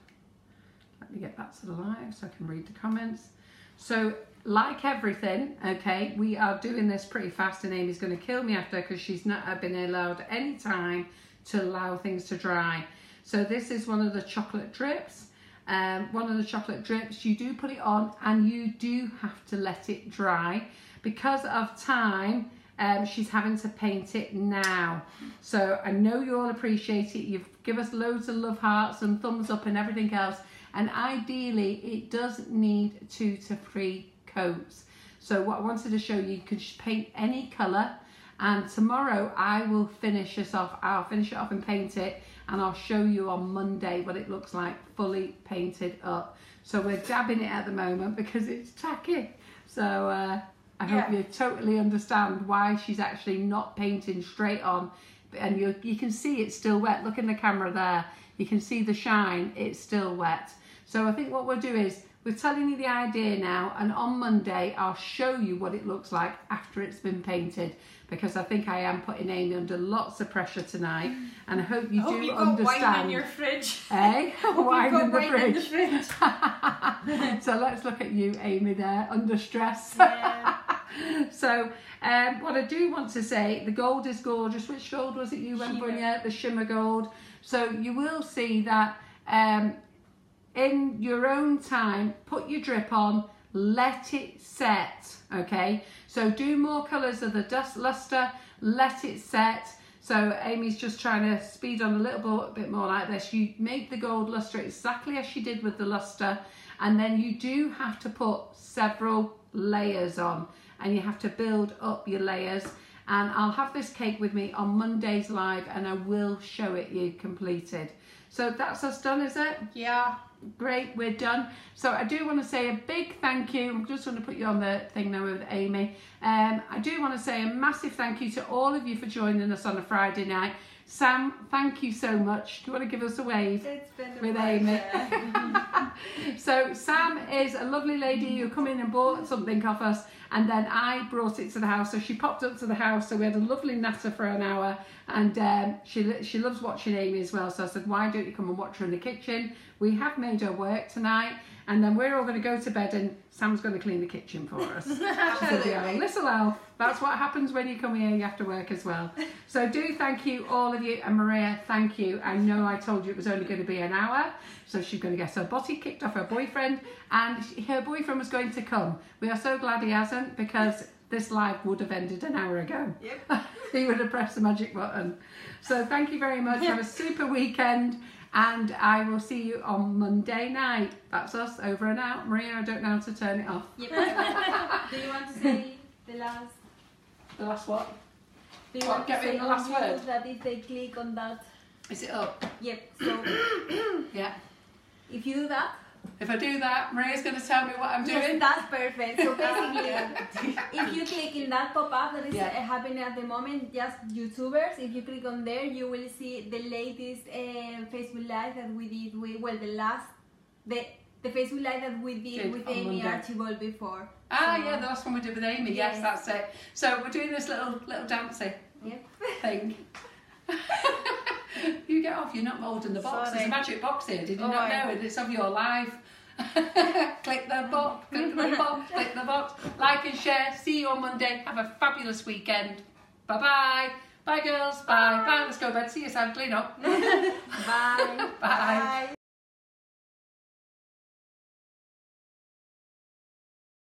let me get back to the live so I can read the comments. So, like everything, okay, we are doing this pretty fast, and Amy's going to kill me after because she's not been allowed any time to allow things to dry. So, this is one of the chocolate drips. Um, one of the chocolate drips, you do put it on and you do have to let it dry because of time. Um, she's having to paint it now. So I know you all appreciate it. You've give us loads of love hearts and thumbs up and everything else. And ideally, it does need two to three coats. So what I wanted to show you, you can paint any colour. And tomorrow I will finish this off. I'll finish it off and paint it. And I'll show you on Monday what it looks like fully painted up. So we're dabbing it at the moment because it's tacky. So uh, I hope Yeah. you totally understand why she's actually not painting straight on. And you, you can see it's still wet. Look in the camera there. You can see the shine. It's still wet. So I think what we'll do is we're telling you the idea now, and on Monday I'll show you what it looks like after it's been painted. Because I think I am putting Amy under lots of pressure tonight, and I hope you I hope do you've got understand. wine in your fridge. Eh? wine in the wine in the fridge. fridge. so let's look at you, Amy, there under stress. Yeah. so um, what I do want to say, the gold is gorgeous. Which gold was it you went for? Yeah, the shimmer gold. So you will see that um, in your own time, put your drip on, let it set, okay? So do more colours of the dust luster, let it set. So Amy's just trying to speed on a little bit more like this. You make the gold luster exactly as she did with the luster, and then you do have to put several layers on, and you have to build up your layers. And I'll have this cake with me on Monday's live, and I will show it you completed. So that's us done, is it? yeah. Great, we're done. So I do want to say a big thank you. I'm just going to put you on the thing now with Amy. Um, I do want to say a massive thank you to all of you for joining us on a Friday night. Sam, thank you so much. Do you want to give us a wave? It's been With Amy. so Sam is a lovely lady who come in and bought something off us and then I brought it to the house. So she popped up to the house. So we had a lovely natter for an hour. And um, she she loves watching Amy as well. So I said why don't you come and watch her in the kitchen? We have made her work tonight. And then we're all going to go to bed and Sam's going to clean the kitchen for us. She's a dear little elf that's what happens when you come here you have to work as well. So do thank you all of you and Maria thank you. I know I told you it was only going to be an hour so she's going to get her body kicked off her boyfriend and her boyfriend was going to come. We are so glad he hasn't because this live would have ended an hour ago. Yep. he would have pressed the magic button. So thank you very much. Have a super weekend and I will see you on Monday night. That's us over and out. Maria, I don't know how to turn it off. Yep. Do you want to say the last? The last what? Do you What, want to get me say the last word? that if they click on that? Is it up? Yep. So Yeah. if you do that, If I do that, Maria's going to tell me what I'm yes, doing. that's perfect. So basically, if you click in that pop-up that is Yeah. uh, happening at the moment, just YouTubers, if you click on there, you will see the latest uh, Facebook Live that we did with, well, the last, the the Facebook Live that we did Did with Amy Monday. Archibald before. Ah, So- yeah, the last one we did with Amy. Yes, Yes. that's it. So we're doing this little little dancing Yep. thing. you get off, you're not holding the box. Sorry. There's a magic box here, did you oh, not know? And it's of your life. click the box, click the box, click the box. Like and share. See you on Monday. Have a fabulous weekend. Bye bye. Bye girls. Bye. Bye. bye. Let's go bed. See you, Sam. Clean up. bye. bye. Bye.